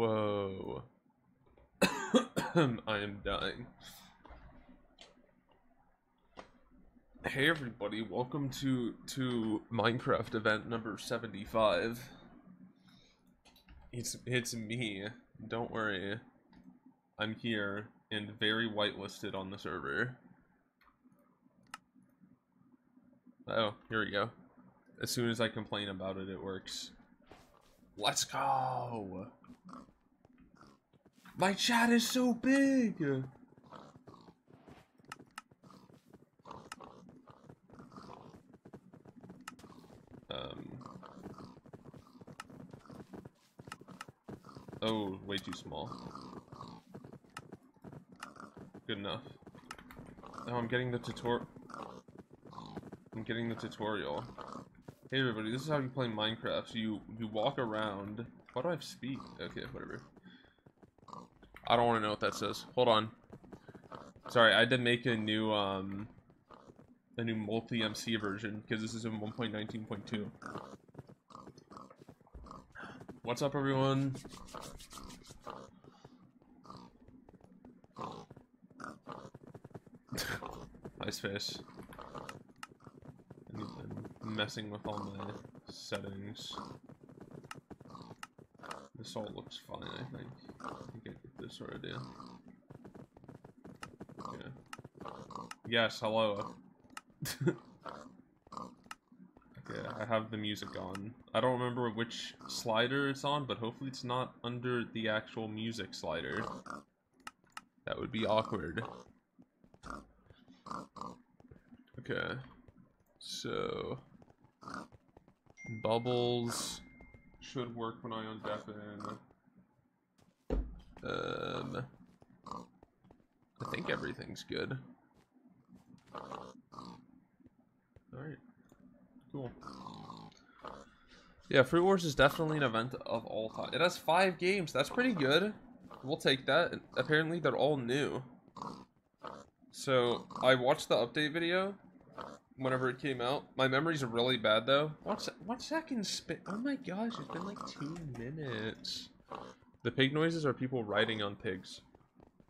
Whoa. I am dying. Hey everybody, welcome to to Minecraft event number 75. It's it's me. Don't worry. I'm here and very whitelisted on the server. Oh, here we go. As soon as I complain about it, it works. Let's go! My chat is so big! Um. Oh, way too small. Good enough. Oh, I'm getting the tutorial. I'm getting the tutorial. Hey everybody, this is how you play Minecraft. So you you walk around. Why do I have speed? Okay, whatever. I don't want to know what that says. Hold on. Sorry, I did make a new um a new MultiMC version because this is in 1.19.2. What's up, everyone? nice face. I'm messing with all my settings. This all looks fine, I think. I think I get this already. Yeah. Yes, hello. okay, I have the music on. I don't remember which slider it's on, but hopefully it's not under the actual music slider. That would be awkward. Okay. So... Bubbles should work when I undeafen. Um... I think everything's good. Alright. Cool. Yeah, Fruit Wars is definitely an event of all time. It has five games. That's pretty good. We'll take that. Apparently, they're all new. So, I watched the update video whenever it came out. My memories are really bad, though. What's, one second spit. Oh my gosh, it's been like two minutes. The pig noises are people riding on pigs.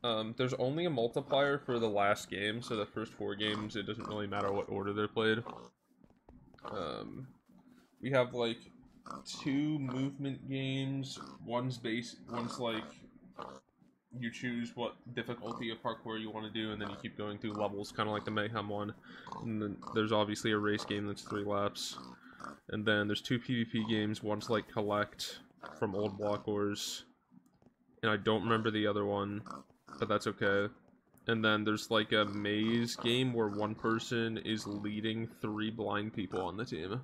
Um, there's only a multiplier for the last game, so the first four games, it doesn't really matter what order they're played. Um, we have like two movement games. One's base, one's like you choose what difficulty of parkour you want to do, and then you keep going through levels, kind of like the Mayhem one. And then there's obviously a race game that's three laps. And then there's two PvP games. One's like Collect from Old Block Wars, and I don't remember the other one but that's okay. And then there's like a maze game where one person is leading three blind people on the team.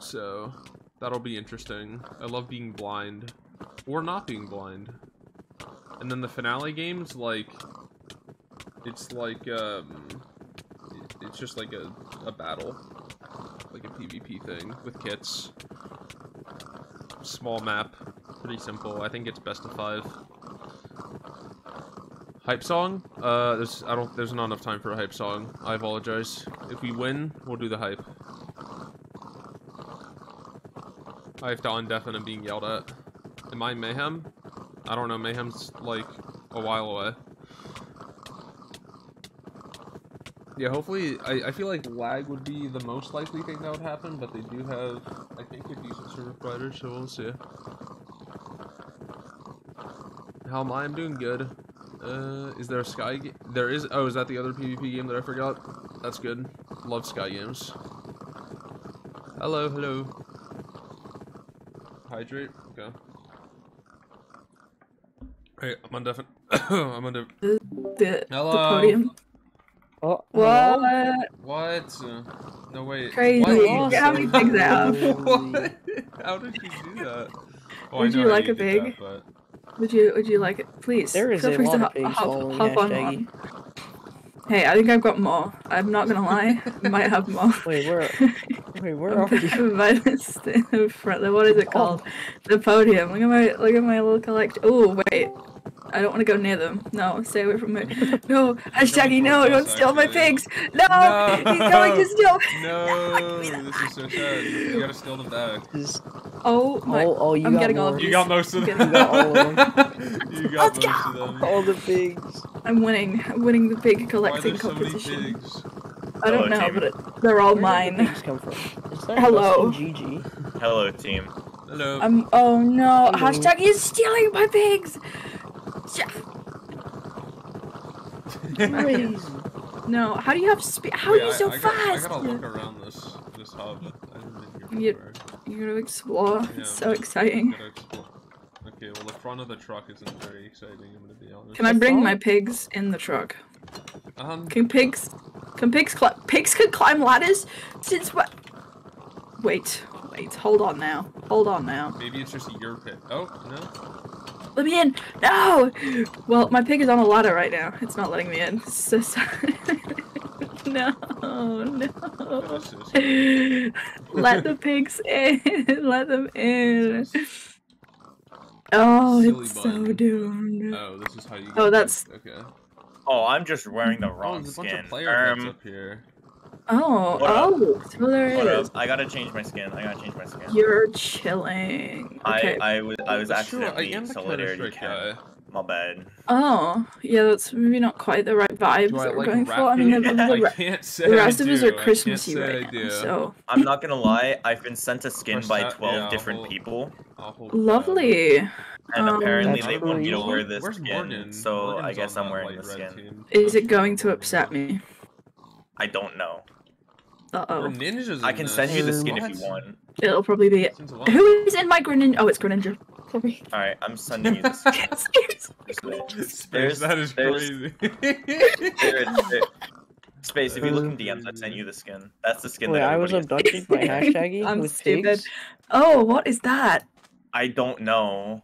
So, that'll be interesting. I love being blind. Or not being blind. And then the finale game's like... It's like, um... It's just like a, a battle. Like a PvP thing with kits small map. Pretty simple. I think it's best of five. Hype song? Uh, there's I don't there's not enough time for a hype song. I apologize. If we win, we'll do the hype. I have to undeafen and I'm being yelled at. Am I Mayhem? I don't know. Mayhem's like a while away. Yeah, hopefully, I, I feel like lag would be the most likely thing that would happen, but they do have, I think, a decent server provider, so we'll see. How am I? I'm doing good. Uh, is there a Sky game? There is. Oh, is that the other PvP game that I forgot? That's good. Love Sky games. Hello, hello. Hydrate? Okay. Hey, I'm on deaf. I'm on deaf. The, the, Hello. the podium. Oh, What? What? Uh, no way. Crazy. What? How many pigs I have? what? How did you do that? Oh, I Would know you how like a did pig? That, Would you Would you like it? Please. There is feel a free lot to of hop, pigs hop, hop on one. Hey, I think I've got more. I'm not gonna lie. I might have more. Wait, where? Wait, where are you? By the the front. What is it called? The podium. Look at my Look at my little collection. Oh wait. I don't want to go near them. No, stay away from me. No, Shaggy, towards no, us, don't steal my pigs. No, he's going to steal. No, this is so sad. You gotta steal them back. Oh my! Oh, oh, you I'm got getting all of of You got most of You them. got all of you got Let's most of them. All the pigs. I'm winning. I'm winning the pig Why are collecting there so many competition. pigs? I don't Hello, know, team. but it, they're all Where mine. did the pigs come from? Hello. GG? Hello, team. Hello. I'm. Oh no! Hello. Hashtag is stealing my pigs. Ja- Crazy. No, how do you have speed? How Wait, are you so I gotta- fast? I gotta look around this this hub. I haven't You- here before. You're gonna explore. Yeah, It's so I'm exciting. Explore. Okay, well the front of the truck isn't very exciting. I'm gonna be honest. Can I bring my pigs in the truck? Um, Can pigs? Can pigs climb? Pigs can climb ladders? Since what? Wait, wait. Hold on now. Hold on now. maybe it's just your pit. Oh no. Let me in. No. Well, my pig is on a ladder right now. It's not letting me in. It's so sad. no, no. Let the pigs in. Let them in. Oh, Silly it's so doomed. Oh, this is how you. Oh, that's- picked. okay. Oh, I'm just wearing the wrong Oh, wrong there's a bunch of player heads Um, up here. Oh, What up? oh, so there hold up. I gotta change my skin. I gotta change my skin. You're chilling. Okay. I I was I was That's true, I am the solidarity Counter-Strike cat. My bad. Oh, yeah, that's maybe not quite the right vibes Do I that we're like going for. I mean, the, music? the, I can't say. the rest I of us do. are Christmassy say right I now, do. so I'm not gonna lie. I've been sent a skin by 12 yeah, different hold- people, I'll lovely. and Um, apparently That's they want me to wear this Where's skin. Morgan? So I guess I'm wearing the skin. team. Is it going to upset me? I don't know. Uh We're oh. ninjas. I can this. send you the skin if you want. It'll probably be. Who is in my Greninja? Oh, it's Greninja. Sorry. All right, I'm sending you the skin. This. Space, There's- that is there's- crazy. There there- Space, if you look in DMs, I sent you the skin. That's the skin Wait, that I was everybody abducted by Hashtaggy I'm with stupid. pigs. oh, what is that? I don't know.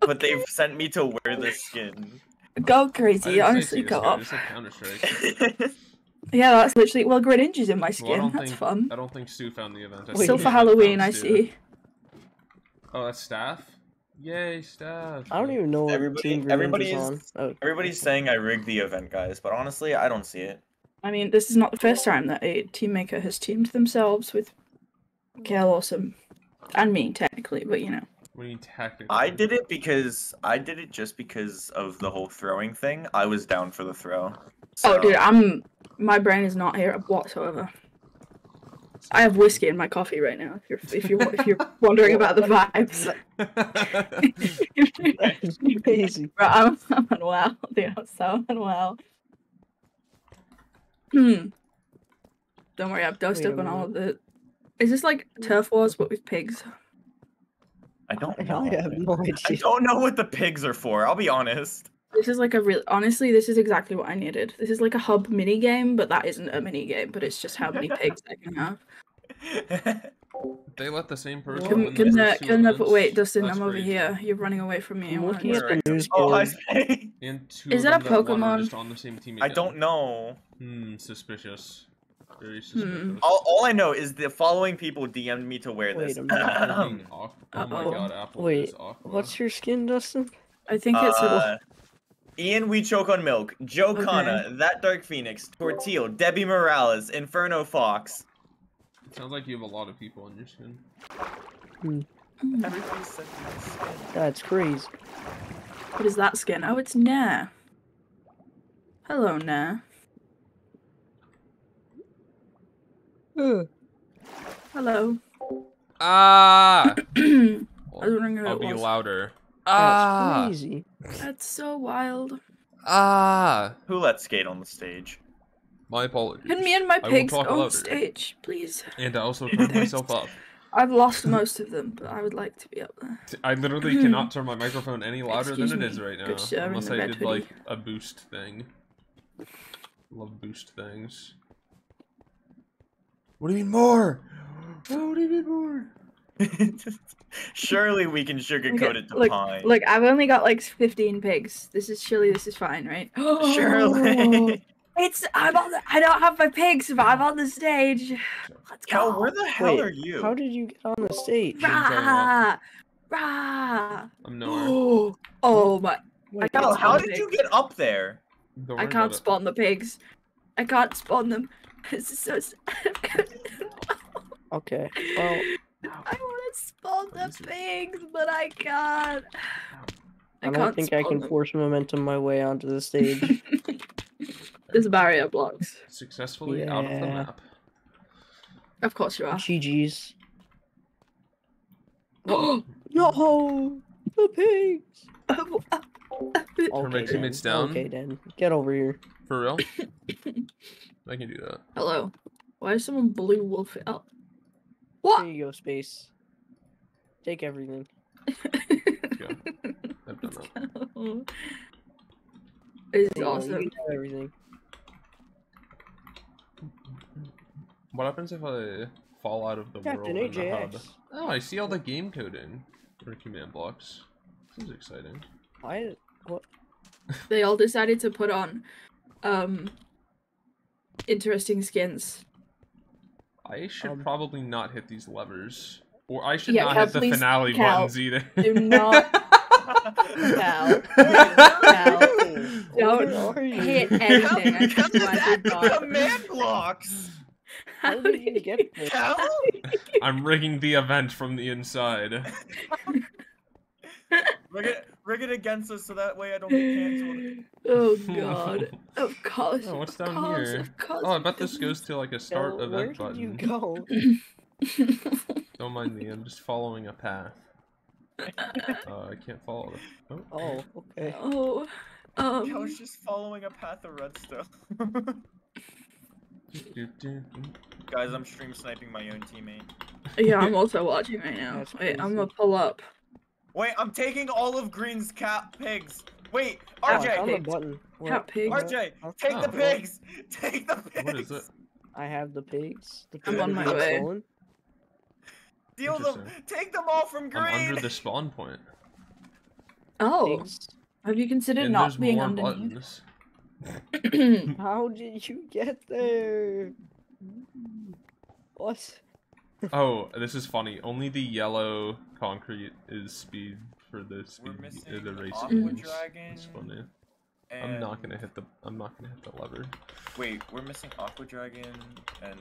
But they've sent me to wear this skin. Go crazy. didn't say Honestly, go guy, I off. Just said Counter-Strike. Yeah, that's literally. Well, Greninja's in my skin. don't that's think fun. I don't think Sue found the event. I Wait, Still he for Halloween, I see. Oh, that's staff. Yay, staff. I don't even know what Everybody- team everybody's- on. Oh, Everybody's saying I rigged the event, guys, but honestly, I don't see it. I mean, this is not the first time that a team maker has teamed themselves with Kelawesome. And me, technically, but you know. What do you mean tactically? I did it because I did it just because of the whole throwing thing. I was down for the throw. Oh, So- dude, I'm. My brain is not here whatsoever. I have whiskey in my coffee right now. If you're if you're if you're wondering about the vibes, crazy. Bro, I'm, I'm unwell, dude. I'm so unwell. Hmm. Don't worry, I've dosed Wait up on all of the. Is this like turf wars but with pigs? I don't know. I have no I don't know what the pigs are for. I'll be honest. This is like a real. Honestly, this is exactly what I needed. This is like a hub mini game, but that isn't a mini game. But it's just how many pigs I can have. they let the same person. Can, win can, the uh, first can uh, events? wait, Dustin, That's I'm over crazy. here. You're running away from me. I I'm wanna looking know. at the news oh, I board. say. And two Is that a them won are Pokemon? just on the same team I don't know. Hmm, suspicious. Very Hmm. suspicious. All, all I know is the following people DM'd me to wear this. a minute. Fucking Aqu- oh my god, Apple Wait, is Aqua. What's your skin, Dustin? I think it's a. Ian, we choke on milk. Joe Okay. Kana, that Dark Phoenix, Tortil, Debbie Morales, Inferno Fox. It sounds like you have a lot of people on your skin. Hmm, Everybody sent me skin. That's crazy. What is that skin? Oh, it's Nair. Hello, Nair. Hello. Ah! I was wondering who I'll it be was. louder. That's Ah! crazy. That's so wild. Ah! Who let skate on the stage? My apologies. Can me and my I will pigs talk on louder. stage, please? And I also turned myself up. I've lost most of them, but I would like to be up there. I literally cannot turn my microphone any louder Excuse than it me, is right now. good sir, in Unless the I red did hoodie. like a boost thing. Love boost things. What do you mean more? Oh, what do you mean more? Surely we can sugarcoat Okay, it to look, pine. Look, I've only got like 15 pigs. This is surely this is fine, right? Surely. It's I'm on the, I don't have my pigs, but I'm on the stage. Let's Cal, go. where the hell Wait, are you? How did you get on the stage? Rah. Rah! Rah! I'm nowhere. oh my! Wait, can't spawn how the did you get up there? I can't about it. spawn the pigs. I can't spawn them. This is so sad. Okay. Well, I want to spawn the it? pigs, but I can't. I, don't can't think I can them. force momentum my way onto the stage. There's barrier blocks. Successfully out of the map. Of course you are. GG's. oh, No, the pigs. Her Okay, makes then. mates down. Okay, then get over here. For real? I can do that. Hello. Why is someone blue wolf up? There you go, space. Take everything. Go. I've done that. It's There you go, you awesome. can everything. What happens if I fall out of the Captain world in the hub? Oh, I see all the game coding for command blocks. This is exciting. Why? What? They all decided to put on um interesting skins. I should Um, probably not hit these levers. Or I should Yeah, not hit the finale Cal, buttons either. do not- Cal. Don't Where are you? hit anything. I How swear did to that God. command blocks? How did you get there? How? I'm rigging the event from the inside. Rig it, rig it against us so that way I don't get canceled. Oh god. Of course. Oh, what's of down course, here? Oh, I bet this goes to like a start Bill, where event did button. you go? Don't mind me, I'm just following a path. Uh, I can't follow the. Oh. Oh, okay. oh. I Um. was just following a path of redstone. Guys, I'm stream sniping my own teammate. Yeah, I'm also watching right now. Wait, I'm gonna pull up. Wait, I'm taking all of Green's cat pigs. Wait, Oh, I RJ, found the pigs. button. Where- Cat pigs. where- RJ, Oh, take the Oh. pigs. Take the pigs. What is it? I have the pigs. The I'm pigs on are my way. stolen. Steal them. Take them all from Green. I'm under the spawn point. Oh, Pigs. have you considered And not there's being more underneath? buttons. How did you get there? What? Oh, this is funny. Only the yellow concrete is speed for the speed missing uh, the race Aqua games. Dragon. It's funny. I'm not gonna hit the. I'm not gonna hit the lever. Wait, we're missing Aqua Dragon and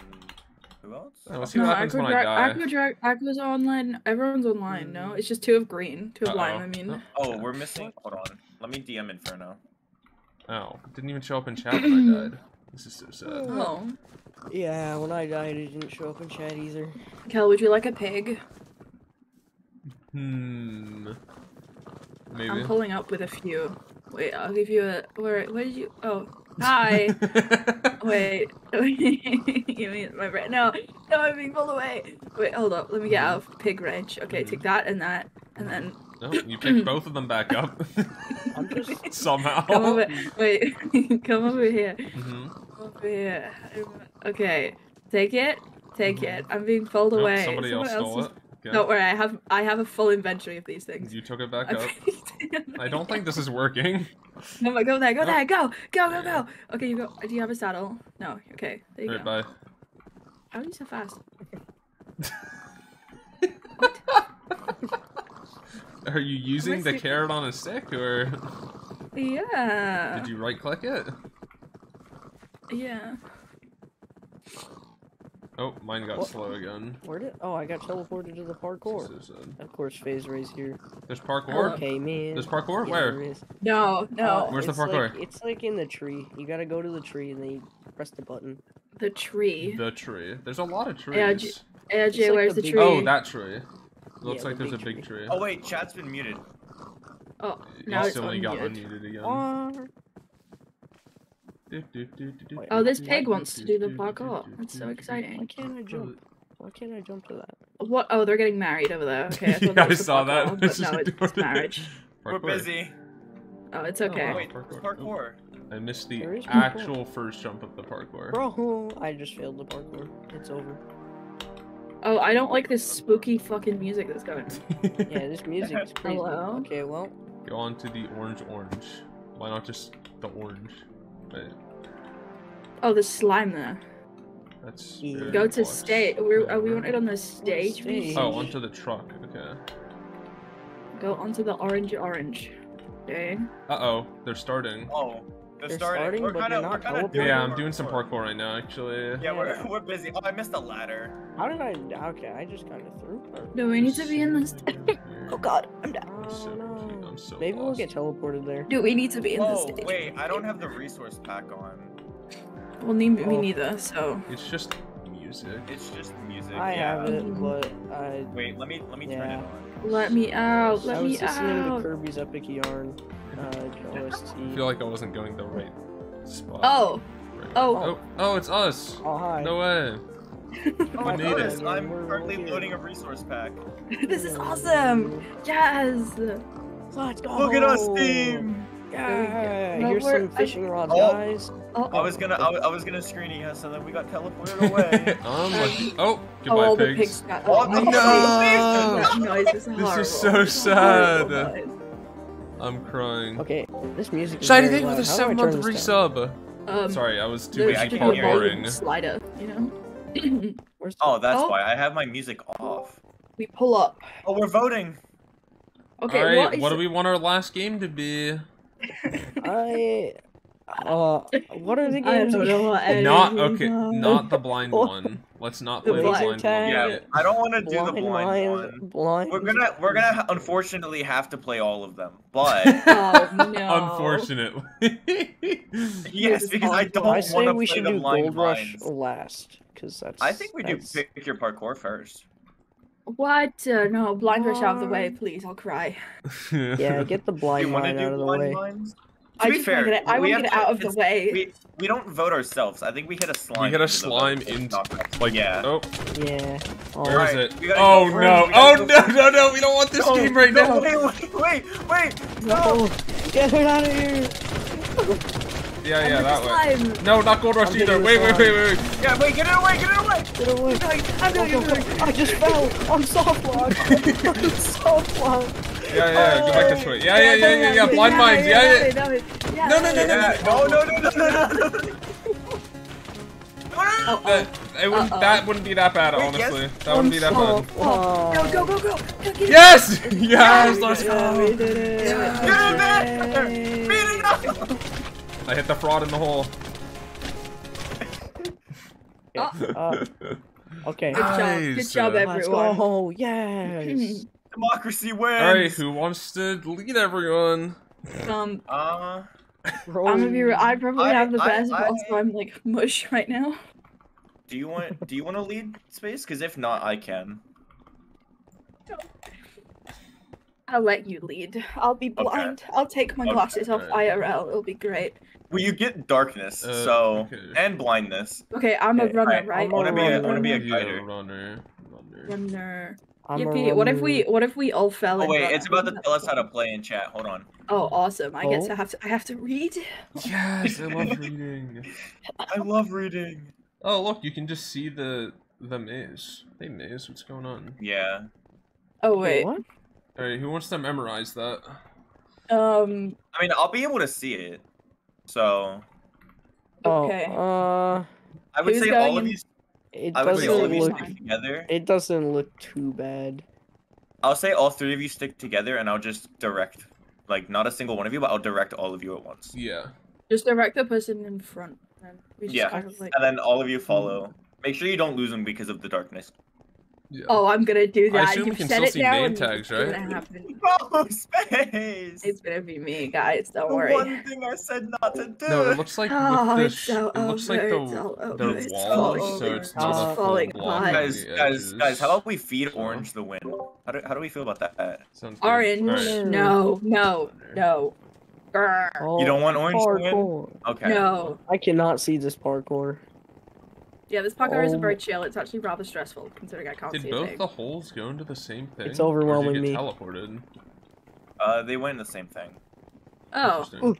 who else? Oh, let's see what happens Aqua when I die. Aqua Dra- Aqua's online. Everyone's online. No, it's just two of green, two of lime. Uh-oh. I mean, Oh, we're missing. Hold on. Let me DM Inferno. Oh, didn't even show up in chat when I died. This is so sad. oh, Yeah, when I died, it didn't show up in chat either. Kel, would you like a pig? Hmm. Maybe. I'm pulling up with a few. Wait, I'll give you a. Where? Where did you? Oh, hi. Wait, give me my bread. No, no, I'm being pulled away. Wait, hold up. Let me get out of pig wrench. Okay, Mhm. take that and that, and then No, you picked both of them back up. I'm just- Somehow. come over. Wait, come over here. hmm Over here. Okay, take it. Take it. I'm being pulled Nope, away. somebody else Someone stole is- it. Okay. Don't worry, I have I have a full inventory of these things. You took it back I up. it. I don't think this is working. No, go there, go Nope. there, go, go, go, go. Okay, you go. Do you have a saddle? No. Okay, there you go. bye. How are you so fast? Are you using the carrot on a stick or Yeah. did you right click it? Yeah. Oh, mine got What? slow again. Where did? Oh, I got teleported to the parkour. This is, uh, Of course, phase raise here. There's parkour? Okay, man. There's parkour? Yeah, Where? there is. No, no. Uh, Where's the parkour? Like, it's like in the tree. You gotta go to the tree and then you press the button. the tree. The tree. There's a lot of trees. Yeah, AJ, like where's the the tree? Oh, that tree. Looks Yeah, like the there's a big big tree. tree. Oh wait, chat's been muted. Oh, You now it's suddenly got unmuted. unmuted again. Or Do, do, do, do, do, Wait, Oh, this pig wants to do the parkour. That's so exciting. why can't I jump? Why can't I jump to that? What? Oh, they're getting married over there. Okay, I thought Yeah, that I was the saw that. But no, it's, it's marriage. We're busy. Oh, it's Oh, okay. wow. Wait, parkour. parkour. I missed the There is parkour. actual first jump of the parkour. Bro, I just failed the parkour. It's over. Oh, I don't like this spooky fucking music that's going. Yeah, this music is crazy. Hello? Okay, well, Go on to the orange orange. Why not just the orange? Wait, Oh, the slime there. that's. Yeah. very Go to flux. stage. We're, are we Whatever. wanted on the stage? stage. Oh, onto the truck. Okay. Go onto the orange orange. Okay. Uh oh, they're starting. Oh, they're, They're starting. starting, We're but kind they're of, we're not kind of teleporting. Yeah, I'm doing some parkour right now, actually. Yeah, we're we're busy. Oh, I missed a ladder. How did I? Okay, I just kind of threw her. Do we need to be in this? oh god, I'm down. Oh, no. Confused. I'm so Maybe we'll get teleported there. Do we need to be in this Oh stage? wait, I don't have the resource pack on. Well, me, me Oh. neither. So. It's just music. It's just music. I yeah. have it, but I. Wait, let me let me turn it on. Let me out. Let me out! I was me listening out. to Kirby's Epic Yarn. Uh, OST. I feel like I wasn't going the right spot. Oh. Right. Oh. oh, oh, it's us. Oh hi. No way. Oh, We need it. I'm We're- we're currently loading a resource pack. this is awesome. Yes. Let's go. Look at us, team. Yeah. Well, Here's some fishing rods, Oh. guys. Oh, I was gonna I, was- I was gonna screen you guys, so then we got teleported away. um, like, oh, oh, goodbye, all the pigs. pigs got. Oh, my no. God. That noise is This is so sad. horrible. I'm crying. Okay, this music is Shiny, very thank you for the. How do I seven-month resub. Um, Sorry, I was too there busy should be can't a hear volume parkouring. slider, you know. Where's Oh, that's Oh. why I have my music off. we pull up. Oh, we're voting. Okay, All right, what, is what do we want our last game to be? I. Uh, what are the I games? don't know Not okay, not the blind one. Let's not The play the blind blind tag. one. Yeah. I don't want to do the Blind blind lines, one. blind. We're gonna we're gonna unfortunately have to play all of them, but Oh no. Unfortunately. yes, because I don't I want say to we play should the do blind Gold Rush last, because that's. I think we do pick your parkour first. What? Uh, no, blind rush out of the way, please. I'll cry. Yeah, get the Do blind you line out of the way. lines? I To be just wanna fair, get it, I we want to get it out of the way. We we don't vote ourselves. I think we hit a slime. We hit a slime vote, so it's into- like, yeah. oh, Yeah. Oh, where is Alright, it? Oh no! first, we gotta Oh no! No! No! We don't want this No, game right no, now. Wait, wait, wait, wait! No! no! Get it out of here! Yeah, yeah, that way. slime. No, not Gold Rush I'm either. Wait, wait, wait, wait, wait. Yeah, wait, get it away, get it away! Get away! I'm going, I'm Go, going, go, I'm go. going. I just fell! I'm soft locked! I'm soft locked! Yeah, yeah, yeah. Go back this oh. way. Yeah, yeah, yeah, yeah, yeah. Blind mines. Yeah, yeah. yeah. No, no, no, no, no, no, no, no, no, no, no. Oh, oh. That, it wouldn't, Uh-oh. that wouldn't be that bad, Wait, yes. honestly. That wouldn't be that bad. Oh, go, go, go, go. Go, get. Yes! Yes! Let's we go! did it. Get in there! Beat it up! I hit the fraud in the hole. Uh, okay. Good job. Good job, everyone. Oh, Yes! Democracy wins! Alright, who wants to lead everyone? Um, Uh, I'm gonna be. I probably I- have the I- best, but I- also I'm like mush right now. do you want do you want to lead space? Because if not, I can. I'll let you lead. I'll be blind. I'll take my Okay, glasses off alright. IRL. It'll be great. Well, you get darkness, Uh, so okay. and blindness. Okay, I'm a Okay, runner, alright, right? I wanna I'm be a- I wanna be a Yeah, guider. runner. Runner. runner. I'm a Yippee! What if we? What if we all fell? Oh wait, runner? it's about to tell us how to play in chat. Hold on. Oh, awesome! I get Oh. to have to. I have to read. Yes, I love reading. I love reading. Oh, look, you can just see the the maze. Hey, maze, what's going on? Yeah. Oh Wait, wait. what? Alright, who wants to memorize that? Um. I mean, I'll be able to see it. So Okay. Oh, uh, I would say going all of in- you. it I would say all of doesn't you look. stick together. It doesn't look too bad. I'll say all three of you stick together, and I'll just direct, like not a single one of you, but I'll direct all of you at once, Yeah. Just direct the person in front. And we just Yeah. kind of like. and then all of you follow. Make sure you don't lose them because of the darkness. Yeah. Oh, I'm gonna do that. I that. assume we You've can said still it see now, name tags, right? happen. Oh, space! It's gonna be me, guys. Don't the worry. one thing I said not to do. No, it looks like Oh, with the it's sh- so it looks like over, the it's all the over, it's walls, falling so over, it's it's not a falling apart. guys, guys, guys, how about we feed Orange the win? How do, how do we feel about that? Sounds good. Orange. Alright. No, no, no. Grr. Oh, You don't want Orange to win? parkour. Okay. No. I cannot see this parkour. Yeah, this parkour isn't Oh. very chill. It's actually rather stressful, considering I can't Did see a both thing. the holes go into the same thing? It's overwhelming or did you me. Teleported. Uh, they went in the same thing. Oh, Interesting. Ooh.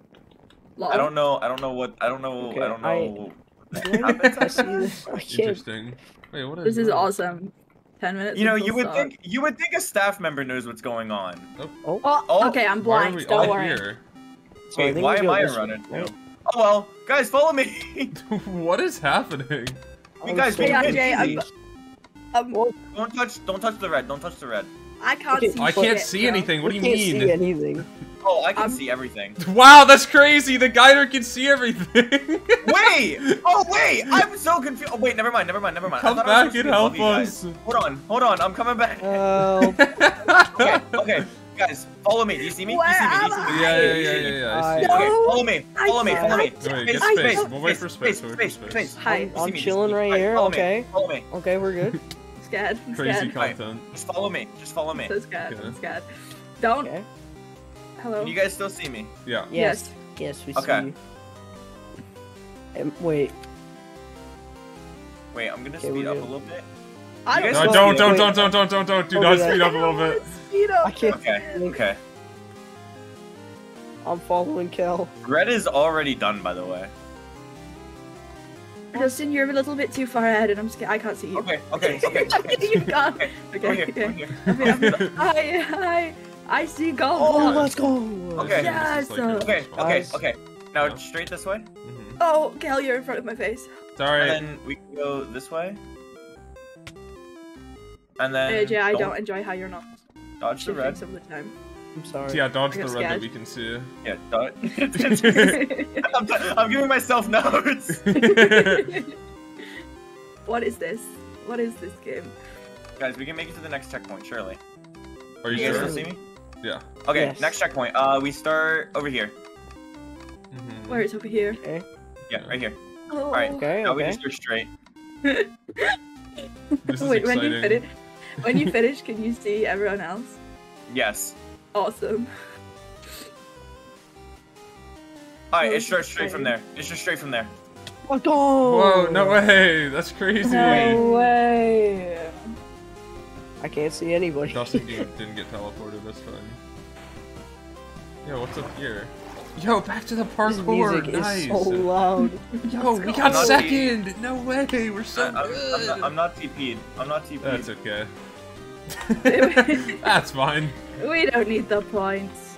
lol. I don't know. I don't know what. I don't know. Okay, I don't know. I see this. I. Interesting. Wait, what is This is awesome. Ten minutes. You know, you would start. think you would think a staff member knows what's going on. Oh, Oh, Oh, okay, I'm blind. Don't all worry. here? so Wait, think why am I running? way. Oh well, guys, follow me. what is happening? You guys, so we Hey, win. RJ, I'm- easy. Um, Don't touch. Don't touch the red. Don't touch the red. I can't Okay, see. I can't shit, see bro. anything. What do We you can't mean? see anything. Oh, I can I'm- see everything. Wow, that's crazy. The guider can see everything. Wait! Oh wait! I'm so confused. Oh wait, never mind, never mind, never mind. I Come I was back and help you us. Hold on, hold on. I'm coming back. Help. okay, okay, guys, follow me. Do you see me? Do you see me? Do you see me? yeah, yeah, yeah, yeah, yeah. I see. I- Okay, No. follow me. Follow me. Follow me. Wait, wait, get I space. We'll wait for space. We'll wait Space, for space, space. Hi. I'm me, do you chilling right Alright, here, follow me, okay. Follow me. Okay, we're good. Scared. I'm Crazy scared. content. Just follow me. Just follow me. So scared. Okay. I'm scared. Don't. Okay. Hello. Can you guys still see me? Yeah. Yes. Yes, we Okay. see you. Um, wait. Wait, I'm gonna Okay, speed we're up a little bit. I don't. guys No, Wait, don't, don't, don't, don't, don't, don't, don't. Do not speed up a little bit. Speed up. I can't. Okay, okay. I'm following Kel. Red is already done, by the way. Dustin, you're a little bit too far ahead, and I'm scared. I can't see you. Okay, okay, okay. okay. you can't. Okay, Okay. over here, Okay. I'm I'm. Hi, hi. I see golf Oh, let's go. Okay. Yes, uh, Okay, okay, okay. Now Yeah. straight this way, Mhm. Oh, Kel, you're in front of my face. Sorry. and then we can go this way. And then AJ, I don't enjoy how you're not dodge the red. some of the time. I'm sorry. Yeah, dodge the got red that we can see. Yeah, dodge. I'm, I'm giving myself notes. what is this? What is this game? Guys, we can make it to the next checkpoint, surely. Are you You guys sure? still see me? Yeah. Okay, Yes. next checkpoint. Uh, we start over here. Mhm. Where it's over here. Okay. Yeah, right here. Oh. Alright. Okay. Now we just go straight. This is Wait, when you exciting. finish, when you finish, can you see everyone else? Yes. Awesome. Alright, Oh, it's straight straight from there. It's just straight from there. Let's go. Whoa, no way. That's crazy. No way. I can't see anybody. Dustin you didn't get teleported this time. Yo, what's up here? Yo, back to the This parkour. music nice. is so loud. Yo, we got Not second. No way. We're I, so I'm, I'm, good. not, I'm not TP'd. I'm not TP'd. That's okay. That's fine. we don't need the points.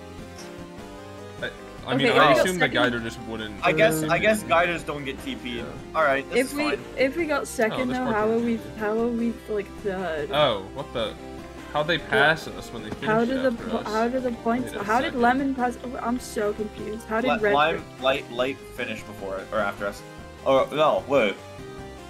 I mean, Okay, I assume got the guider just wouldn't. I guess I guess guiders don't get TP'd. Yeah. Alright, this If is we fine. if we got second oh, this though, how are we how are we like third? Oh, what the? How'd they pass us when they finish how did the po- us? how did the points Wait a how did lemon pass? Oh, I'm so confused. How did Li- red? lime, light, light finish before or after us. Oh no, wait.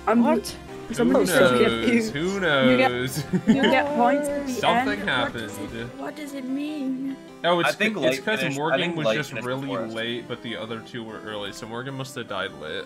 I'm What? Who Somebody so knows? confused. Who You get- knows? You get points at the Something end. What does, it, what does it mean? Oh, it's I think it's Light because Morgan was just really late, but the other two were early, so Morgan must have died late.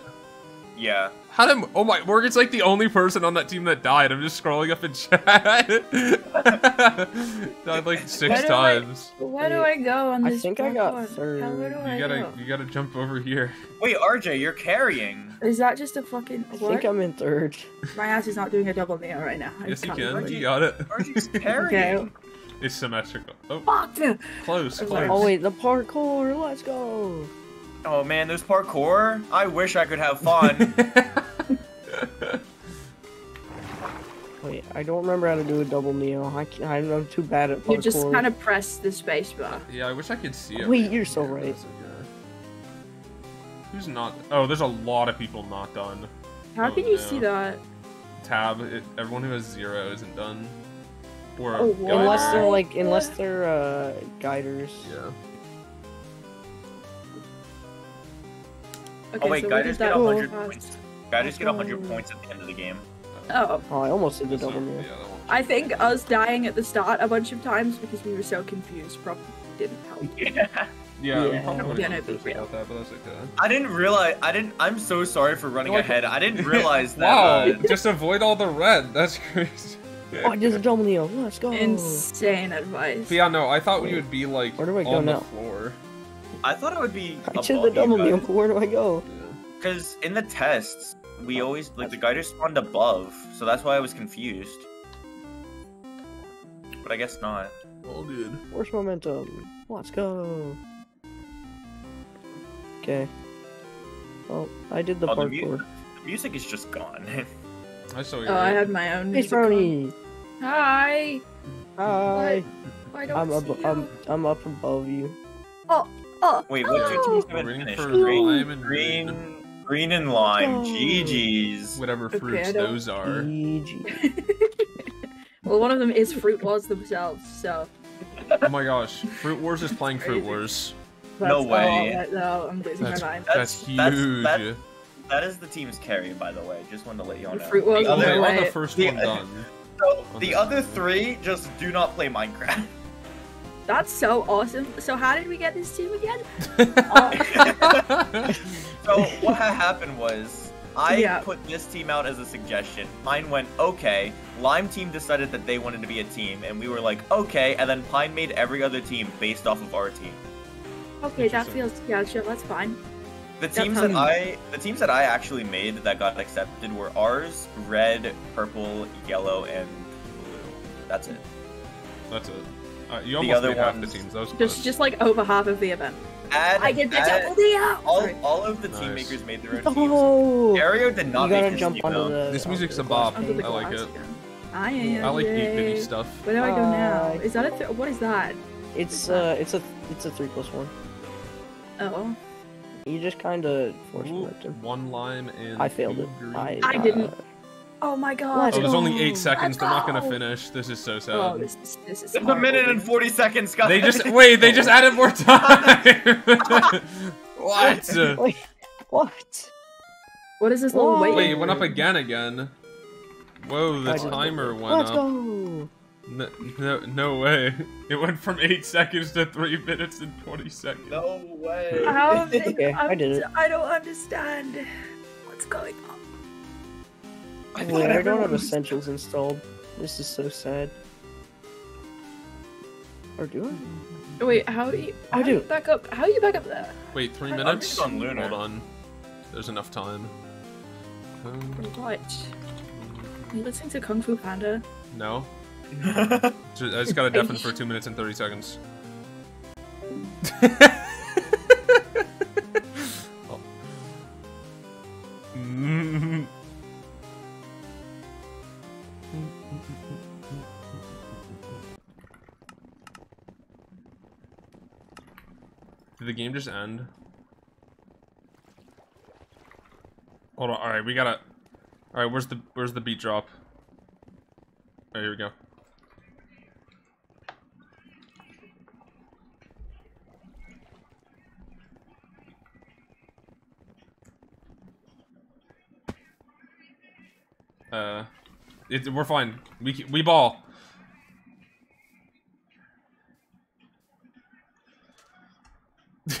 Yeah. How did? Oh my! Morgan's like the only person on that team that died. I'm just scrolling up in chat. died like six Where do I- times. Where do I go on this? I this? think I got third. How, where do I You gotta, go? you gotta jump over here. Wait, RJ, you're carrying. Is that just a fucking? I What? think I'm in third. My ass is not doing a double neo right now. I Yes, you can't You got it. RJ's carrying. It's symmetrical. Oh, Fuck! close, close. like, Oh wait, the parkour. Let's go. Oh man, there's parkour. I wish I could have fun. Wait, I don't remember how to do a double neo. I can't, I'm too bad at parkour. You just kind of press the space bar. yeah, I wish I could see it. Wait, you're so right. Okay. Who's not? Oh, there's a lot of people not done. How Oh, can you no. see that? Tab. It, everyone who has zero isn't done. Or Oh. Unless they're like, unless they're uh guiders. Yeah. Okay, oh wait, so where guiders get 100 pass? points. Guiders get 100 Oh. points at the end of the game. Oh, Oh, I almost did the double not- neo. yeah, I think us dying at the start a bunch of times because we were so confused probably didn't help. Yeah. Yeah, Yeah. Yeah, no big first deal. about that, okay. I didn't realize. I didn't. I'm so sorry for running Like- ahead. I didn't realize that. Wow, uh, just avoid all the red. That's crazy. Oh, I did the double neo. Let's go. Insane advice. But yeah, no, I thought we would be like Where do I go on the now? floor. I thought it would be I did the double you neo. Where do I go? Because in the tests, we oh, always like the guiders spawned above, so that's why I was confused. But I guess not. All good. Where's momentum? Let's go. Okay. Well, I did the Oh, the parkour. mu- The music is just gone. I saw you. Oh, I had my own. Music on. Brony. Hi. Hi. I don't I'm see you. I'm I'm up above you. Oh, Oh. Wait, what two Oh. teams We're haven't waiting finished? for Green, lime and green, green and lime. Oh. go. GG's. Whatever fruits I don't- those are. Well, one of them is Fruit Wars themselves, so. Oh my gosh, Fruit Wars is playing Fruit Crazy. Wars. No way. Oh, that- no, I'm losing That's my mind. that's, That's- that's- huge. that- That is the team's carry, by the way. Just wanted to let you all know. fruit was the on okay, their other, on the first The- one done. so, on the the- other three just do not play Minecraft. That's so awesome. So how did we get this team again? Uh, so what happened was I Yeah. put this team out as a suggestion. Mine went okay. Lime team decided that they wanted to be a team, and we were like okay. And then Pine made every other team based off of our team. Okay, that feels yeah, sure, that's fine. The teams that I the teams that I actually made that got accepted were ours, red, purple, yellow, and blue. That's it. That's it. Uh, you The almost other made half the teams. That was Just close. just like over half of the event. Add, I did the add- double D out. all, Sorry. all of the team Nice. makers made their own teams. Oh, Ario did you not gotta make his jump team onto the. This music's a bop. glass Under the I like it. I am. I like 8 yay. bitty stuff. Where do I go now? Is that a th- what is that? It's uh, it's a it's a three plus one. Oh, You just kind of forced Ooh, select him. one lime and I failed it. green. I, I uh, didn't. Oh my god. Let's Oh, there's only eight seconds. They're not gonna finish. This is so sad. Oh, this is this is. It's a minute and horrible. forty seconds, guys. They just wait. They just added more time. what? Wait, what? What is this little wait? Wait, it went up again again. Whoa, the timer went Let's up. go. No, no, no way. It went from eight seconds to three minutes and twenty seconds. No way. How It's okay, I did it. I don't understand what's going on. I Wait, I don't have essentials installed. This is so sad. Or do I? Wait, how are you? I how do. You back up? How are you back up that? Wait, three I'm minutes? just on Lunar. Hold on. There's enough time. Um, What? Are you listening to Kung Fu Panda? no. I just got a deafen for two minutes and thirty seconds. Oh. Mm. Did the game just end? Hold on. All right, we gotta. All right, where's the where's the beat drop? Oh, here we go. Uh, it, we're fine. We we ball.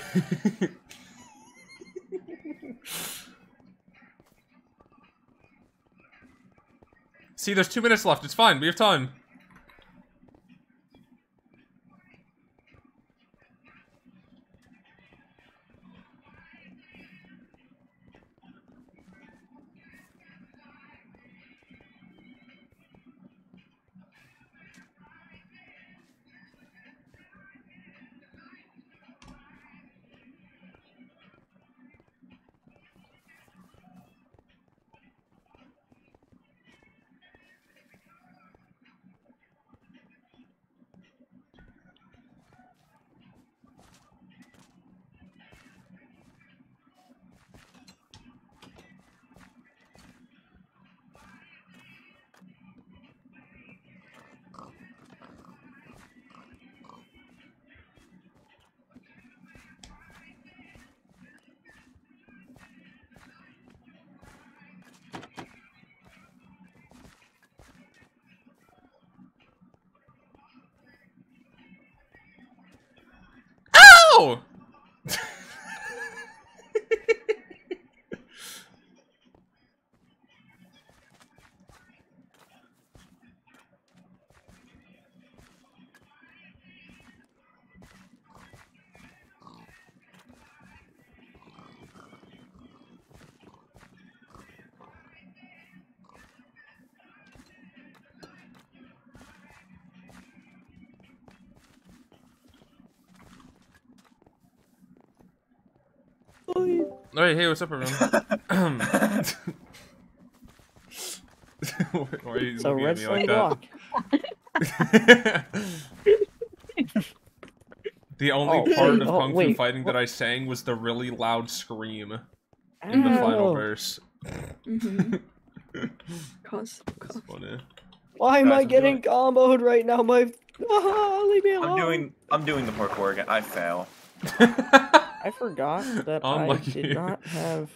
See, there's two minutes left. It's fine. We have time. Alright, hey, what's up, everyone? Why are you It's a looking red at me like that? the only Oh, part wait, of oh, Kung Fu wait, Fighting that I sang was the really loud scream in the final verse. Mm-hmm. Cause, cause. Why am Guys, I I'm getting comboed right now? My ah, leave me alone. I'm doing I'm doing the parkour again. I fail. I forgot that I Unlucky. did not have.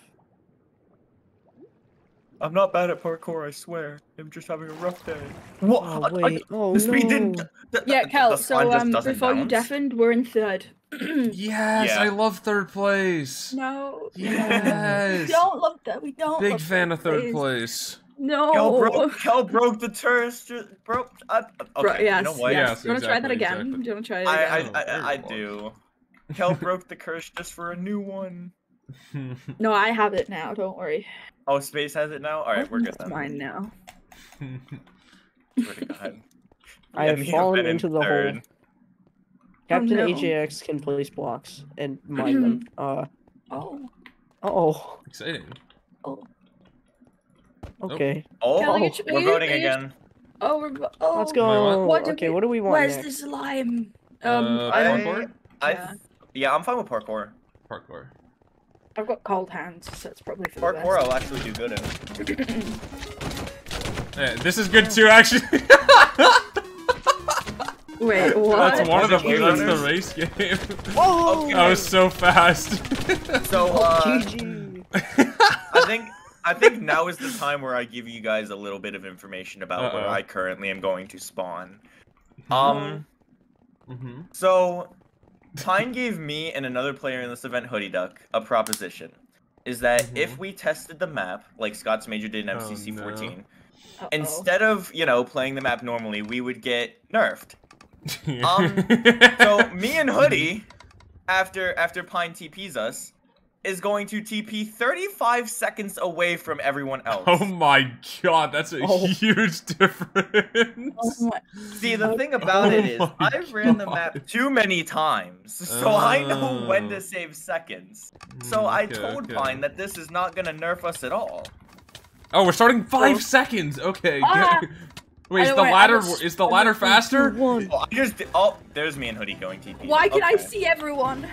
I'm not bad at parkour, I swear. I'm just having a rough day. What? Oh I- I- wait. Oh the speed no. didn't. the- Yeah, the- Kel. the So um, doesn't before you bounce. deafened, we're in third. yes, Yeah. I love third place. no. Yes. We don't love that. We don't. Big love fan of third place. place. No. Kel broke, Kel broke the turret. Broke. I, okay, Bro, yes, you know what? Yeah. yes. Yes, you want to try that again? exactly. Do you want to try it I, I, again? I, I, I do. Kel broke the curse just for a new one. No, I have it now. Don't worry. Oh, Space has it now? Alright, we're good It's mine now. Swear to God. I have fallen been in into the hole. third. Captain no. AJX can place blocks and mine them. Uh Oh. oh. Exciting. Oh. Okay. Oh, Kel, you we're you- voting you- again. Oh, we're. vo- Oh. Let's go. what? What okay, we- what do we want Where's next? the slime? Um, Uh, I don't. parkour? I, Yeah. Yeah, I'm fine with parkour. Parkour. I've got cold hands, so it's probably for Parkour, the I'll actually do good in. Yeah, this is good too, actually. Wait, what? That's one of the Game that's the race game. Oh, Okay. That was so fast. So, uh, GG. I think I think now is the time where I give you guys a little bit of information about where Uh-oh. I currently am going to spawn. Um, mm -hmm. so Pine gave me and another player in this event, Hoodie Duck, a proposition. Is that if we tested the map like Scott's Major did in Oh, MCC no. 14, Uh-oh. instead of you know playing the map normally, we would get nerfed. Um, So me and Hoodie, after after Pine TPs us, is going to TP 35 seconds away from everyone else. Oh my god, that's a Oh. huge difference. Oh See, the thing about it is, Oh my I've ran the map too many times, so I know when Oh. to save seconds. So I told okay. Pine that this is not gonna nerf us at all. Oh, we're starting five Oh. seconds. Okay. Ah! Wait, is the know, ladder was- is the ladder faster? Oh, I just oh, there's me and Hoodie going TP. Why can I see everyone?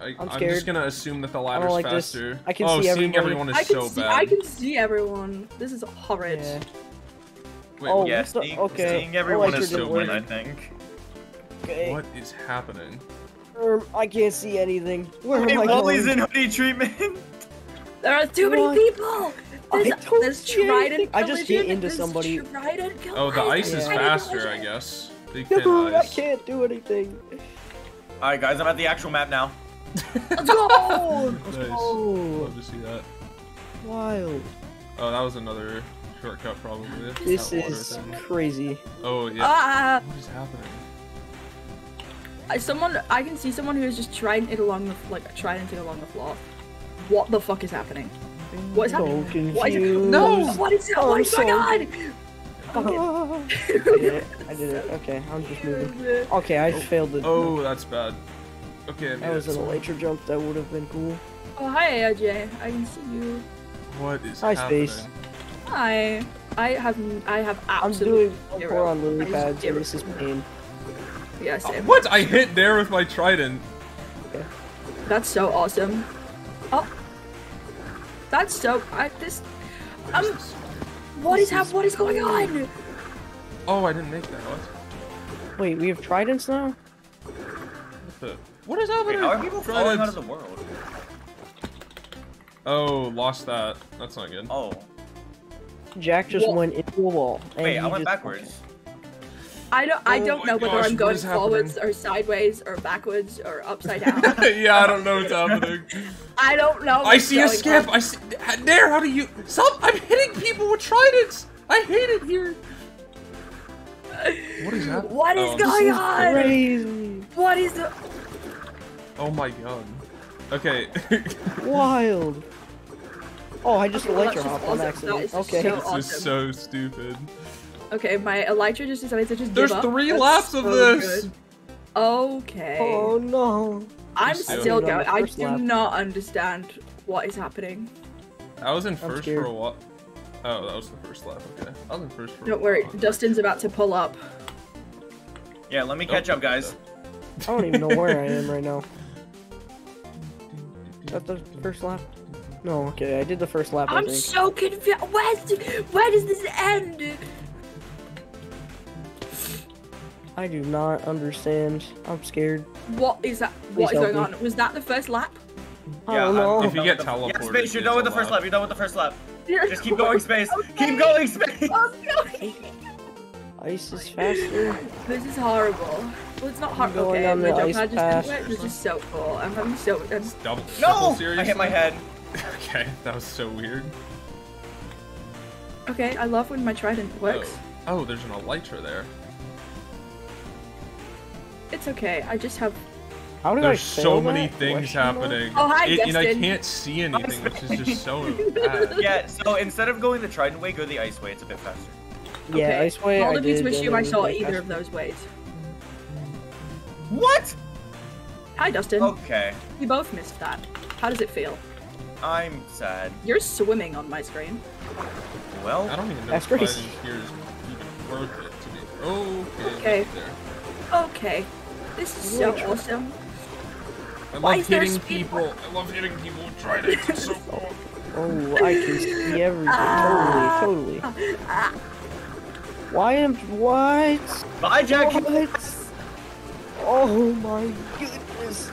I, I'm I'm just gonna assume that the don't ladder's like this. faster. I can oh, see seeing everybody. everyone is I can so see. bad. I can see everyone. This is horrid. Yeah. Wait, Oh, Yeah, what the- seeing, okay. seeing everyone Elytra is so didn't win, work. I think. Okay. what is happening? Um, I can't see anything. Where Wait, am I Wally's going? in Hoodie treatment. There are too many What? people. I There's, don't there's Trident. I just hit into somebody. Trident Oh, the ice is Yeah. collision. faster, I guess. Big fan Dude, I can't do anything. Alright, guys, I'm at the actual map now. Let's go. Nice. Oh, Love to see that. wild. Oh, that was another shortcut, probably. This is thing. crazy. Oh yeah. Ah, What is happening? uh, someone. I can see someone who is just trying it along the like trident it along the floor. What the fuck is happening? What is so happening? confused. What is No! What is it? Oh, what is I'm going so- on? Ah. I did it. I did it. Okay, I'm just moving. Okay, I failed the. Oh, that's bad. Okay, I that was it. an elytra jump. That would have been cool. Oh hi AJ. I can see you. What is Hi, happening? Space. Hi. I have I have absolutely. I'm absolutely doing zero. parkour on lily I just pads, zero and this is pain. Yeah, same. What? I hit there with my trident. Okay. That's so awesome. Oh. That's so I this um what is hap what is going on? Oh, I didn't make that. What? Wait, we have tridents now? What the? What is Wait, happening? how are people falling out of the world? Oh, lost that. That's not good. Oh, Jack just What? went into a wall. and wait, I went backwards. I don't I Oh don't my know whether gosh, I'm going is forwards or sideways or backwards or upside down. yeah, I don't know what's happening. I don't know. I see a going skip. on. I see there. How do you? Stop! I'm hitting people with tridents. I hate it here. What is happening? What is Oh. going on? Crazy. What is the Oh my god. Okay. Wild. Oh, I just Okay, well, elytra hopped on accident. Okay. so this is so stupid. Okay, my Elytra just decided to just There's give up. three That's laps of so this. good. Okay. Oh no. I'm Just do it. still going. I first do lap. not understand what is happening. I was in first scared. for a while. Oh, that was the first lap. Okay. I was in first for. Don't worry, while. Dustin's about to pull up. Yeah, let me Oh, catch up, guys. I don't even know where I am right now. Is that the first lap? No, okay, I did the first lap, I I'm think. so confused. Where's the, where does this end? I do not understand. I'm scared. What is that? Please What is going me. on? Was that the first lap? I Yeah, don't I'm- know. If you get Yeah, teleported, Space, you're done with the first allowed. lap. You're done with the first lap. Just keep going, Space. Okay. Keep going, Space. Okay. Ice is faster. This is horrible. Well, it's not I'm horrible. going Okay, on my the jump ice pad just path. didn't work. This is so cool. I'm having so. I'm, Double. No! triple I hit my head. Okay, that was so weird. okay, I love when my trident oh. works. Oh, oh there's an elytra there. It's okay. I just have. How did There's I so many that? things Question happening. Oh, hi, It- and I can't see anything, which is just so bad. Yeah, so instead of going the Trident way, go the Ice way. It's a bit faster. Yeah, okay. ice way. All I of you did, to assume I saw either I- of those ways. What? Hi, Dustin. Okay. We both missed that. How does it feel? I'm sad. You're swimming on my screen. Well, I don't even know That's if crazy. here is even worth it to be. Okay. Okay. Okay. This is so Elytra. awesome. I Why love is hitting people. I love hitting people with tridents. It's so cool. Oh, I can see everything. Ah. Totally, totally. Why am what? bye, Jack. What? Oh my goodness.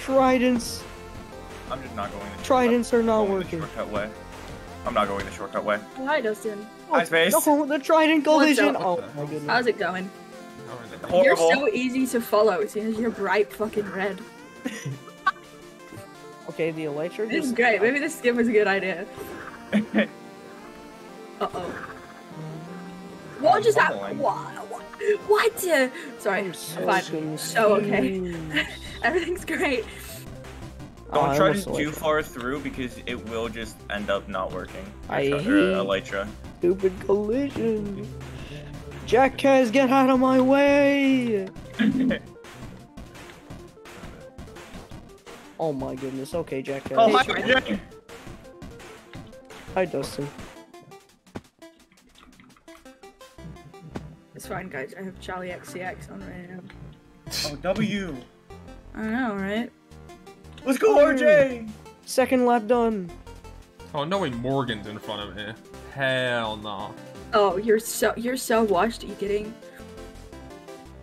Tridents. I'm just not going the Tridents are not going the working. shortcut way. I'm not going the shortcut way. Oh, hi, Dustin. Hi, oh, Space. No, the trident collision. Oh my goodness. How's it going? Oh, I know. Horrible. You're so easy to follow as soon as you're bright fucking red. Okay, the electric. This is great. Maybe this skin was a good idea. Uh oh. What just happened? Bubbling. What? What? what? Uh, Sorry. I'm so Fine. So okay. Everything's great. Oh, Don't I try to too far through because it will just end up not working. I Or, hate- Elytra. Stupid collision. Jackass, get out of my way! Oh my goodness. Okay, Jackass. Oh, hi, Trident. Jack. Hi, Dustin. It's fine, guys. I have Charli XCX on right now. Oh, W. I know, right? Let's go, RJ. Second lap done. Oh, no way Morgan's in front of me. Hell no. Oh, you're so you're so washed. Are you kidding?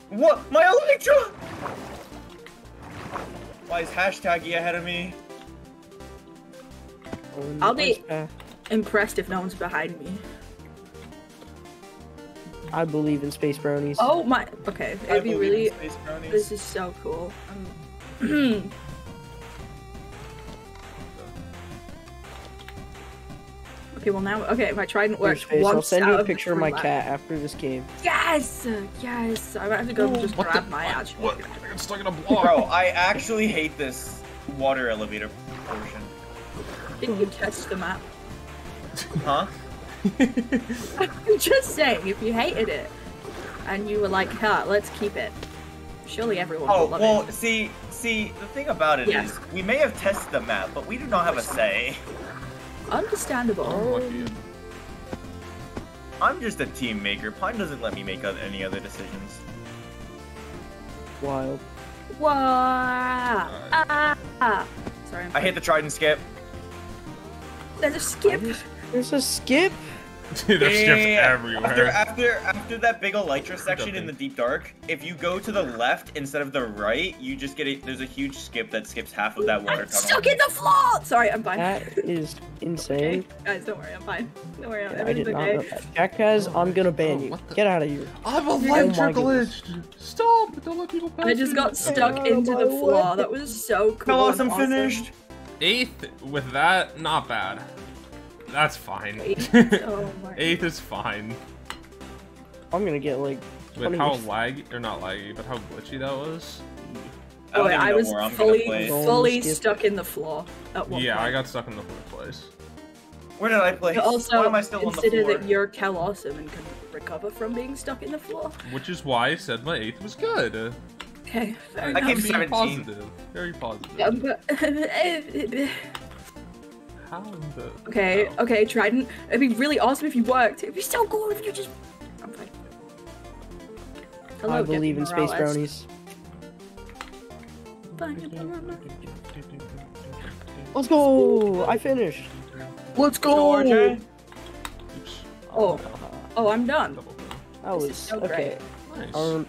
What? My Elytra! Why is hashtaggy ahead of me? Oh, I'll be- Impressed if no one's behind me. I believe in space brownies. Oh my. Okay, it'd be believe in really. Space Brownies. This is so cool. Um, okay, well now. Okay, my trident Here, works space. once I'll send you a picture of my three lap. cat after this game. Yes, yes. I might have to go just What grab the- my what- actual. What? I got stuck in a block. Bro, I actually hate this water elevator portion. Did you test the map? Huh? I'm just saying, if you hated it, and you were like, "Huh, let's keep it," surely everyone Oh, will love well, it. see, see, the thing about it is, Yeah. we may have tested the map, but we do not have a say. Understandable. Oh. I'm just a team maker. Pine doesn't let me make any other decisions. Wild. Whoa! Ah, ah. Sorry, I'm I hate the trident skip. There's a skip. There's a skip. Dude, there's skips Yeah, everywhere. After, after after that big elytra section in the deep dark, if you go to the left instead of the right, you just get a there's a huge skip that skips half of that water I'm tunnel. stuck in the floor. Sorry, I'm fine. That is Okay, insane. guys, don't worry, I'm fine. Don't worry, I did everything's not okay. know that. Jackass, I'm gonna oh, ban Oh, you. the- Get out of here. I'm Oh my electric goodness. glitched. Stop! Don't let people pass I just got stuck out oh into the my floor. That was so cool. Tell us I'm awesome. finished. Eighth with that, not bad. That's fine. Eighth? Oh my. Eighth is fine. I'm gonna get like. With how minutes. laggy, or not laggy, but how glitchy that was. I don't Boy, even I was fully, gonna play. Don't fully stuck in the floor at one Yeah, point. I got stuck in the fourth place. Where did I play? But also, Why am I still on the consider floor? that you're Kelawesome and can recover from being stuck in the floor. Which is why I said my eighth was good. Okay, fair I enough. came Being 17. positive. Very positive. Um, but- eh, eh, eh. How the... okay, oh. okay, Trident. It'd be really awesome if you worked. It'd be so cool if you just. I'm fine. Hello, I believe in space brownies. Let's go! I finished. Let's Go, RJ. Oh, oh, I'm done. Double. That was so okay. Nice. Um,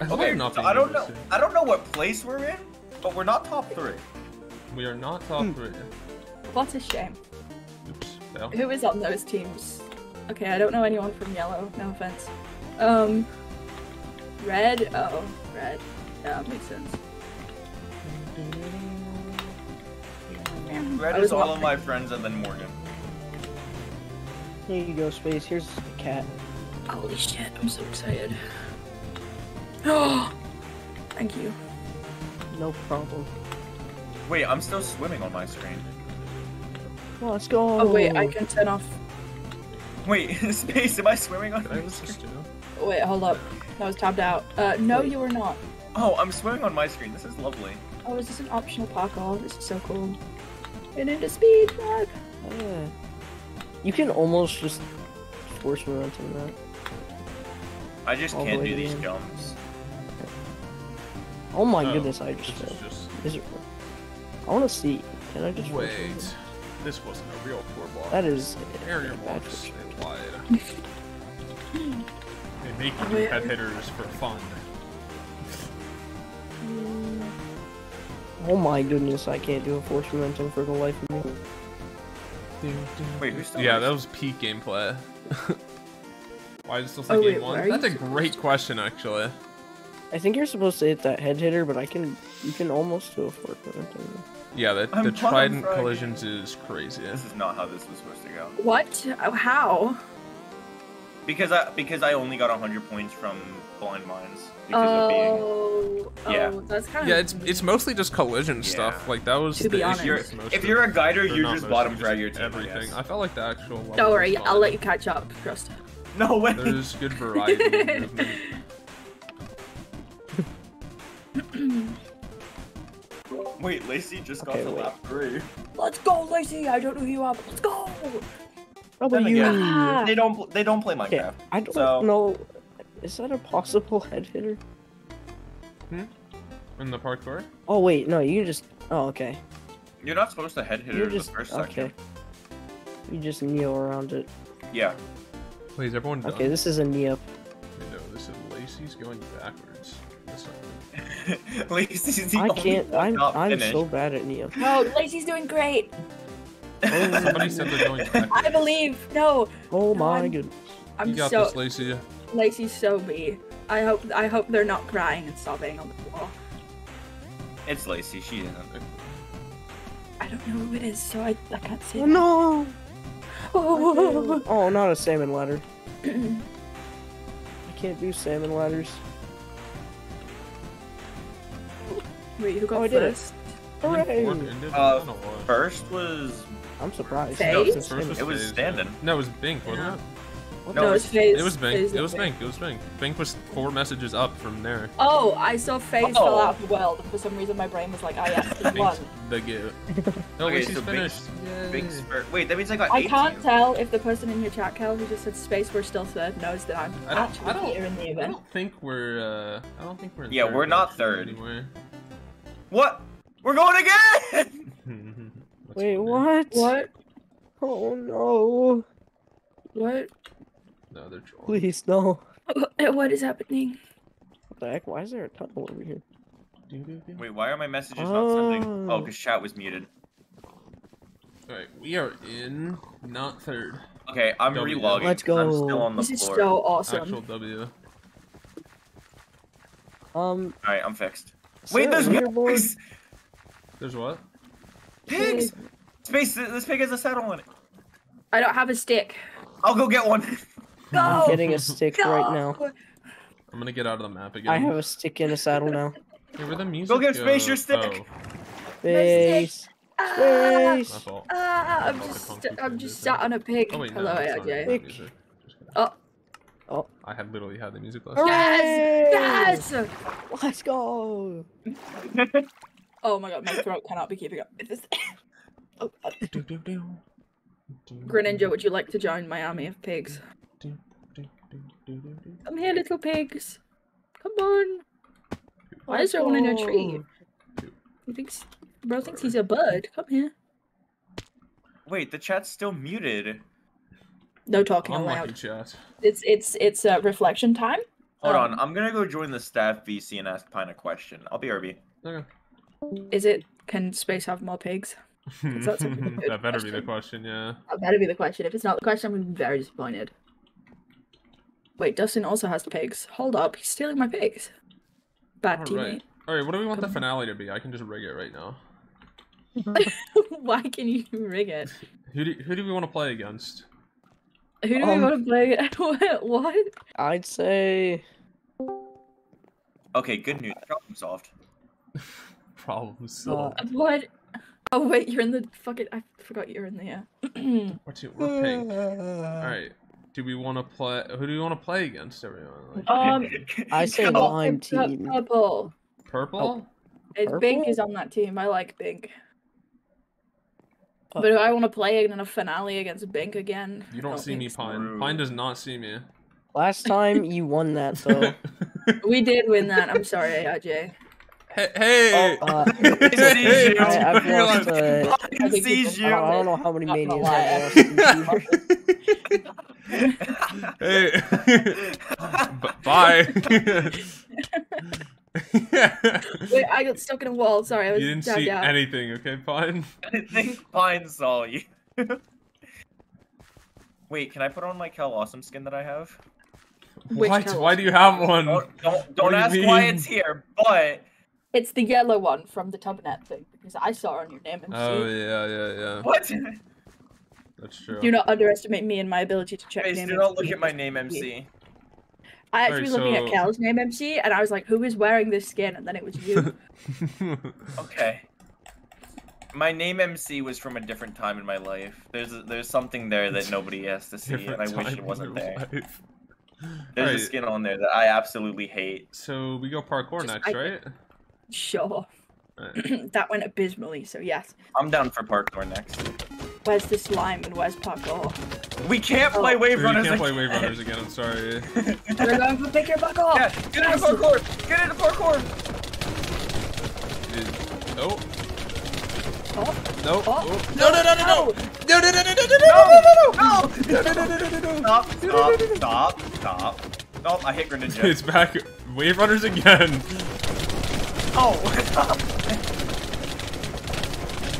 I love Okay, not so I don't know. I don't know what place we're in, but we're not top three. We are not top Hmm. three. What a shame. Oops. Fail. Who is on those teams? Okay, I don't know anyone from yellow. No offense. Um, red. Oh, red. Yeah, makes sense. Red is all of my friends, and then Morgan. here you go, space. Here's a cat. Holy shit! I'm so excited. Oh, thank you. No problem. Wait, I'm still swimming on my screen. Let's go. Oh wait, I can turn off. Wait, space. Am I swimming on I my lose screen? Wait, hold up. That was tabbed out. Uh, no, Wait. you were not. Oh, I'm swimming on my screen. This is lovely. Oh, is this an optional parkour? This is so cool. Get into speed mode. Yeah. You can almost just force momentum that. I just All can't way do these end. jumps. Oh my Oh, goodness, I just failed. is just. Is it? I want to see. Can I just? Wait. Momentum? This wasn't a real core block. That is. Area bad blocks force. implied. they make you do Wait. head hitters for fun. Oh my goodness, I can't do a force momentum for the life of me. Wait, who's still Yeah, that was peak gameplay. Why is it still say Oh, game wait, one? That's a you great question, actually. I think you're supposed to hit that head hitter, but I can. You can almost do a force momentum. Yeah, the, the trident frag. collisions is crazy. This is not how this was supposed to go. What? Oh, How? Because I because I only got 100 points from blind mines because of being. Oh, oh Yeah. oh, that's kind of. Yeah, it's it's mostly just collision stuff. Like that was To the be issue honest. If you're with if you're a guider, you not just bottom just frag your team. Everything. guess. I felt like the actual. level Don't worry, I'll let you catch up. Trust. No way. There's good variety in movement. Wait, Lacey just got Okay, to lap three. Let's go, Lacey. I don't know who you are, but let's go. How Then about you? again, Ah. They don't. They don't play Okay, Minecraft. I don't So- know. Is that a possible head hitter? Hmm. In the parkour? Oh wait, no. You can just. Oh okay. You're not supposed to head hit her You're in the just first okay. section. You just kneel around it. Yeah. Please, everyone done? Okay, this is a knee up. No, this is Lacey's going backwards. That's not Lacey's the I only can't. one I'm. not I'm finished. so bad at knee up. No, Lacey's doing great. good. Somebody said they're going backwards. I believe. No, Oh my I'm- goodness. I'm You got so. this, Lacey. Lacey's so me. I hope. I hope they're not crying and sobbing on the floor. It's Lacey. She isn't. I don't know who it is, so I, I can't say. Oh no! Oh. Oh, not a salmon ladder. I can't do salmon ladders. Wait, who got Oh, I did it. first? Hooray! Uh, I don't know what. First was I'm surprised. Faye? No, First it's a First salmon. It was standing. No, it was Bink, wasn't Yeah. it? No, No, it was- Faze. It was Bink. Faze It was did Bink. It was Bink. Bink was four messages up from there. Oh, I saw Faze Oh. fell out of the world, for some reason my brain was like, "I yes, he won." The goat. No, Okay, Lacey's so finished. Big Yay. spurt. Wait, that means I got I 18. can't tell if the person in your chat, Kel, who just said space, we're still third, knows that I'm I actually here in the event. I don't think we're. uh I don't think we're. In Yeah, third we're not third. Anywhere. What? We're going again! Wait, funny. what? What? Oh no! What? No, they're trolling. Please no. What is happening? What the heck? Why is there a tunnel over here? Wait, why are my messages not sending? Oh. Oh, because chat was muted. Alright, we are in not third. Okay, I'm W. relogging. Let's 'cause I'm go. still on the This is so awesome. Actual W. Um. Alright, I'm fixed. Is Wait, there's leaderboard? pigs! There's what? Pigs! Space, this pig has a saddle on it. I don't have a stick. I'll go get one. Go! I'm getting a stick Go! right now. I'm gonna get out of the map again. I have a stick and a saddle now. Hey, where the music give Space go? your stick. Oh, Space. Ah! Space. my fault. Ah, I'm just, I'm just sat on a pig. Oh wait, no, Hello, it's AJ. the music. Just kidding. Oh. Oh. I had literally had the music last. Yes! Yes! Let's go. Oh my god, my throat cannot be keeping up. with this. oh, God. Do, do, do. Do, Greninja, would you like to join my army of pigs? do, do, do, do, do, do. Come here, little pigs. Come on. Why is there one in a tree? He thinks, bro thinks he's a bird. Come here. Wait, the chat's still muted. No talking Unlucky allowed. chat. It's it's it's uh, reflection time. Hold Um, on, I'm gonna go join the staff VC and ask Pine a question. I'll be RB. Okay. Is it can space have more pigs? that's good that better be the question. question, yeah. That better be the question. If it's not the question, I'm gonna be very disappointed. Wait, Dustin also has pigs. Hold up, he's stealing my pigs. Bad teammate. Alright. Alright, what do we want the finale to be? I can just rig it right now. Why can you rig it? Who do, who do we want to play against? Who do Um, we want to play? what? what? I'd say Okay, good news. Problem solved. Problem solved. What? Oh wait, you're in the fucking. I forgot you're in there. What's it? We're pink. Alright. Do we want to play? Who do we want to play against, everyone? Like, Um, I say Go. lime Pur- team. Purple. purple? It's Bink is on that team. I like Bink. Pu- But do I want to play in a finale against Bink again? You I don't see me, think so. Pine. True. Pine does not see me. Last time you won that though. We did win that. I'm sorry, AJ. hey! hey! Uh, Hey, you. I, I've you're lost. like- Uh, Pine sees you I you. don't, I don't know how many Not manias. I've lost. hey! B- bye! Wait, I got stuck in a wall. Sorry, I was you didn't see out. anything, okay, Pine? I think Pine saw you. Wait, can I put on my Kelawesome skin that I have? Which what? Cal Why do you have one? Don't don't, don't do you ask why it's here, but It's the yellow one from the Tubnet thing because I saw it on your name. MC. Oh yeah, yeah, yeah. what? That's true. Do not underestimate me and my ability to check Guys, name do not look at my NameMC. I actually Alright, was looking at Kel's NameMC and I was like, who is wearing this skin? And then it was you. Okay. My NameMC was from a different time in my life. There's a, there's something there that nobody has to see, and I wish it wasn't there. life. There's Alright. a skin on there that I absolutely hate. So we go parkour Just- next, I- right? sure. Alright. that went abysmally, so yes. I'm down for parkour next. Where's the slime and where's parkour? We can't Oh. play Wave We can't play Wave. Runners again. I'm sorry. We're going for pick your parkour! Yeah, get into parkour. Get into parkour. Dude. Oh. Oh, No. Oh. Oh. No, no, no, no, no. Oh. No, no, no, no, no, no, no, No! no, no, no, no, no, no, no. Stop! Stop! Stop! Stop! Oh, I hit Greninja. It's back. Wave Runners again. Oh!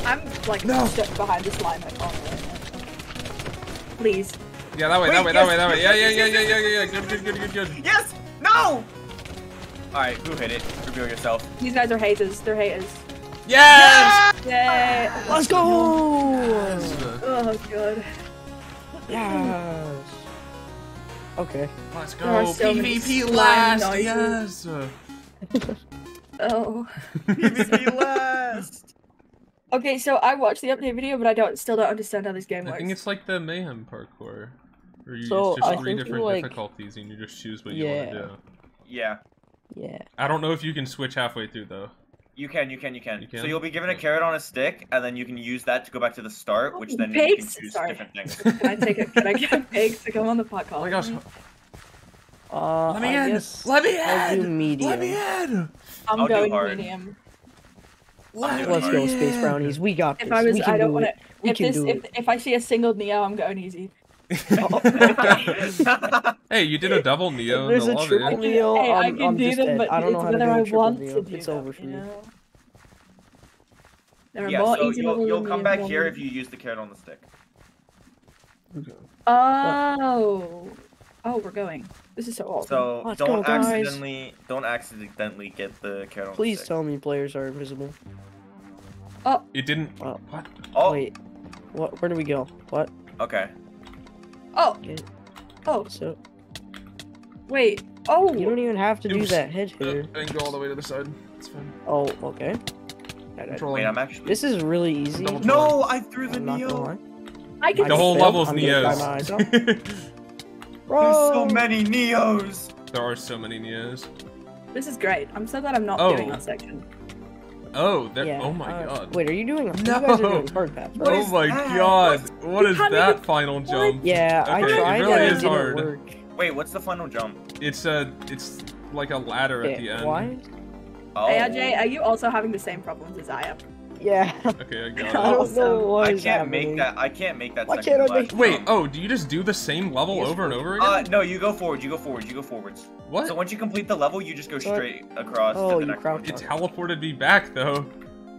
I'm like No. stuck behind the slime at oh. all. Please. Yeah, that way, that Wait, way, that way, that way. yes, Yeah, yeah, yes, yeah, yes, yeah, yes, yeah, yeah, yeah. Good, good, good, good, good. yes! No! Alright, who hit it? Reveal yourself. These guys are haters. They're haters. Yes! Yay! Let's go! Oh god. Yes. Okay. Let's go. so PvP last. noises. Yes. Oh. PvP last! Okay, so I watched the update video, but I don't still don't understand how this game I works. I think it's like the mayhem parkour. Where you So, it's just I three different like- difficulties and you just choose what you want to do. Yeah. Yeah. I don't know if you can switch halfway through though. You can, you can, you can. You can? So you'll be given a carrot on a stick, and then you can use that to go back to the start, which then you can choose Sorry. different things. Can I take it? Can I get a pig to come on the podcast? Oh my gosh. Uh, Let me I in. guess Let me I'll do medium. Let me in. I'm I'll do going medium. I'm Let's hard. go, Space Brownies. We got this. If I was, we can I don't do want to. If this, if if I see a single Neo, I'm going easy. Hey, you did a double Neo in There's the a lobby. triple Neo. hey, I I'm, can I'm do just them, but I don't know it's how to whether do I a triple want Neo. to do It's them, over for you me. know? There are yeah, more so easy you'll, you'll come back here levels. if you use the carrot on the stick. Oh. Oh, we're going. This is so awesome. So Let's don't go, guys. accidentally don't accidentally get the carrot on Please the stick. tell me players are invisible. It didn't. Oh. What? Oh, Wait. What? Where do we go? What? okay. oh. Okay. Oh. So Wait. Oh. you don't even have to do that head Uh, hitter. and go all the way to the side. It's fine. Oh, okay. I- I- Controlling. Wait, I'm actually. This is really easy. No, I threw the I'm Neo. I can I the whole failed. level's I'm gonna cry my eyes out. Neos. There's so many Neos. there are so many Neos. This is great. I'm so glad I'm not Oh. doing that section. Oh, there. Yeah, oh my uh, god. Wait, are you doing? You guys No. are doing hard paths, What right? oh my that? god. What You that even- final jump? Yeah, I Okay, it really and it is didn't hard. work. Wait, what's the final jump? It's a. It's like a ladder at the end. why? Oh. ARJ, are you also having the same problems as I am? Yeah. Okay, I I got it. don't know what I can't happening. make that. I can't make that. Why second can't I last make- Wait, oh, do you just do the same level over and over again? Uh, no, you go forward. You go forward. You go forwards. what? So once you complete the level, you just go So- straight across Oh, to the you next crouch one. it teleported me back though.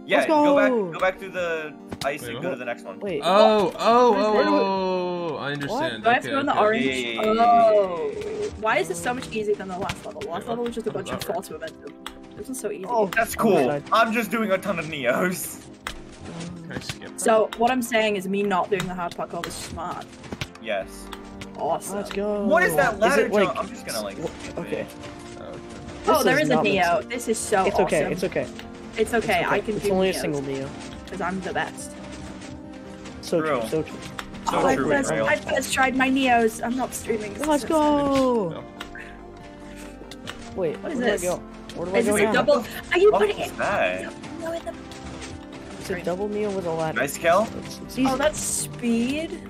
Yeah, Let's go. back. go. Go back through the ice Wait, and go what? to the next one. Wait. Oh, oh, oh, Where do oh, I understand. Do I have to okay, go in the orange? Yeah, yeah, yeah, yeah, Oh. Why is this so much easier than the last level? The last Yeah, level was just a bunch of about false momentum. This one's so easy. Oh. That's cool. God. I'm just doing a ton of neos. Can I skip? So what I'm saying is me not doing the hard parkour was smart. Yes. Awesome. Let's go. What is that ladder it like? I'm just gonna like. Okay. Oh, okay. Oh, there is is a Neo. This is so It's awesome. okay. It's okay. It's okay. I can It's do only a single Neo. because I'm the best. So true. True. So true. So oh, I true, first, I first tried my Neos. I'm not streaming. Let's go. No. Wait. What is where this? do I go? Where do sad. I Is go this a now? double? Are you What putting it? that? No, in the... It's a double Neo with a ladder. Nice kill. It's, it's easy. Oh, that's speed.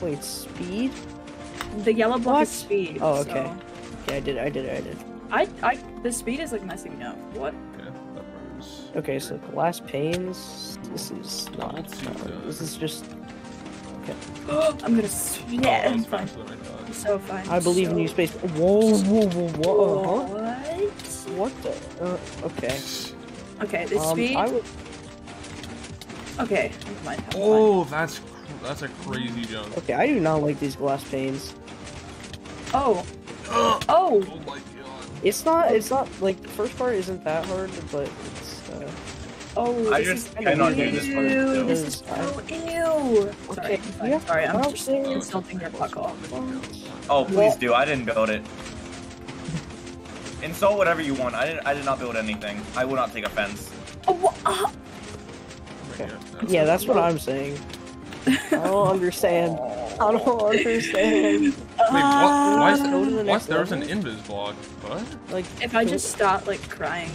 Wait, speed? The yellow block What? is speed. Oh, so- okay. Okay, I did it. I did it. I did. I, I, the speed is like messing me up. What? Okay, that works. Okay, so glass panes. This is not. Let's uh, this is just. I'm gonna. s- Oh, Yeah, that I'm was fine. faster than I thought. I'm so fine. I believe so... in you, space. Whoa, whoa, whoa, whoa. What? What the? Uh, okay. Okay, the Um, speed. I would. Okay, never mind. I'm fine. Oh, that's cr- that's a crazy jump. Okay, I do not like these glass panes. Oh. Oh Oh. my god. It's not. It's not like the first part isn't that hard, but it's. Uh, Oh. I this just cannot ew. do this part. This is so ew. Okay, I'm yeah, Sorry, I'm I'm just saying- insulting your parkour. Oh, please do. I didn't build it. Insult whatever you want. I didn't. I did not build anything. I will not take offense. Oh, wha- uh, my God, that's- yeah, that's what I'm saying. I don't understand. I don't understand. Wait, what? Why is uh, Go to the there, next what? There's an level? invis block. What? Like, If I just start like crying.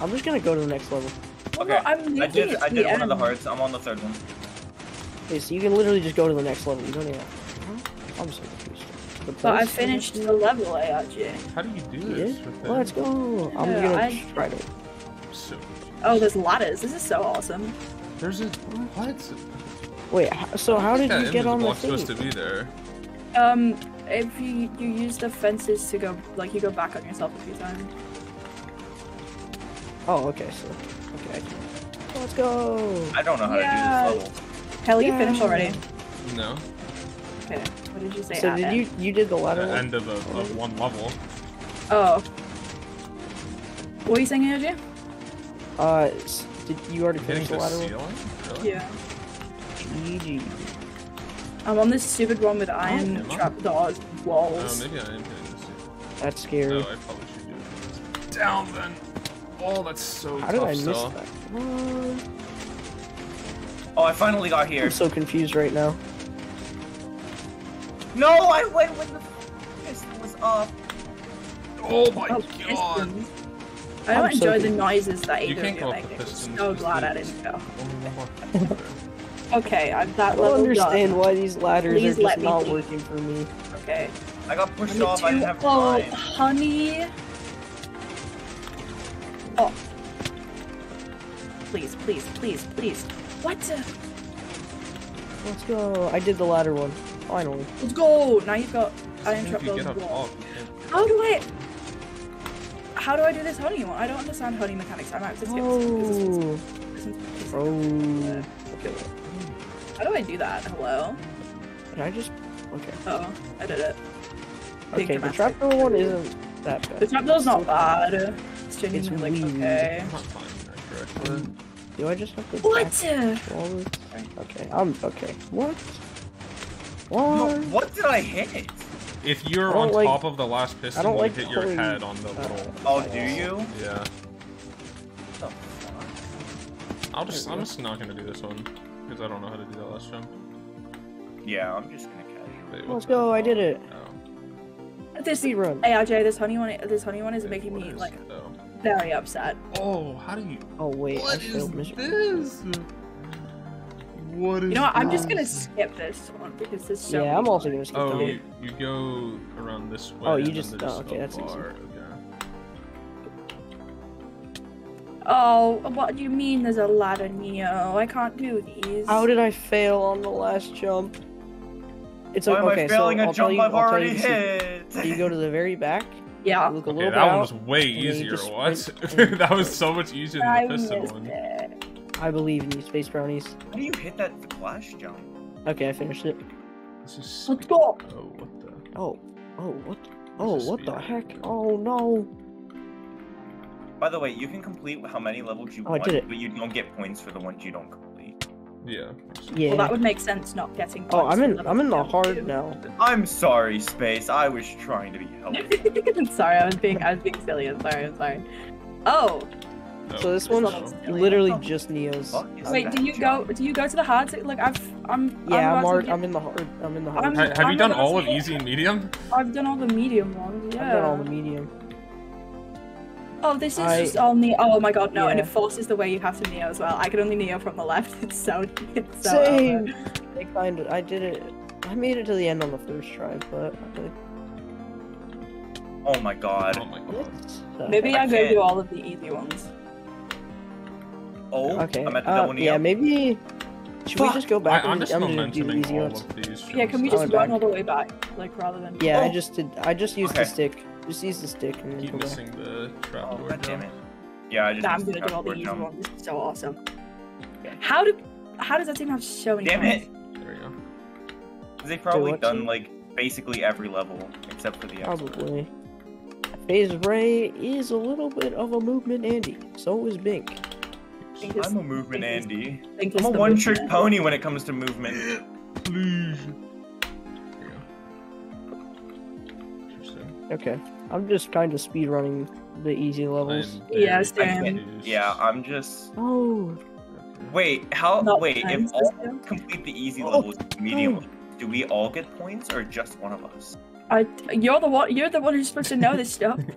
I'm just gonna go to the next level. Well, Okay, no, I'm I did. I did the one of the hearts. I'm on the third one. Okay, so you can literally just go to the next level. You don't even. I'm so confused. But I finished the level, ARJ. How do you do this? did? Let's go. I'm Yeah, gonna I- try to. So, Oh, there's ladders. This is so awesome. there's a what? Wait, so how did you get on the block's thing? supposed to be there? Um, if you you use the fences to go, like you go back on yourself a few times. Oh, okay, so. Okay, I can. Let's go. I don't know how Yeah. to do this level. Kelly, you Yeah. finished already. No. Okay. What did you say? So at did end? you you did the The end of, a, of one level. Oh. What are you saying, ARJ? Uh, did you already finish the the ladder ceiling? Really? Yeah. GG. I'm on this stupid one with iron am I? trapdoors, Oh, maybe I am hitting this. ceiling. That's Oh, scary. I probably should do it. Down then. Oh, that's so How tough did I miss still. that? What? Oh, I finally got here. I'm so confused right now. No, I went when the piston was up. Oh my Oh, god. pistons. I I'm don't so enjoy the noises that You either can't of you make. I'm pistons. so just glad I didn't go. Okay, I'm that I don't level understand done. why these ladders Please are just not be. working for me. Okay. I got pushed Number off. I didn't two- have oh, honey. Oh. Please, please, please, please. What? Let's go. I did the ladder one. Finally. Let's go. Now you've got iron If you trapdoors get up walls. top, you can't- How do I? How do I do this honey one? I don't understand honey mechanics. I'm have to skip this one because Oh. this one's- this Oh. Okay. How do I do that? Hello. Can I just? Okay. Oh, I did it. Big Okay. The trapdoor one isn't that bad. The trapdoor's not bad. It's genuinely like weird. okay. I'm not finding. Do I just have to? What? back this? Okay. I'm okay. What? No, What? what did I hit? If you're on like- top of the last piston, don't you like hit your head on the uh, little. Oh, do you? Yeah. What the fuck? I'll just. I'm just not gonna do this one because I don't know how to do that last jump. Yeah, I'm just gonna catch you. Wait, Let's go. I did it. Oh, This Speed run. ARJ, this honey one, this honey one is making me is- like. Very upset. Oh, how do you? Oh wait, I What is failed this? What is? You know what? I'm just gonna skip this one because this is so. Yeah, I'm also gonna skip Oh, that. you, you go around this way. Oh, you just- oh, okay, a that's easy. bar, Oh, what do you mean there's a ladder, Neo? I can't do these. How did I fail on the last jump? It's Why o- am okay, I failing so a I'll jump you, I've I'll already you the hit? You go to the very back, Yeah. look a Okay, little that bit one out. was way and easier. just What? that was so much easier I than the piston one. it. I believe in you, space brownies. How do you hit that flash jump? Okay, I finished it. This is Let's go. Oh, what the? Oh, oh, what? Oh, what the heck? Oh no! By the way, you can complete how many levels you Oh, I want, did it. but you don't get points for the ones you don't complete. Yeah. Yeah. Well, that would make sense not getting. oh, I'm in. I'm in the two. hard now. I'm sorry, Space. I was trying to be helpful. I'm sorry, I was being I was being silly. I'm sorry. I'm sorry. Oh, Oh, So this This one's level's literally Oh. just Neo's. Wait. Do you go? Do you go to the hard? Like I've. I'm. Yeah, I'm, I'm, hard. I'm in the hard. I'm in the hard. I'm- have you done all of easy and medium? I've done all the medium ones. Yeah. I've done all the medium. Oh, this is I- just all Neo. Oh my god, no! And it forces the way you have to Neo as well. I can only Neo from the left. It's so. It's so. Same. over. I kind of. I did it. I made it to the end on the first try, but. Oh my god. Oh my god. Maybe heck? I go can't- do all of the easy ones. Oh, Okay. I'm at the uh, double yeah, Neo. maybe. Should we just go back? I'm and- just I'm gonna do the easy ones. Yeah, can we just went run back. all the way back, like rather than? Yeah, I Oh. just did. I just used Okay. the stick. Just use the stick and then Keep missing the Oh, trapdoor god damn it. Yeah, I just. Nah, I'm gonna do all the trapdoor easy jump. ones. This is so awesome. How do? How does that team have so many? Damn it! There we go. They've probably done team? like basically every level except for the X. Probably. Phase Ray is a little bit of a movement Andy. So is Bink. think it's- I'm a movement think Andy. I think I'm a one-trick pony when it comes to movement. Please. There you go. Interesting. Okay. I'm just kind of speed running the easy levels. I'm Yeah, very same. Yeah, I'm just. Oh. Wait, how? Not Wait, if all system. complete the easy Oh, levels, medium, oh. no. do we all get points or just one of us? I, you're the one. You're the one who's supposed to know this stuff.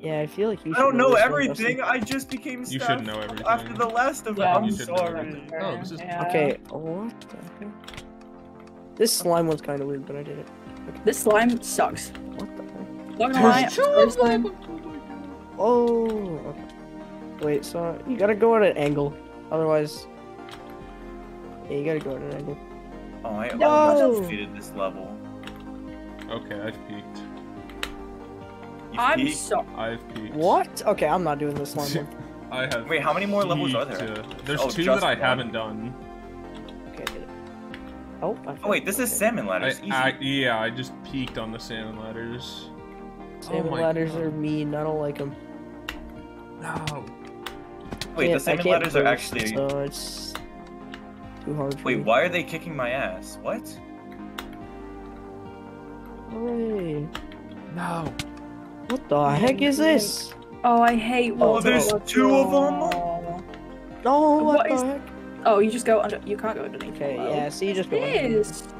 Yeah, I feel like you I don't know this one, everything. I just became You staff should know everything. after the last of Yeah, them. I'm You should know sorry. everything. Oh, this is- Yeah. Okay, what the heck? This slime one's kind of weird, but I did it. This slime sucks. What the heck? Not gonna lie. There's two first of them. Oh. Okay. Wait, so you gotta go at an angle. Otherwise. Yeah, you gotta go at an angle. Oh, I No. almost completed this level. Okay, I've peaked. You I'm peeked? so. I've peaked. What? Okay, I'm not doing this one. I have. Wait, how many more levels are there? uh, there's Oh, two that I one? haven't done. Okay, I did it. Oh, I Oh wait, this is okay. salmon I, ladders. Easy. I, yeah, I just peaked on the salmon ladders. Oh salmon oh ladders God. are mean. I don't like them. No. Wait, the salmon ladders are actually. So it's too hard for Wait, me. why are they kicking my ass? What? Hooray. No. What the heck is this? Oh, I hate. Oh, there's two of them? No, what, What the is- heck? Oh, you just go under. You can't go underneath. Okay, Hello? yeah, so you just go It underneath.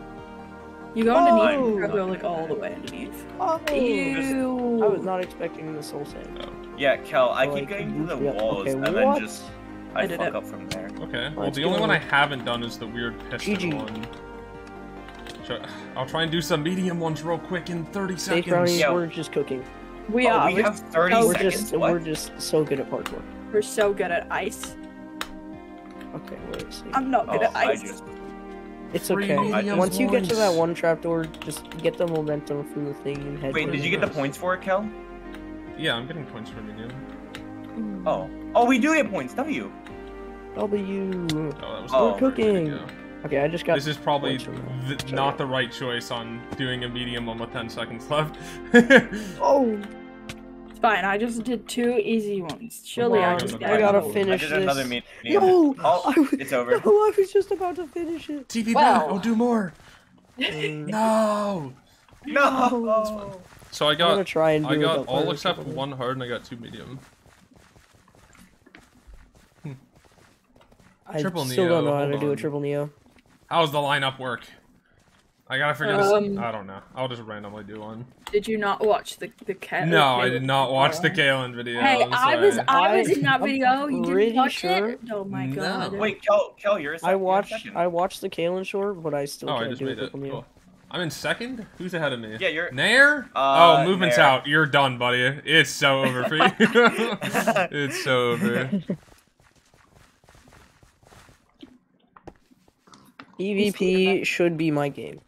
Is. You go underneath. Oh. You go like all the way underneath. Oh, Ew. I was not expecting this whole thing. Yeah, Kel, I Like, keep getting to the walls okay, and what? then just I, I did fuck it. up from there. Okay. Well, Let's the only one I haven't done is the weird piston GG. one. I'll try and do some medium ones real quick in 30 Safe seconds. brownies, Yeah. we're just cooking. We oh, are. we have 30 Oh, we're seconds. just what? we're just so good at parkour. we're so good at ice. Okay, wait. See. I'm not good oh, at I ice. just It's okay. medium Once you get to that ones. one trapdoor, just get the momentum from the thing and head. wait. Did the you get the points for it, Kel? Yeah, I'm getting points for medium. Hmm. Oh, oh, we do get points. W. W. Oh, that was Oh. the cooking. Yeah. Okay, I just got. This is probably points from that. th- So, not the right choice on doing a medium one with 10 seconds left. Oh, It's fine. I just did two easy ones. Surely I just I gotta it. finish I did another this. medium. No! Oh, oh I w- it's over. No, I was just about to finish it. TV Well. back. Oh, do more. No. No. So I I'm gonna got try and do I got all except but then- one hard and I got two medium. Hmm. I Triple still Neo, don't know how to do a triple neo. How's the lineup work? I gotta figure this. Um, I don't know. I'll just randomly do one. Did you not watch the the cat? No, I did not watch the Kalen video. Hey, I'm I was. I was in that I'm video. You didn't watch sure- it? Oh my No. god. Wait, Kel, Kel, you're a sec- I you're watched. I watched the Kalen short, but I still Oh, I can't just do a made it. triple. Cool. I'm in second. Who's ahead of me? Yeah, you're. Nair? Uh, oh, movement's Nair. out. You're done, buddy. It's so over for you. it's so over. PvP should be my game.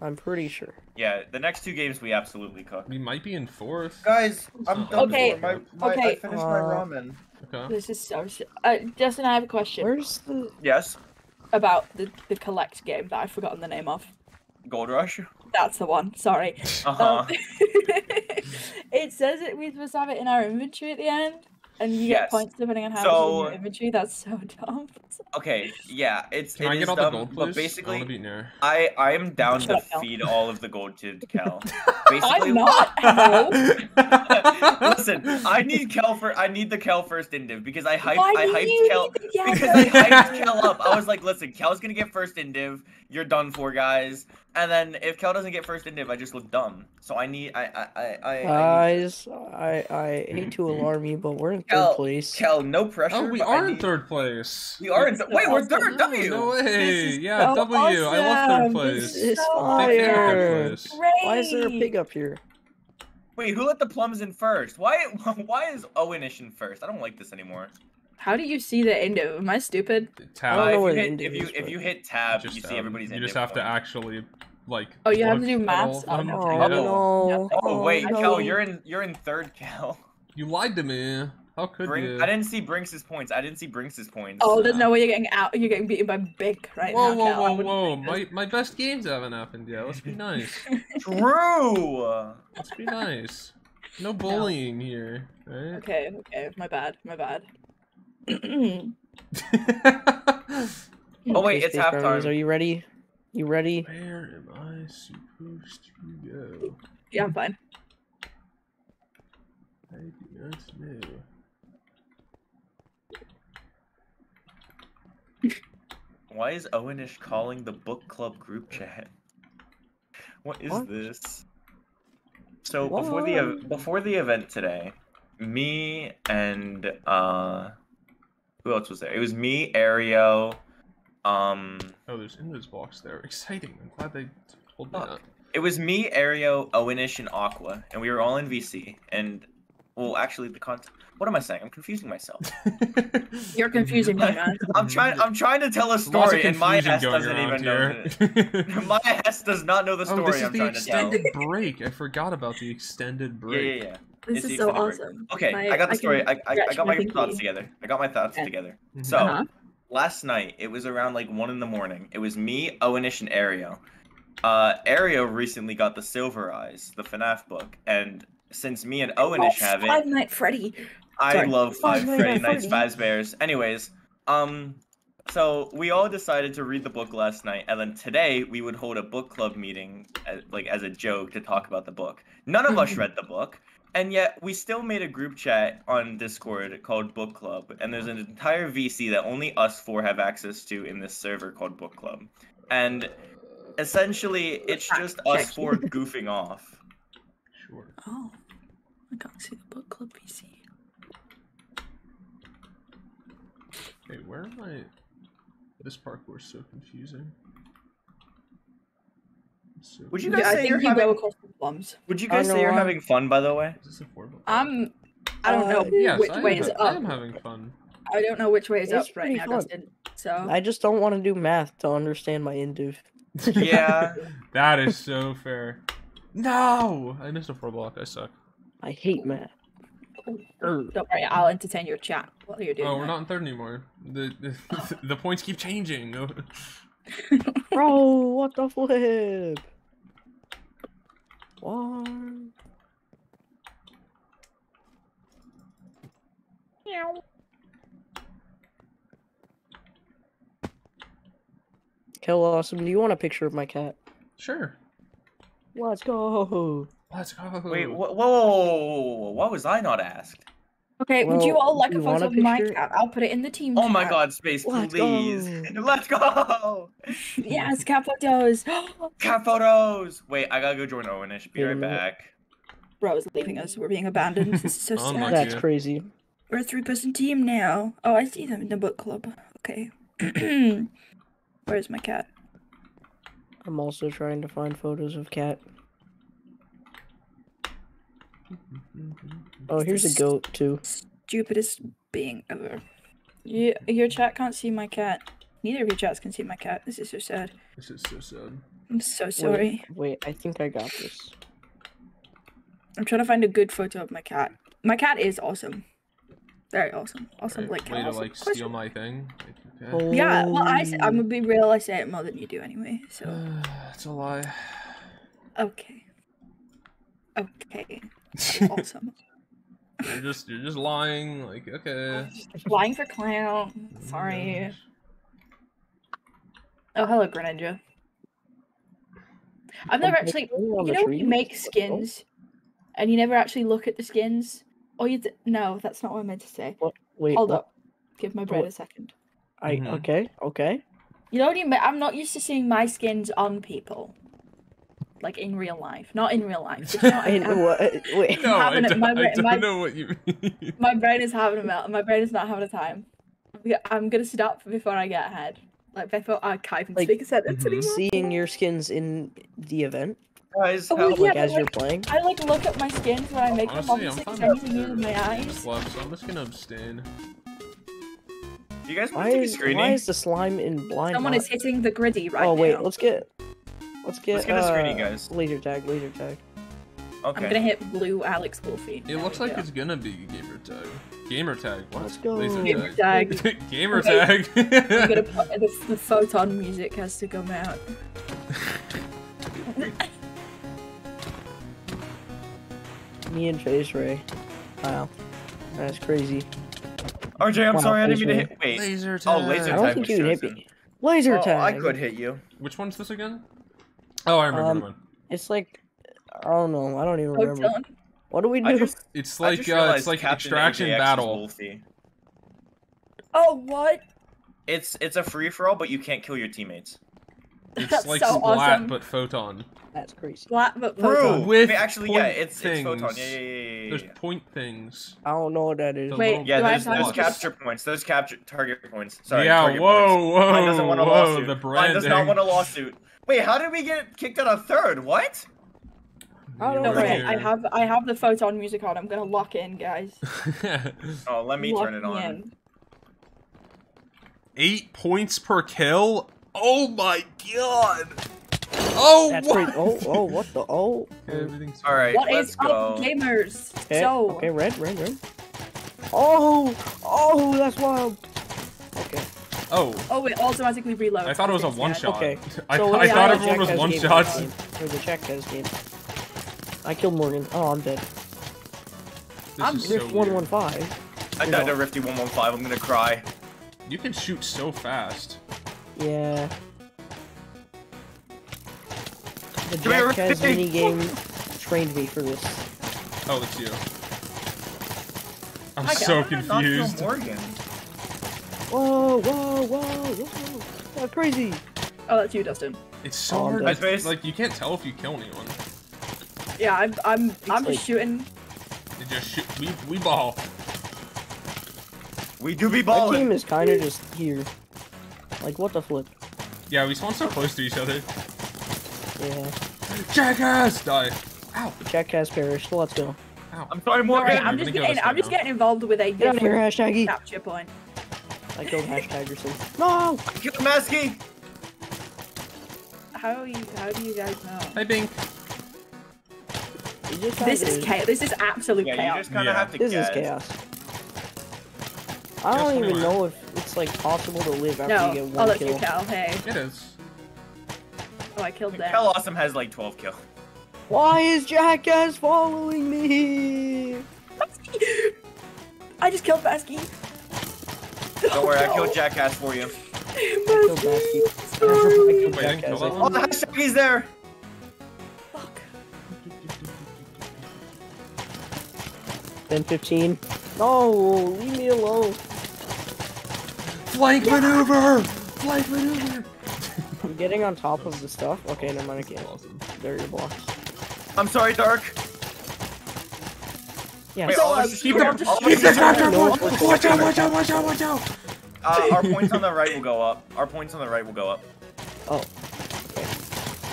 I'm pretty sure. Yeah, the next two games we absolutely cook. We might be in fourth. Guys, I'm I'm done done. Okay, My, my, okay. I finished my Uh, ramen. Okay. This is so. Uh, Justin, I have a question Where's the? Yes, about the the collect game that I've forgotten the name of. Gold Rush. That's the one. Sorry. Uh huh. Um, it says it we're supposed to have it in our inventory at the end, and you Yes. get points depending on how So- much is in your inventory. That's so dumb. Okay, yeah, it's Can it I is get all the dumb, gold, please? but I basically, want to beat Nair. I I am down Shut to up, Cal. feed all of the gold to Kel. Basically, I'm not. Hello. Listen, I need Kel for I need the Kel first indiv because I hyped Why I hyped you Kel need the Kel because I hyped Kel up. I was like, listen, Kel's gonna get first indiv. You're done for, guys. And then if Kel doesn't get first indiv, I just look dumb. So I need I I I I, I Guys, I I hate to alarm you, but we're in third place. Kel, no pressure. Oh, we but I are in third place. We are in. Th- wait, we're third. W. no way. Yeah, so W. I love third awesome. place. This is It's so Big fan of fire. third place. Why is there a pig up here? Wait, who let the plums in first? Why why is Owenish in first? I don't like this anymore. How do you see the end of? Am I stupid? Tab. I Uh, if you hit, if you if you hit tab, just, you see um, everybody's. You just have to actually like. Oh, you have to do at maths? all of Oh, them. no. Oh no! Oh wait, no. Kel, you're in you're in third, Kel. You lied to me. How could Brink, you? I didn't see Brinks's points. I didn't see Brinks's points. Oh, there's no way you're getting out. You're getting beaten by Big right Whoa, now. whoa, Cal. I whoa, whoa! My my best games haven't happened yet. Let's be nice. True. Let's be nice. No bullying here, right? Okay, okay, my bad, my bad. Oh wait, it's Space Brownies, Are you ready? You ready? Where am I supposed to go? yeah, I'm fine. I do not know. Why is Owenish calling the book club group chat? What is What? this? So before the before the event today, me and uh, who else was there? It was me, Ario, um, Oh, there's Invis box there. Exciting. I'm glad they told me Fuck. it was me, Ario, Owenish, and Aqua, and we were all in VC. And well, actually, the content. What am I saying? I'm confusing myself. You're confusing me, man. I'm trying. I'm trying to tell a There's lots of story, and my confusion ass doesn't even know. here. The, my ass does not know the oh, story this is I'm the trying extended break. I forgot about the extended break. yeah, yeah. yeah. This It's is so extended break. awesome. Okay, My- I got the can story. I, I, I got my pinky. thoughts together. I got my thoughts Okay. together. Mhm. So Uh-huh. last night it was around like one in the morning. It was me, Owenish, and Ario. Uh, Ario recently got the Silver Eyes, the FNAF book, and since me and Owenish have it, Oh, Five Night Freddy. I Sorry. love Five Five Freddy Nights Nights Fazbear's. Bears. Anyways, um, so we all decided to read the book last night, and then today we would hold a book club meeting, as, like as a joke to talk about the book. None of us read the book, and yet we still made a group chat on Discord called Book Club, and there's an entire VC that only us four have access to in this server called Book Club, and essentially it's just us four goofing off. Sure. Oh, I can't see the book club PC. Wait, where am I? This parkour is so confusing. So Would you Yeah, guys I say think you're you having? go across the plums. Would you guys say know you're I'm- having fun? By the way. Is this affordable? I'm. I don't know Uh, yes, which I way is ha- I'm having fun. I don't know which way is It's up right pretty now. Dustin. So I just don't want to do math to understand my indiv. Yeah. that is so fair. No, I missed a four block. I suck. I hate math. Don't worry, I'll entertain your chat while you're doing Oh, we're that. not in third anymore. The the, the points keep changing. Bro, what the flip? What? Kelawesome. Do you want a picture of my cat? Sure. Let's go. Let's go. Wait, wh- whoa, why was I not asked? Okay, would you all like a you want photo of my cat? I'll put it in the team. Oh my god, space, Let's please. go. Let's go! Yes, cat photos. Cat photos! Wait, I gotta go join Owenish. Be right back. Bro is leaving us. We're being abandoned. This is so Unlucky. sad. That's crazy. We're a three-person team now. Oh, I see them in the book club. Okay. Where's my cat? I'm also trying to find photos of cat. Oh, here's a goat too. Stupidest being ever. You, your chat can't see my cat. Neither of your chats can see my cat. This is so sad. This is so sad. I'm so sorry. Wait, wait, I think I got this. I'm trying to find a good photo of my cat. My cat is awesome. Very awesome. Awesome, Right, like way to awesome. like steal my thing. Like, Oh. Yeah, well, I I'm gonna be real. I say it more than you do anyway. So it's a lie. okay, okay, awesome. You're just you're just lying. Like okay. Lying for clown. Sorry. Oh, hello, Greninja. I've never Okay, actually. You know, when you tree? make Oh, skins, and you never actually look at the skins. Or you d- no, that's not what I meant to say. What? Wait. Hold what? up. Give my brain what? a second. I Mhm. okay, okay. You know what you mean? I'm not used to seeing my skins on people. Like in real life. Not in real life. but you know what I I, what? Wait. No, I don't, my I don't my- know what you mean. My brain is having a melt. My brain is not having a time. I'm I'm gonna stop before I get ahead. Like before I can't even Like, speak a sentence mhm. anymore. Seeing your skins in the event, Guys, Oh, how- yeah, like but as you're playing. I like look at my skins when I make them, Honestly, I'm obviously, because fine I with need to use it. my eyes. left, so I'm just gonna abstain. do you guys want Why to take a is, screening? why is the slime in blind? Someone hot? is hitting the griddy right now. oh wait, now. let's get. Let's get. Let's get a screening, uh, guys. Laser tag, laser tag. Okay. I'm gonna hit blue Alex Wolfie. It There looks like go. it's gonna be gamer tag. Gamer tag. What? Let's go. Laser Gamer tag. tag. gamer Okay. tag. I'm gonna put the, the photon music has to come out. Me and Face Ray. Wow, that's crazy. RJ, I'm Wow, sorry, I didn't mean to hit. Wait. Laser tag. Oh, laser I don't tag think was you can hit me. Laser Oh, tag. I could hit you. Which one's this again? Oh, I remember Um, the one. It's like I don't know. I don't even remember. Photon. What do we do? Just, It's like uh, it's like Captain extraction AJX battle. Oh, what? It's it's a free for all, but you can't kill your teammates. It's That's like so splat awesome. but photon. That's crazy. Flat but True. photon. With Wait, actually, yeah, point it's it's photon. Yeah, yeah, yeah, yeah, yeah. There's point things. I don't know what that is. The Wait, Yeah, Do there's, there's capture points. There's capture target points. Sorry. yeah, target whoa, points. whoa, Mine doesn't want a whoa, lawsuit. the Mine branding. does not want a lawsuit. Wait, how did we get kicked out of third? What? I don't Don't know. worry, I have I have the photon music on. I'm gonna lock it in, guys. Oh, let me Lock turn it on. in. Eight points per kill. Oh my god. Oh, That's what? crazy. Oh, oh, what the? Oh. Everything's All right, What let's is go. up, gamers? Okay, So, okay, red, red, red. Oh, oh, that's wild. Okay. Oh, oh, it automatically reloads. I thought it was a instead. one shot. Okay, I, So I yeah, thought the everyone was one game shots. game. Or the game. I killed Morgan. Oh, I'm dead. This I'm is so Rift one weird. I died to Rifty 115. I'm gonna cry. You can shoot so fast. Yeah. The Come here, Jackass mini game trained me for this. Oh, it's you. I'm I so How I not confused. Morgan. Whoa, whoa, whoa, whoa! That's crazy. Oh, that's you, Dustin. It's so Oh, hard. that's- to- like you can't tell if you kill anyone. Yeah, I'm I'm I'm like- just shooting. You just shoot. We we ball. We do be My team balling. is kind of just here. Like what the flip? Yeah, we spawn so close to each other. Yeah. Jackass! Die. Ow. Jackass perished. Let's go. Ow. I'm sorry, Alright, Morgan. I'm just getting I'm just getting involved with a Get here, different Hashtaggy. capture point. I killed hashtag Hashtaggerson. No. Kill Masky. How you how do you guys know? Hi, Bink. This is chaos. This is absolute Yeah, you chaos. just kind of Yeah. have to This guess. is chaos. I don't even anyway. know if it's like possible to live after No, you get oh one that's kill. you, Cal. Hey, It is. oh I killed that. Kelawesome has like 12 kills. Why is Jackass following me? I just killed Masky. Don't worry, I killed Jackass for you. I. I killed Wait, I didn't Jackass. kill that Oh, the Hashtaggy's there. Fuck. 10 15. No, leave me alone. Flank maneuver. Flank maneuver. I'm getting on top of the stuff. Okay, never mind. I can't. Awesome. There are your blocks. I'm sorry, Dark. Yeah. Wait, So, uh, Keep the, all just all keep the is- capture No, Watch out! Watch out! Watch out! Watch out! Uh, our points on the right will go up. Our points on the right will go up. Oh.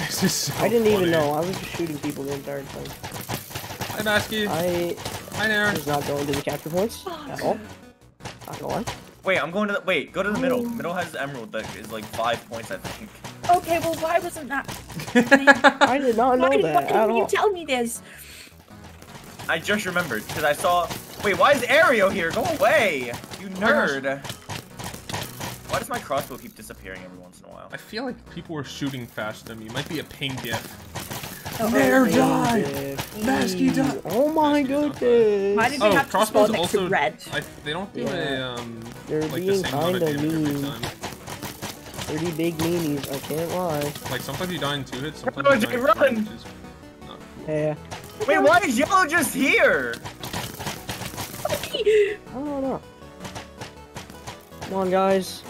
This is so I didn't even know. I was just shooting people the entire time. Hi, Masky. I Hi there. was not going to the capture points at all. Not gonna. Wait, I'm going to the wait. Go to the middle. Middle has emerald that is like five points, I think. Okay, well, why wasn't that? I did not know Why, that why didn't you tell me this? I just remembered because I saw. Wait, why is Ario here? Go away, you my gosh. nerd. Why does my crossbow keep disappearing every once in a while? I feel like people were shooting faster than me. Might be a ping gif. Oh, There okay. died! Masky Masky died! Oh my Masky goodness. Why did we Oh, have to crossbows spawn next to also. red? I, they don't do Yeah. a um They're like the being same amount of kinda damage every mean. time. Pretty big meanies, I can't lie. Like sometimes you die in two hits, sometimes Run, you die in run! three, which cool. Yeah. Wait, why is yellow just here? I don't know. Come on, guys.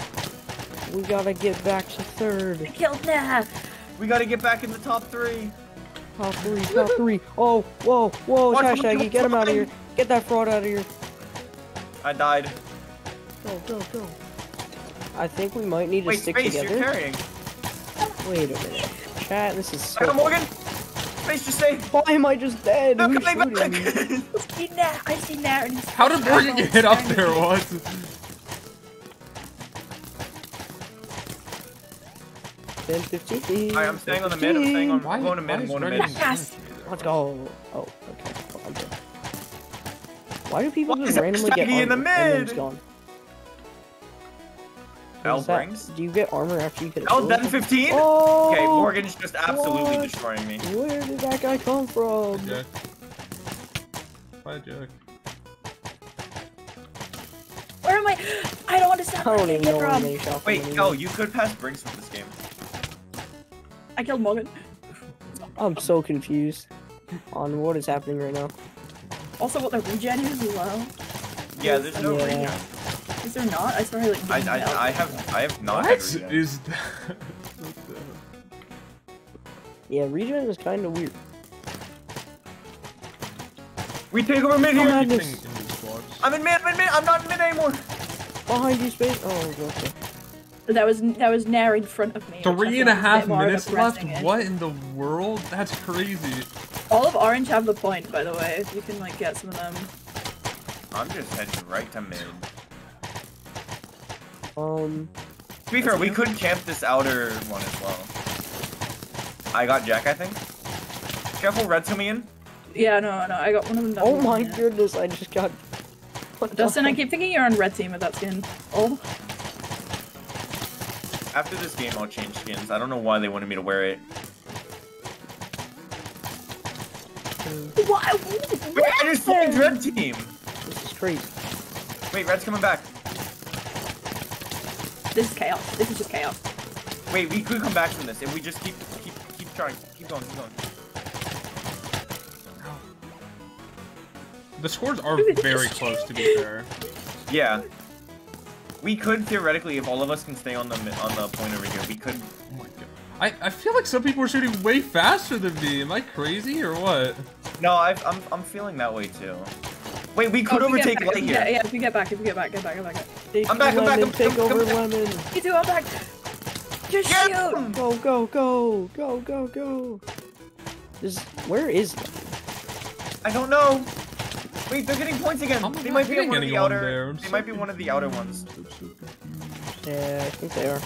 We gotta get back to third. I third. killed Nah. We gotta get back in the top three. Top three, top three. Oh, whoa, whoa, Watch, watch, Hashtaggy, get him out of here. Get that fraud out of here. I died. Go, go, go. I think we might need to stick space, together. you're carrying. Wait a minute. Chat, this is I so. got Morgan. Space, just say. Why am I just dead? No, Who's come back. shooting me? I see Nah. I see Nah. And How did Morgan get hit up there? What? Ten fifteen. Alright, I'm staying on the mid. I'm staying on. Why, I'm going to mid. I'm going to mid. Yes. Let's go. Oh, okay. Well, I'm good. Why do people Why just is randomly get in the armor and then it's mid? gone? L Is that- brings. Do you get armor after you get a L kill? then 15. Oh! Okay, Morgan's just absolutely What? destroying me. Where did that guy come from? Jack. Bye, Jack. Where am I? I don't understand. I where don't I even get know where from. they shot from Wait, anymore. Kel, you could pass Brinks with this game. I killed Morgan. I'm so confused on what is happening right now. Also, what the regen is as well. Yeah, there's no Yeah. regen. Is there not? I swear I like. I, zoomed out. I, I have I have not What had is that? What the- Yeah, regen is kind of weird. We take over mid here. madness. Keeping in. I'm in mid, I'm in mid. I'm not in mid anymore. Behind you, space. Oh, okay. That was that was Nair in front of me. which I Three feel and a is bit half more of a minutes left? pressing issue. What in the world? That's crazy. All of Orange have the point, by the way. If you can like get some of them. I'm just heading right to mid. Um, To be fair, we could camp this outer one as well. I got Jack, I think. Careful, red's coming in. Yeah, no, no, I got one of them. oh my Yeah. goodness, I just got. What Dustin, I keep thinking you're on red team with that skin. Oh, After this game, I'll change skins. I don't know why they wanted me to wear it. why? Wait, I just joined red team. This is crazy. Wait, red's coming back. This is chaos. This is just chaos. Wait, we could come back from this if we just keep keep keep trying, keep going, keep going. The scores are very close, to be fair. Yeah. We could theoretically, if all of us can stay on the on the point over here, we could. Oh my god. I, I feel like some people are shooting way faster than me. Am I crazy or what? No, I've, I'm I'm feeling that way too. Wait, we could Oh, if you get overtake back- light Yeah, here. yeah, if you get back, if you get back, get back, get back. Take I'm back, I'm back, I'm- take I'm- over I'm back. lemon. You two, I'm back. Just Get shoot. him! Go, go, go, go, go, go. This, where is? I don't know. Wait, they're getting points again. How am I They might be hitting one of the outer. there? I'm They so might be one of the outer ones. confused. I'm so confused. Yeah, I think they are.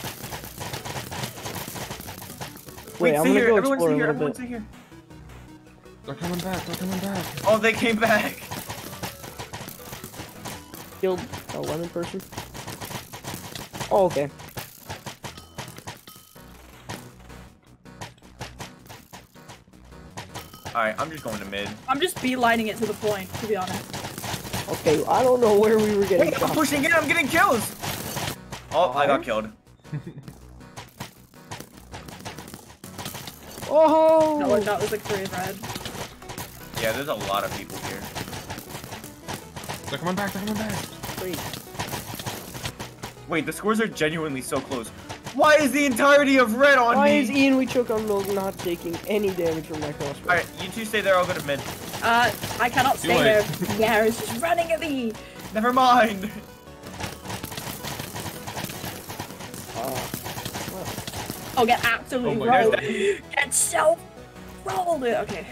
Wait, Wait, I'm gonna here. go Everyone explore stay a here. little Everyone bit. here. They're coming back. They're coming back. Oh, they came back. Killed a lemon person. Oh, okay. All right, I'm just going to mid. I'm just beelining it to the point, to be honest. Okay, I don't know where we were getting Wait, I'm pushing in. I'm getting kills. Oh, I got killed. Oh! That was, that was like three of red. Yeah, there's a lot of people here. They're coming back. They're coming back. Wait, Wait, the scores are genuinely so close. Why is the entirety of red on Why me? is Ian we choke on milk not taking any damage from my crossbow? All right, you two stay there. I'll go to mid. Uh, I cannot stay late. there. Nair is just running at me. Never mind. Uh, Oh, get absolutely Oh my rolled. God. Get so rolled. Okay,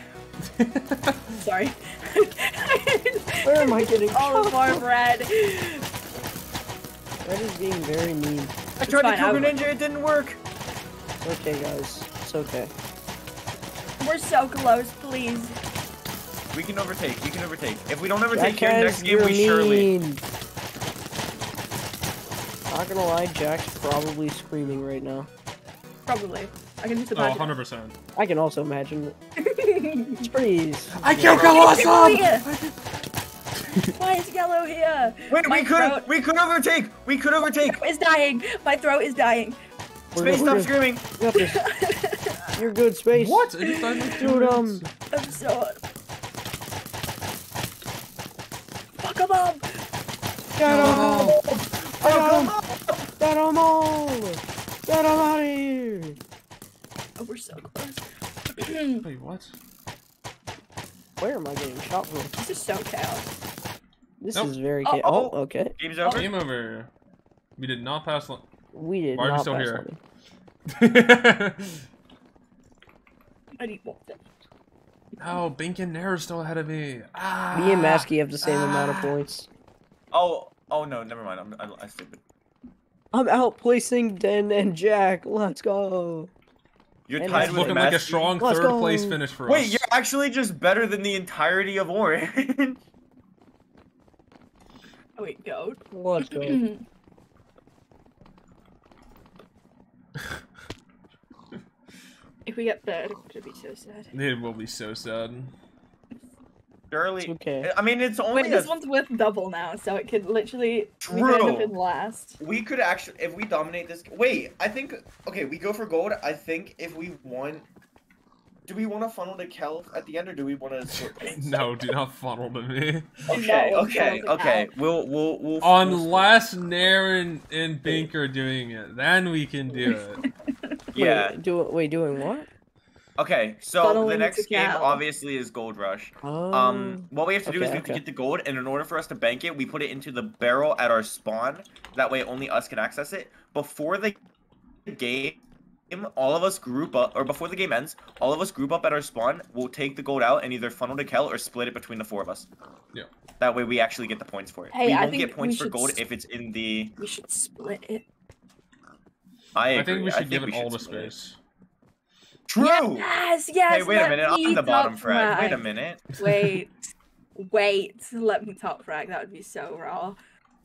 sorry. Where am I getting All shot? more bread. That is being very mean. I tried fine, to kill I'll- it didn't work. Okay, guys. It's okay. We're so close, please. We can overtake. We can overtake. If we don't overtake here next game, you're we surely. Not gonna lie, Jack's probably screaming right now. Probably. I can just Oh, imagine. 100%. I can also imagine. It's pretty. I killed is yellow Why is yellow here? Wait, My we could throat- we could overtake. We could overtake. is dying. My throat is dying. We're Space, stop we're screaming. We. You're good, space. What? I just died like Dude, um. I'm so. Fuck him up. Get him! No. Get him! Get him all! Get him out of here! Oh, we're so close. Wait, what? Where am I getting shot from? this is so chaos. This Nope. is very. Oh, oh. oh, okay. Game's over. Game over. We did not pass. Lo- We did Why are we still here? I need water. oh, Bink and Nair are still ahead of me. Ah. Me and Masky have the same amount of Ah. points. Oh, oh no, never mind. I'm I, I stupid. I'm outplacing Den and Jack. Let's go. You're And tied It's it's with looking like a strong Let's third place finish for Wait, us. Wait, you're actually just better than the entirety of Orange. Oh wait, goat. Let's go. if we get third, I'm gonna be so sad. It will be so sad. Surely. It's okay. I mean, it's only Wait, this one's worth double now, so it could literally we could end up in last. We could actually, if we dominate this. Wait, I think. Okay, we go for gold. I think if we won. Do we want to funnel to Kel at the end, or do we want to? No, do not funnel to me. Okay, No, okay, funnel to okay. We'll, we'll, we'll. we'll Unless Nair and, and Bink are doing it, then we can do it. Yeah. Wait, do, wait, doing what? Okay, so Funneling the next game Cal. obviously is Gold Rush. Um, Um, what we have to do is okay, we have to get the gold, and in order for us to bank it, we put it into the barrel at our spawn. That way, only us can access it. Before the game, all of us group up, or before the game ends, all of us group up at our spawn. We'll take the gold out and either funnel to Kel or split it between the four of us. Yeah. That way, we actually get the points for it. Hey, we I won't think get points for gold if it's in the. We should split it. I agree. I think we should give we it all the space. it. Space. True. Yes, yes. Hey, wait a minute. me I'm the bottom top frag. Wait a minute. Wait, wait. Let me top frag. That would be so raw.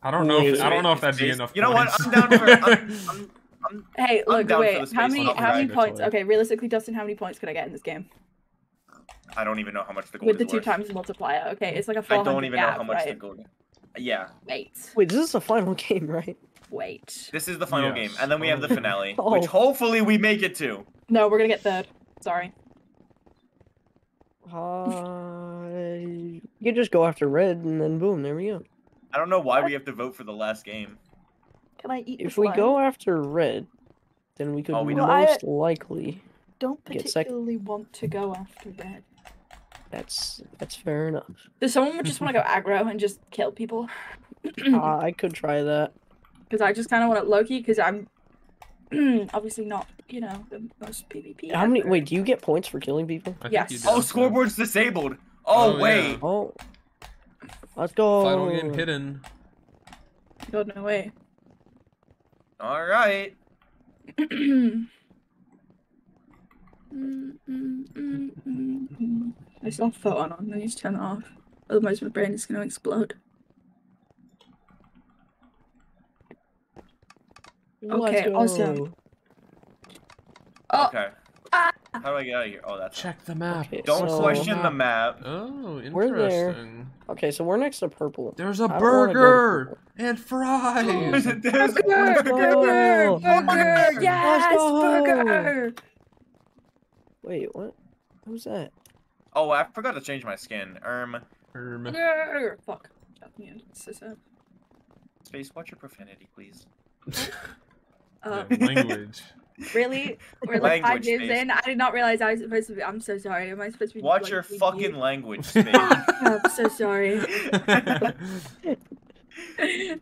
I don't know. If, I don't know if that'd be enough. You know what? I'm down for. I'm, I'm, I'm, Hey, look, wait. How many? How many points? Okay, realistically, Dustin, how many points could I get in this game I don't even know how much the gold with the is two worth. times multiplier? Okay, it's like a I 400 don't even know how much right? the gold. Yeah, Wait, Wait, this is a final game, right? Wait. this is the final Yes. game, and then we have the finale, Oh. which hopefully we make it to. No, we're gonna get third. Sorry. Uh, you just go after red, and then boom, there we go. I don't know why we have to vote for the last game. Can I eat? If we lime? go after red, then we could Oh, we don't- I- most likely. don't get sec- particularly want to go after red. That's that's fair enough. Does someone just want to go aggro and just kill people? uh, I could try that. Because I just kind of want to Loki. Because I'm obviously not, you know, the most PvP. How many? Wait, do you get points for killing people? I Yes. Oh, scoreboard's disabled. Oh, Oh, yeah. wait. Oh, let's go. Final game hidden. God no way. All right. I saw phone on. I need to turn it off. Otherwise, my brain is gonna explode. Okay, awesome. Oh, Okay. ah. How do I get out of here? Oh, that's. Check the map. Okay, Don't so- question the map. Oh, We're there. interesting. Okay, so we're next to purple. There's a I don't wanna go to burger and fries. There's a Burger! Let's Burger! go. Burger! Yes! Burger! Wait, what? Who's that? Oh, I forgot to change my skin. Um, Erm, Burger! Fuck. Yeah, so sad. space. Watch your profanity, please. Uh, yeah, language. really? We're like five Language years space. in. I did not realize I was supposed to be. I'm so sorry. Am I supposed to be? Watch like, your PG? fucking language, space. Oh, I'm so sorry.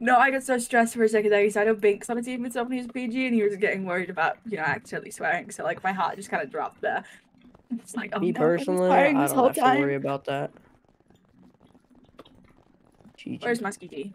no, I got so stressed for a second there because I know Binks on a team with someone who's PG and he was getting worried about, you know, accidentally swearing. So like my heart just kind of dropped there. It's like, oh Me no, personally, I don't whole have to worry about that. GG. Where's Musky G?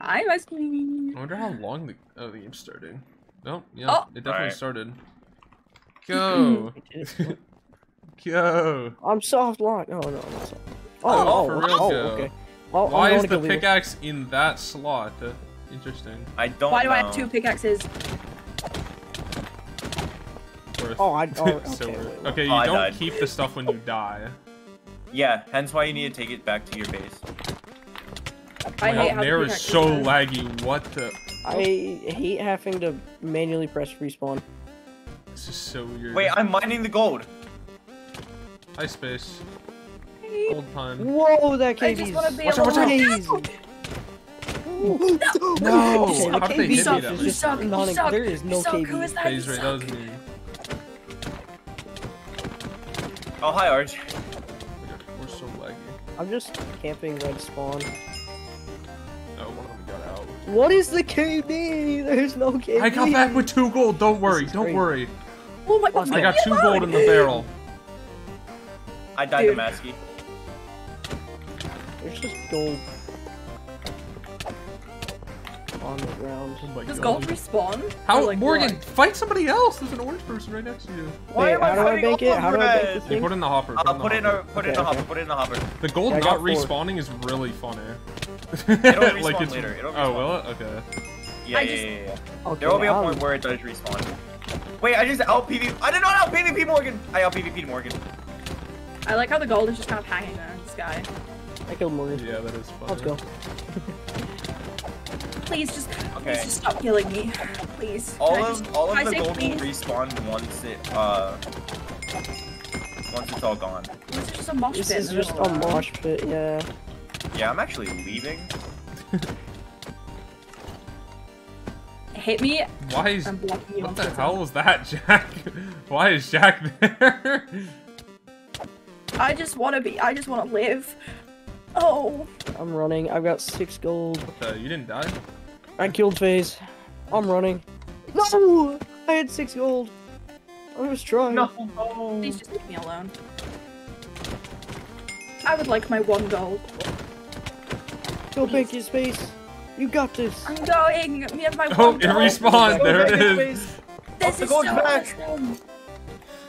Hi, Musky. I wonder how long the oh the game's starting. Oh yeah, Oh. it definitely Alright. started. Go, go. I'm soft lock. Oh no, I'm not soft. Oh, Oh, oh, for real, oh, Joe. okay. Well, Why is the to go it. pickaxe in that slot? Uh, interesting. I don't Why do. I have two pickaxes? Worth. Oh, I. Oh, okay, so wait, worth. wait. okay, you Oh, I don't died. keep the stuff when you die. Yeah, hence why you need to take it back to your base. I My hate how Nair is so are- laggy. What the? I hate having to manually press respawn. This is so weird. Wait, I'm mining the gold. Hi, space. Hey, Gold time. Whoa, that I KB's just want to be Watch out, watch out. alone. crazy. No, Okay, how did they KB hit me suck, that is you way? suck, you non- suck, There is no you KB. who is that? Phase right, that was me. Oh, hi, Arch. We're so laggy. I'm just camping red spawn. What is the KB? There's no KB. I got back with two gold. Don't worry. Don't crazy. worry. Oh my god, I I got two gold in the barrel. I died Dude. to Masky. There's just gold on the ground. Oh Does god. gold respawn? How, like, Morgan? what? Fight somebody else. There's an orange person right next to you. Why Wait, am I how do I fighting bank it? How do I red? bank this You thing? put it in the hopper. I'll uh, in put it in hopper. a put it in Okay, the hopper. Put it in the hopper. The gold Yeah, not respawning is really funny. It'll respawn like it's, later, it'll oh, respawn. will it? Okay. Yeah, I yeah, just- yeah, yeah. Okay, oh, There will be a I'm- point where it does respawn. Wait, I just out PV. I did not out PvP Morgan. I out PvP Morgan. I like how the gold is just kind of hanging there in the sky. I killed Morgan. Yeah, that is funny. Let's go. Please just, Okay. please just stop killing me. Please. All I of just- all I of the say gold will respawn once it uh once it's all gone. This is just a mosh This pit in is just a mosh pit, yeah. Yeah, I'm actually leaving. Hit me. Why is I'm you what the hell was that, Jack? Why is Jack there? I just want to be. I just want to live. Oh. I'm running. I've got six gold. Uh, you didn't die. I killed FaZe. I'm running. No! I had six gold. I was trying. No. Please just leave me alone. I would like my one gold. Go back your space. You got this. I'm going. Me and my Oh, one it gold. respawned. There back it in is. space. This the is so back. awesome.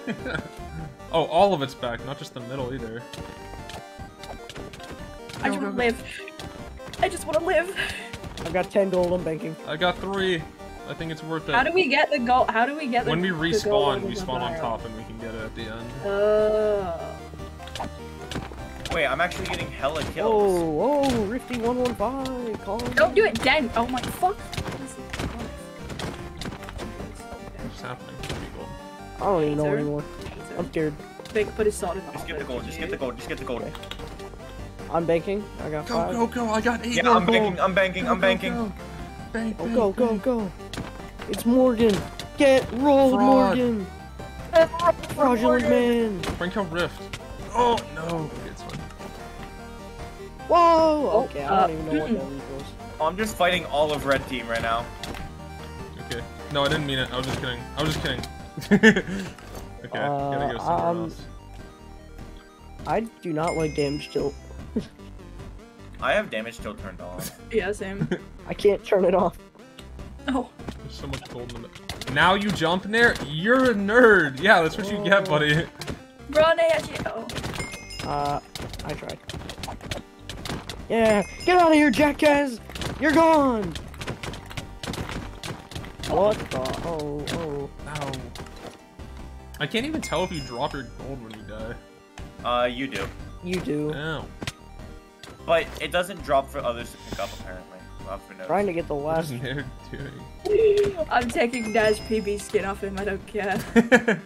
Oh, all of it's back, not just the middle either. I just want to live. I just want to live. I've got 10 gold. I'm banking. I got three. I think it's worth it. How do we get the gold? How do we get the gold? when we the respawn, we spawn on top and we can get it at the end. Oh. Wait, I'm actually getting hella kills. Oh, oh, Rifty 115. Call. Don't do it, Dan. Oh my fuck. What's happening? People. I don't even know Taser. anymore. I'm scared. Big put his sword in the Just get the gold. Just get the gold. Just get the gold. Okay. I'm banking. I got Go, five. go, go! go. I got eight Yeah, I'm gold. banking. I'm banking. Go, I'm banking. go. Bank, Oh, bank, go, go, bank. go. It's Morgan. Get rolled, Fraud. Morgan. Fraudulent man. Frank Hill Rift. Oh no! It's fine. Whoa. Okay, I uh, don't even know what that was. Oh, I'm just fighting all of red team right now. Okay. No, I didn't mean it. I was just kidding. I was just kidding. okay, gotta go Uh, somewhere um, else. I do not like damage tilt. I have damage still turned off. Yeah, same. I can't turn it off. Oh. There's so much gold in the. Now you jump in there. You're a nerd. Yeah, that's what you get, Oh. buddy. Run, actually. Oh. Uh, I tried. Yeah, get out of here, jackass! You're gone! What the? Oh, oh. Ow. I can't even tell if you drop your gold when you die. Uh, you do, You do. Ow. But it doesn't drop for others to pick up apparently. Well, for no. Trying to get the last. nerd doing? I'm taking Dash PB skin off him. I don't care.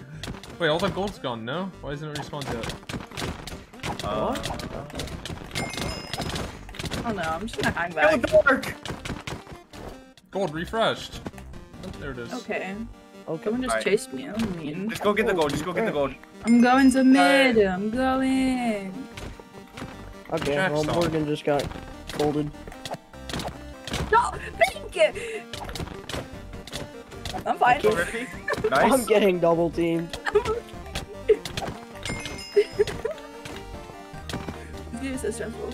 Wait, all the gold's gone, no? Why isn't it respawned yet? Uh, Oh no, I'm just gonna hang Yo, back. dark. Gold refreshed. Oh, there it is. Okay. Okay. Someone just Alright. chased me. I mean, Just go get the gold. Just go get the gold. I'm going to mid. I'm going. Okay, Jack well, stop. Morgan just got folded. No, pink. I'm fine. Go, Ricky. I'm getting double teamed. This game is so stressful.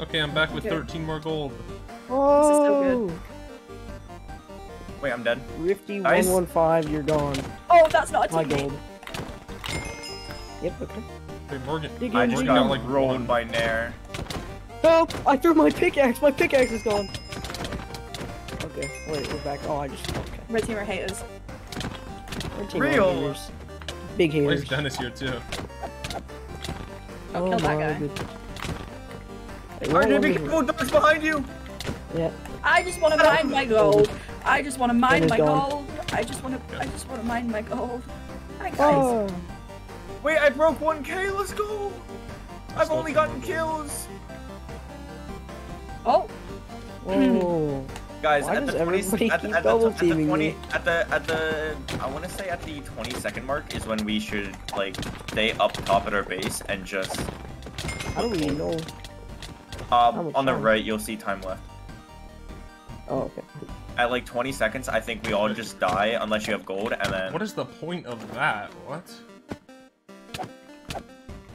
Okay, I'm back with Okay. 13 more gold. Oh, so good. Oh! Wait, I'm dead. Rifty Nice. 115, you're gone. Oh, that's not a My gold. Yep, okay. Hey, Morgan. Dig I in, just got, got like, like rolled by Nair. Help! I threw my pickaxe! My pickaxe is gone! Okay, wait, we're back. Oh, I just. Okay. Red team are haters. We're team Real. haters. Big haters. is Dennis here too? Oh, kill that guy. good- Hey, I where did am be careful, Doug's behind you. Yeah. I just want to mine my gold. I just want to mine my gone. gold. I just want to. I just want to mine my gold. Hi guys. Oh, Wait, I broke 1k, let's go! I've only gotten kills! Oh, whoa. Guys, Why at the 20, at, the- at, the, at the 20, at the, at the, I want to say at the 20 second mark is when we should, like, stay up top at our base and just, I don't even know. um, on the right, you'll see time left. Oh, okay. At like 20 seconds, I think we all just die unless you have gold, and then... What is the point of that? What?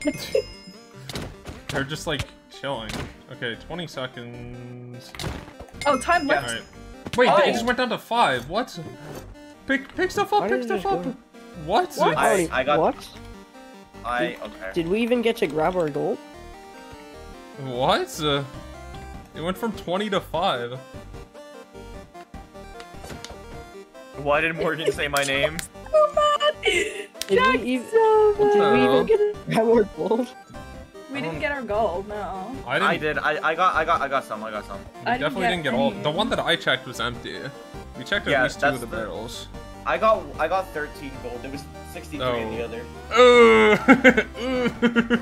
They're just like chilling. Okay, 20 seconds. oh, time Yeah. left. Alright. Wait, Oh. it just went down to 5. What? Pick pick stuff up, Why pick stuff up. go? What? What? I- I got- What? I, okay. Did we even get to grab our gold? What? Uh, it went from 20 to 5. Why did Morgan say my name? So bad. Did Jack, we even, so did no. we even get our gold? We didn't oh. get our gold. No. I didn't. I did, I, I got, I got, I got some, I got some. We I didn't definitely get didn't get all. The one that I checked was empty. We checked at Yeah, least two of the the- barrels. I got, I got 13 gold, there was 63 in the Oh. other.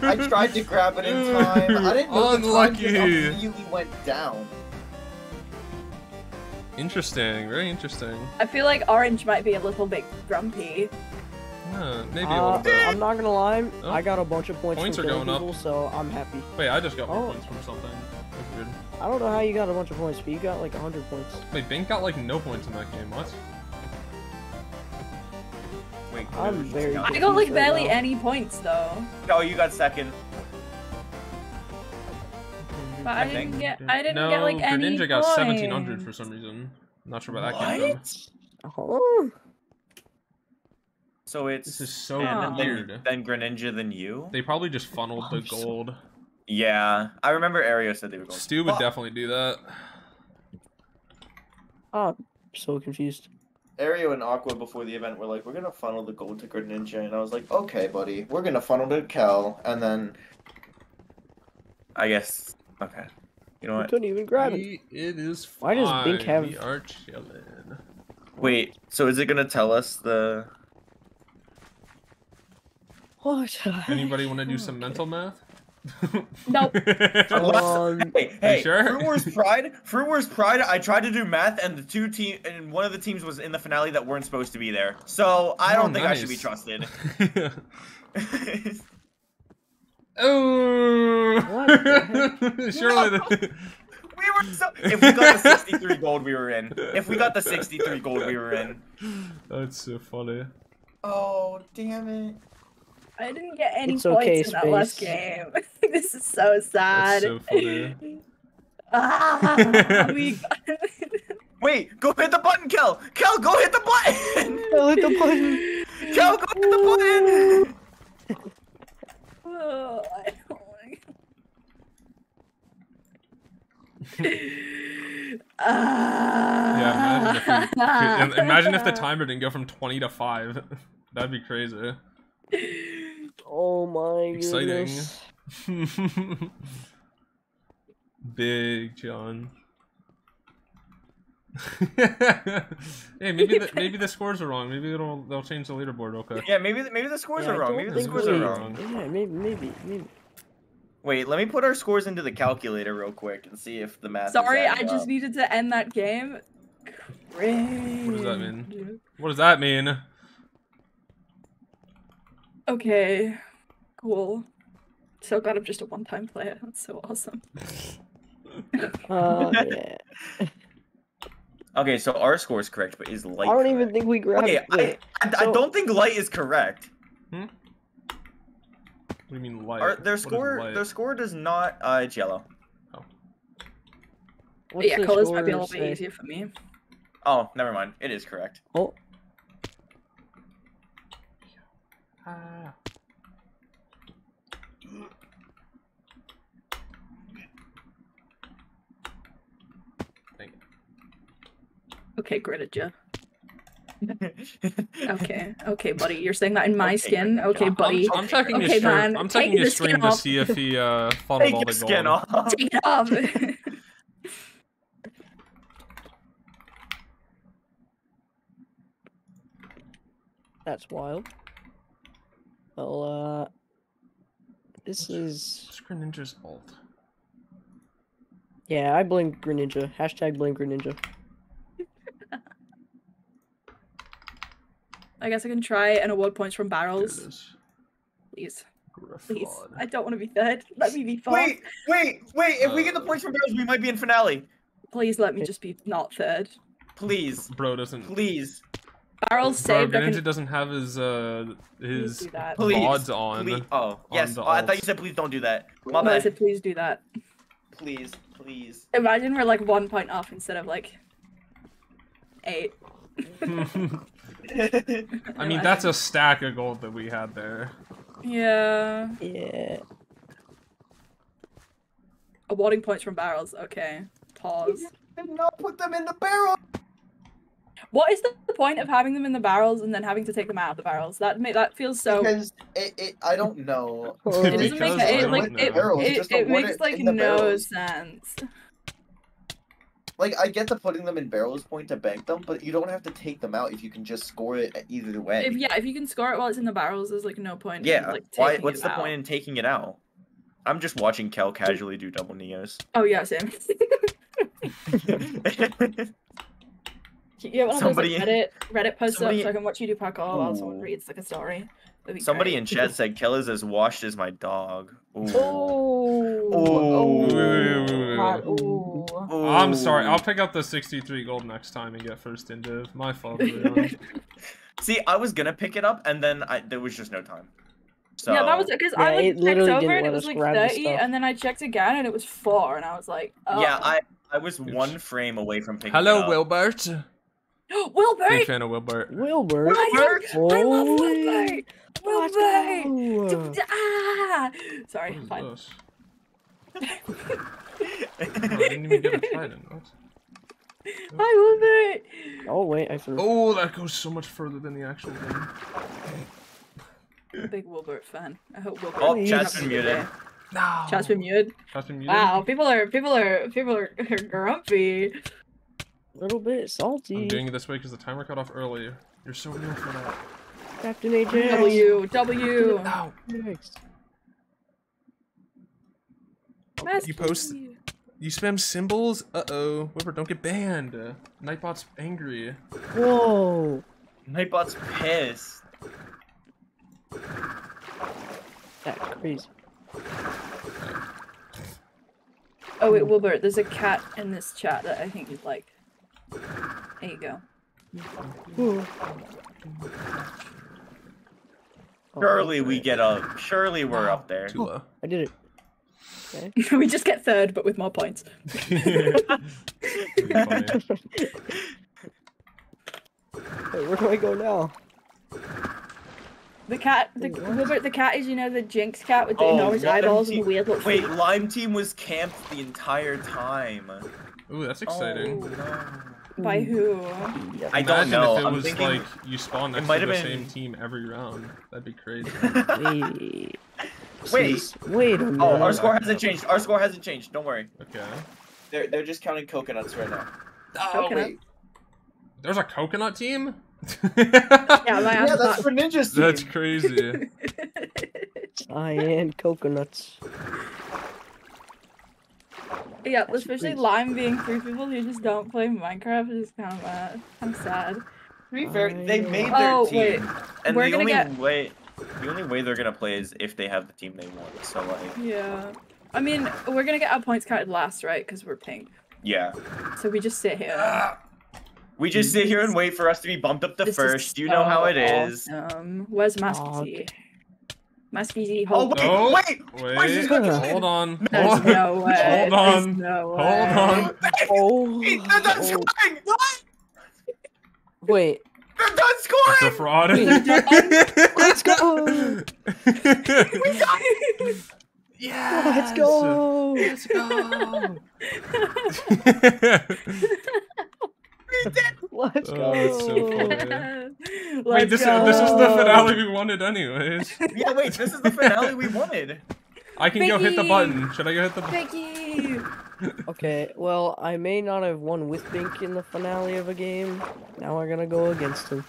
I I tried to grab it in time. I didn't know the time Unlucky. just immediately went down. Interesting. Very interesting. I feel like orange might be a little bit grumpy. Yeah, maybe a Uh, little bit. I'm not gonna lie, Oh. I got a bunch of points, Points from are killing going up. so I'm happy. Wait, I just got more Oh. points from something. That's weird. I don't know how you got a bunch of points, but you got like 100 points. Wait, Bink got like no points in that game. What? Wait, I'm very got- I got like Confused right barely any points though. No, you got second. But I, I didn't think- get. I didn't no, get like any Greninja got points. 1700 for some reason. Not sure where that came from. Oh, So it's This is so and then, weird. then Greninja, then you. They probably just funneled the I'm so- gold. Yeah, I remember Ario said they were going. Stu would Fuck. definitely do that. oh, I'm so confused. Ario and Aqua before the event were like, we're gonna funnel the gold to Greninja, and I was like, okay, buddy, we're gonna funnel to Kel, and then I guess. Okay. You know I what? couldn't even grab it. We- it is Why does Bink fine. have- We are chilling. Wait. So is it gonna tell us the? What? Anybody want to do some mental math? Nope. Um, Hey, hey! sure? Fruit Wars Pride. Fruit Wars Pride. I tried to do math, and the two team and one of the teams was in the finale that weren't supposed to be there. So I Oh, don't think I should be trusted. oh. What the Surely. The... we were so. If we got the 63 gold, we were in. If we got the 63 gold, we were in. That's so funny. oh damn it. I didn't get any It's points okay, in that last game. this is so sad. so ah, we. Wait, go hit the button, Kel. Kel, go hit the button. Oh, hit the button. Kel, go hit the button. Oh, I don't wanna- Ah. Yeah, imagine if, we, imagine if the timer didn't go from 20 to 5. That'd be crazy. Oh my Exciting. goodness. Big John. hey, maybe the, maybe the scores are wrong. Maybe it'll they'll change the leaderboard. Okay. Yeah, maybe the, maybe the scores Yeah, are wrong. Maybe the scores we- are wrong. Yeah, maybe, maybe, maybe. Wait, let me put our scores into the calculator real quick and see if the math. is Sorry, I just up. needed to end that game. What does that mean? What does that mean? Okay, cool. So glad I'm just a one-time player. That's so awesome. Oh yeah. Okay, so our score is correct, but is light? I don't even think we grabbed Okay, I, it. I, I So- don't think light is correct. What do you mean light? Our, their is score, light? their score does not. Uh, it's yellow. What's yeah, the colors might be a score little bit say? easier for me. Oh, never mind. It is correct. Oh, Ah. It. Okay, Greninja. Okay, okay, buddy. You're saying that in my Okay, skin. Okay, I'm- buddy. I'm, checking Okay, his man, I'm checking his stream to see if he uh funneled Take all the skin gold. off. Take it off. that's wild. Well, uh, this is What's Greninja's alt? yeah. I blame Greninja. Hashtag blame Greninja. I guess I can try and award points from barrels. is. Please, please. I don't want to be third. Let me be fourth. wait, wait, wait! If we get the Uh, points from barrels, we might be in finale. Please let me just be not third. Please, Bro doesn't. please, Barrels Bro, saved. I Greninja can doesn't have his uh please his do that. Please, on. please. Oh, yes. the Oh, I thought you said please don't do that. My No, I said please do that. Please, please. Imagine we're like one point off instead of like eight. I mean, that's a stack of gold that we had there. Yeah. Yeah. Awarding points from barrels. Okay. Pause. Did not put them in the barrel. What is the point of having them in the barrels and then having to take them out of the barrels? That ma- that feels so. Because it, it, I don't know. It doesn't make Because I it, like know. it, it, it makes it like no barrels. sense. Like I get the putting them in barrels point to bank them, but you don't have to take them out if you can just score it either way. If yeah, if you can score it while it's in the barrels, there's like no point. Yeah. In, like, Why? taking What's it the out. point in taking it out? I'm just watching Kel casually do double neos. Oh yeah, same. You have one of Somebody- those like, Reddit Reddit posts somebody- up so I can watch you do parkour while someone reads like a story. Somebody great. in chat said Kel is as washed as my dog. Ooh. Oh. Ooh. Ooh. I'm sorry. I'll pick up the 63 gold next time and get first into. My fault. See, I was gonna pick it up, and then I there was just no time. So Yeah, that was because I Yeah, like it checked over and it was like thirty, and then I checked again and it was four, and I was like, oh. Yeah, I I was one frame away from picking it Hello, up. Wilbert. Wilbur. Big fan of Wilbert. Wilbur. I, love- I love Holy- Wilbur. Let's Wilbur. Ah! Sorry, What is fine. this? Oh, I didn't even get a trident. What? Hi, Wilbur. Oh wait, I threw. Oh, that goes so much further than the actual thing. Big Wilbur fan. I hope Wilbur. Oh, Please. chat's been muted. No. Chat's been muted. Chat's been muted. Wow, people are people are people are, are grumpy. Little bit salty. I'm doing it this way because the timer cut off earlier. You're so new for that. Captain AJ. W W. No. Next. Master You post- Yi. You spam symbols? Uh oh. Wilbert, don't get banned. Nightbot's angry. Whoa. Nightbot's pissed. That's crazy. Oh wait, Wilbur, there's a cat in this chat that I think you'd like. There you go. Whoa. Oh, Surely we get up. Surely we're up there. Too low. I did it. we just get third, but with more points. Pretty. Wait, where do I go now? The cat, the Wait, the cat is you know the Jinx cat with the Oh, enormous Lime eyeballs and the weird little Wait, feet. Lime Team was camped the entire time. Ooh, that's exciting. Oh, no. By mm. who? Yeah. I don't Imagine know. if it I'm was thinking- like you spawn next might to the have same team every round. That'd be crazy. Wait. Wait. Wait a oh, minute. Oh, our score hasn't changed. Our score hasn't changed. Don't worry. Okay. They're they're just counting coconuts right now. Oh, wait. There's a coconut team? Yeah, my Yeah, ass that's for Ninja's team. That's crazy. Cyan coconuts. Yeah, That's especially crazy. Lime being three people who just don't play Minecraft is kind of bad. I'm sad. To be fair, they made their Oh, team, wait. and We're the gonna only get- way, the only way they're gonna play is if they have the team they want. So like, Yeah. I mean, we're gonna get our points counted last, right? Because we're pink. yeah. So we just sit here. We just sit here and wait for us to be bumped up to This is first. You know how it is. Awesome. Where's Masky? Masky, Oh hold wait, Oh, wait, Wait, she's hold on. There's Hold, no way. Hold on. no way. hold on. Oh, They're done oh, scoring. What? wait. They're done It's a scoring. fraud. Let's go. We got it. Yes. Let's go. Let's go. We did. Let's Oh, go. it's so funny. Let's Wait, this is this is the finale we wanted anyways. Yeah, wait. This is the finale we wanted. I can go hit the button. Should I go hit the button? Okay, well, I may not have won with Bink in the finale of a game. Now we're gonna go against him.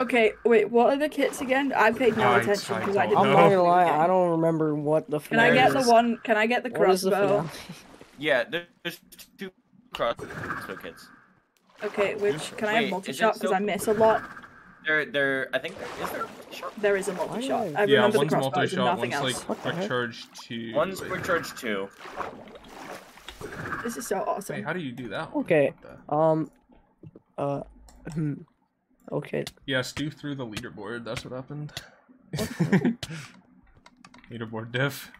Okay, wait. What are the kits again? I paid no I- attention because I, don't didn't. I'm know. not gonna lie, I don't remember what the Can I finale get the one? Can I get the What is the crossbow? finale? Yeah, there's two crossbow kits. Okay, which can I have multi shot because so- I miss a lot. They're they're. I think is there short There is a multi shot. I Yeah, remember one's the multi-shot, one's else. like quick charge two. One's quick charge two. This is so awesome. Wait, how do you do that? one? Okay. Um, uh, hmm. Okay. Yeah, Stu threw the leaderboard. That's what happened. leaderboard diff.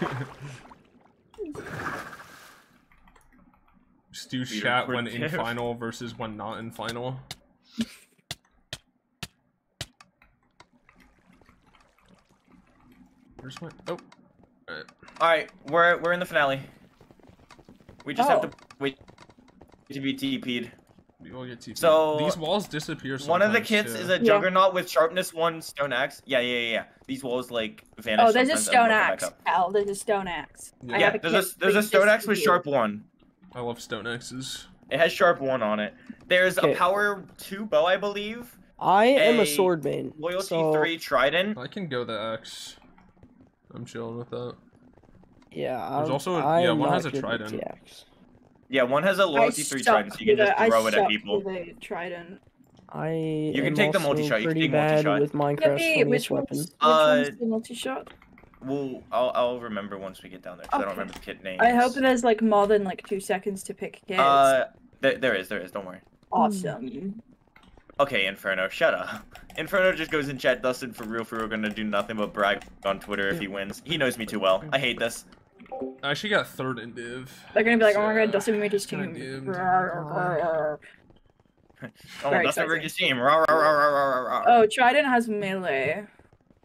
Stu's chat when in diff. final versus when not in final. Where's my? Oh, Alright. All right, we're we're in the finale. We just Oh. have to oh. wait to be TP'd. we will get TP. So, these walls disappear. One of the sometimes, kits too. is a Yeah. juggernaut with sharpness one stone axe. Yeah, yeah, yeah. yeah. These walls like vanish. Oh, there's a stone they'll come back axe. up. Al, there's a stone axe. Yeah, Yeah, there's a there's a stone axe with you. sharp one. I love stone axes. It has sharp one on it. There's Okay. a power two bow, I believe. I am a A sword main. Loyalty so, three trident. I can go the axe. I'm chilling with that. Yeah, There's I'm, also a- I yeah, one has a good trident. Yeah, one has a I loyalty three suck trident, so you can just a- I throw it at suck people. with a trident. I You can take the multi-shot, you can take bad multi-shot. with Minecraft's Yippee! funniest Which weapon. one's, which Uh, one's the multi-shot? Well, I'll I'll remember once we get down there. 'cause I don't remember the kit names. I hope there's like more than like two seconds to pick kits. Uh, there, there is, there is. Don't worry. awesome. Okay, Inferno, shut up. Inferno just goes in chat. Dustin, for real, for real, gonna do nothing but brag on Twitter if he wins. He knows me too well. I hate this. I actually got third in div. They're gonna be like, oh my god, Dustin made his team. Oh, Very Dustin exciting. rigged his team. Rah, rah, rah, rah, rah, rah, rah. Oh, Trident has melee.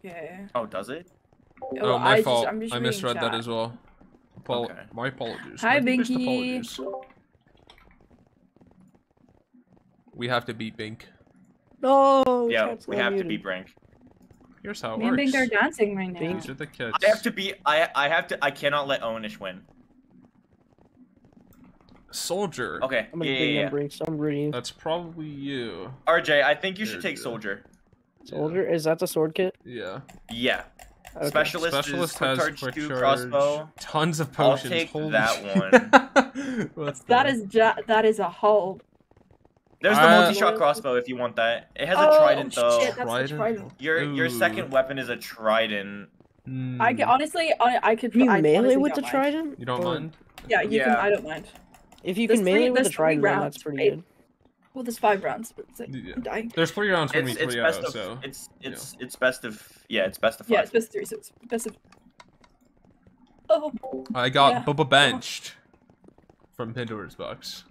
Okay. Oh, does it? Oh, uh, my I fault. Just, I'm just I reading misread that as well. Apol- Okay. My apologies. Hi, My Binky. apologies. We have to beat Bink. No. Yeah, we not have to muted. be Brink. Here's how it Me works. Bink are dancing right now. These are the kits. I have to be. I I have to. I cannot let Ownish win. Soldier. Okay. I'm gonna Yeah, bring yeah, them yeah. I'm rooting. That's probably you. RJ, I think you should take you go. Soldier. Soldier, is that the sword kit? Yeah. Yeah. Okay. Specialist, Specialist is quick has charge quick two charge. crossbow. Tons of potions. I'll potions. take Holy that shit. What's that is that is a hold. There's the Uh, multi-shot crossbow if you want that. It has a Oh, trident though. shit. that's a trident. Your your second weapon is a trident. Hmm. I can, honestly, I, I could. Can you I melee with the mind. trident? You don't Or- mind? Yeah, you can. I don't mind. If you There's can three- melee with the trident, then rounds, that's pretty right? good. Well, there's five rounds, but it's like, Yeah. I'm dying. There's three rounds for It's me, it's three best out, of so. it's it's it's best of yeah it's best of Yeah, it's best of three, so it's best of. Oh, I got Yeah. Bubba benched from Pandora's box.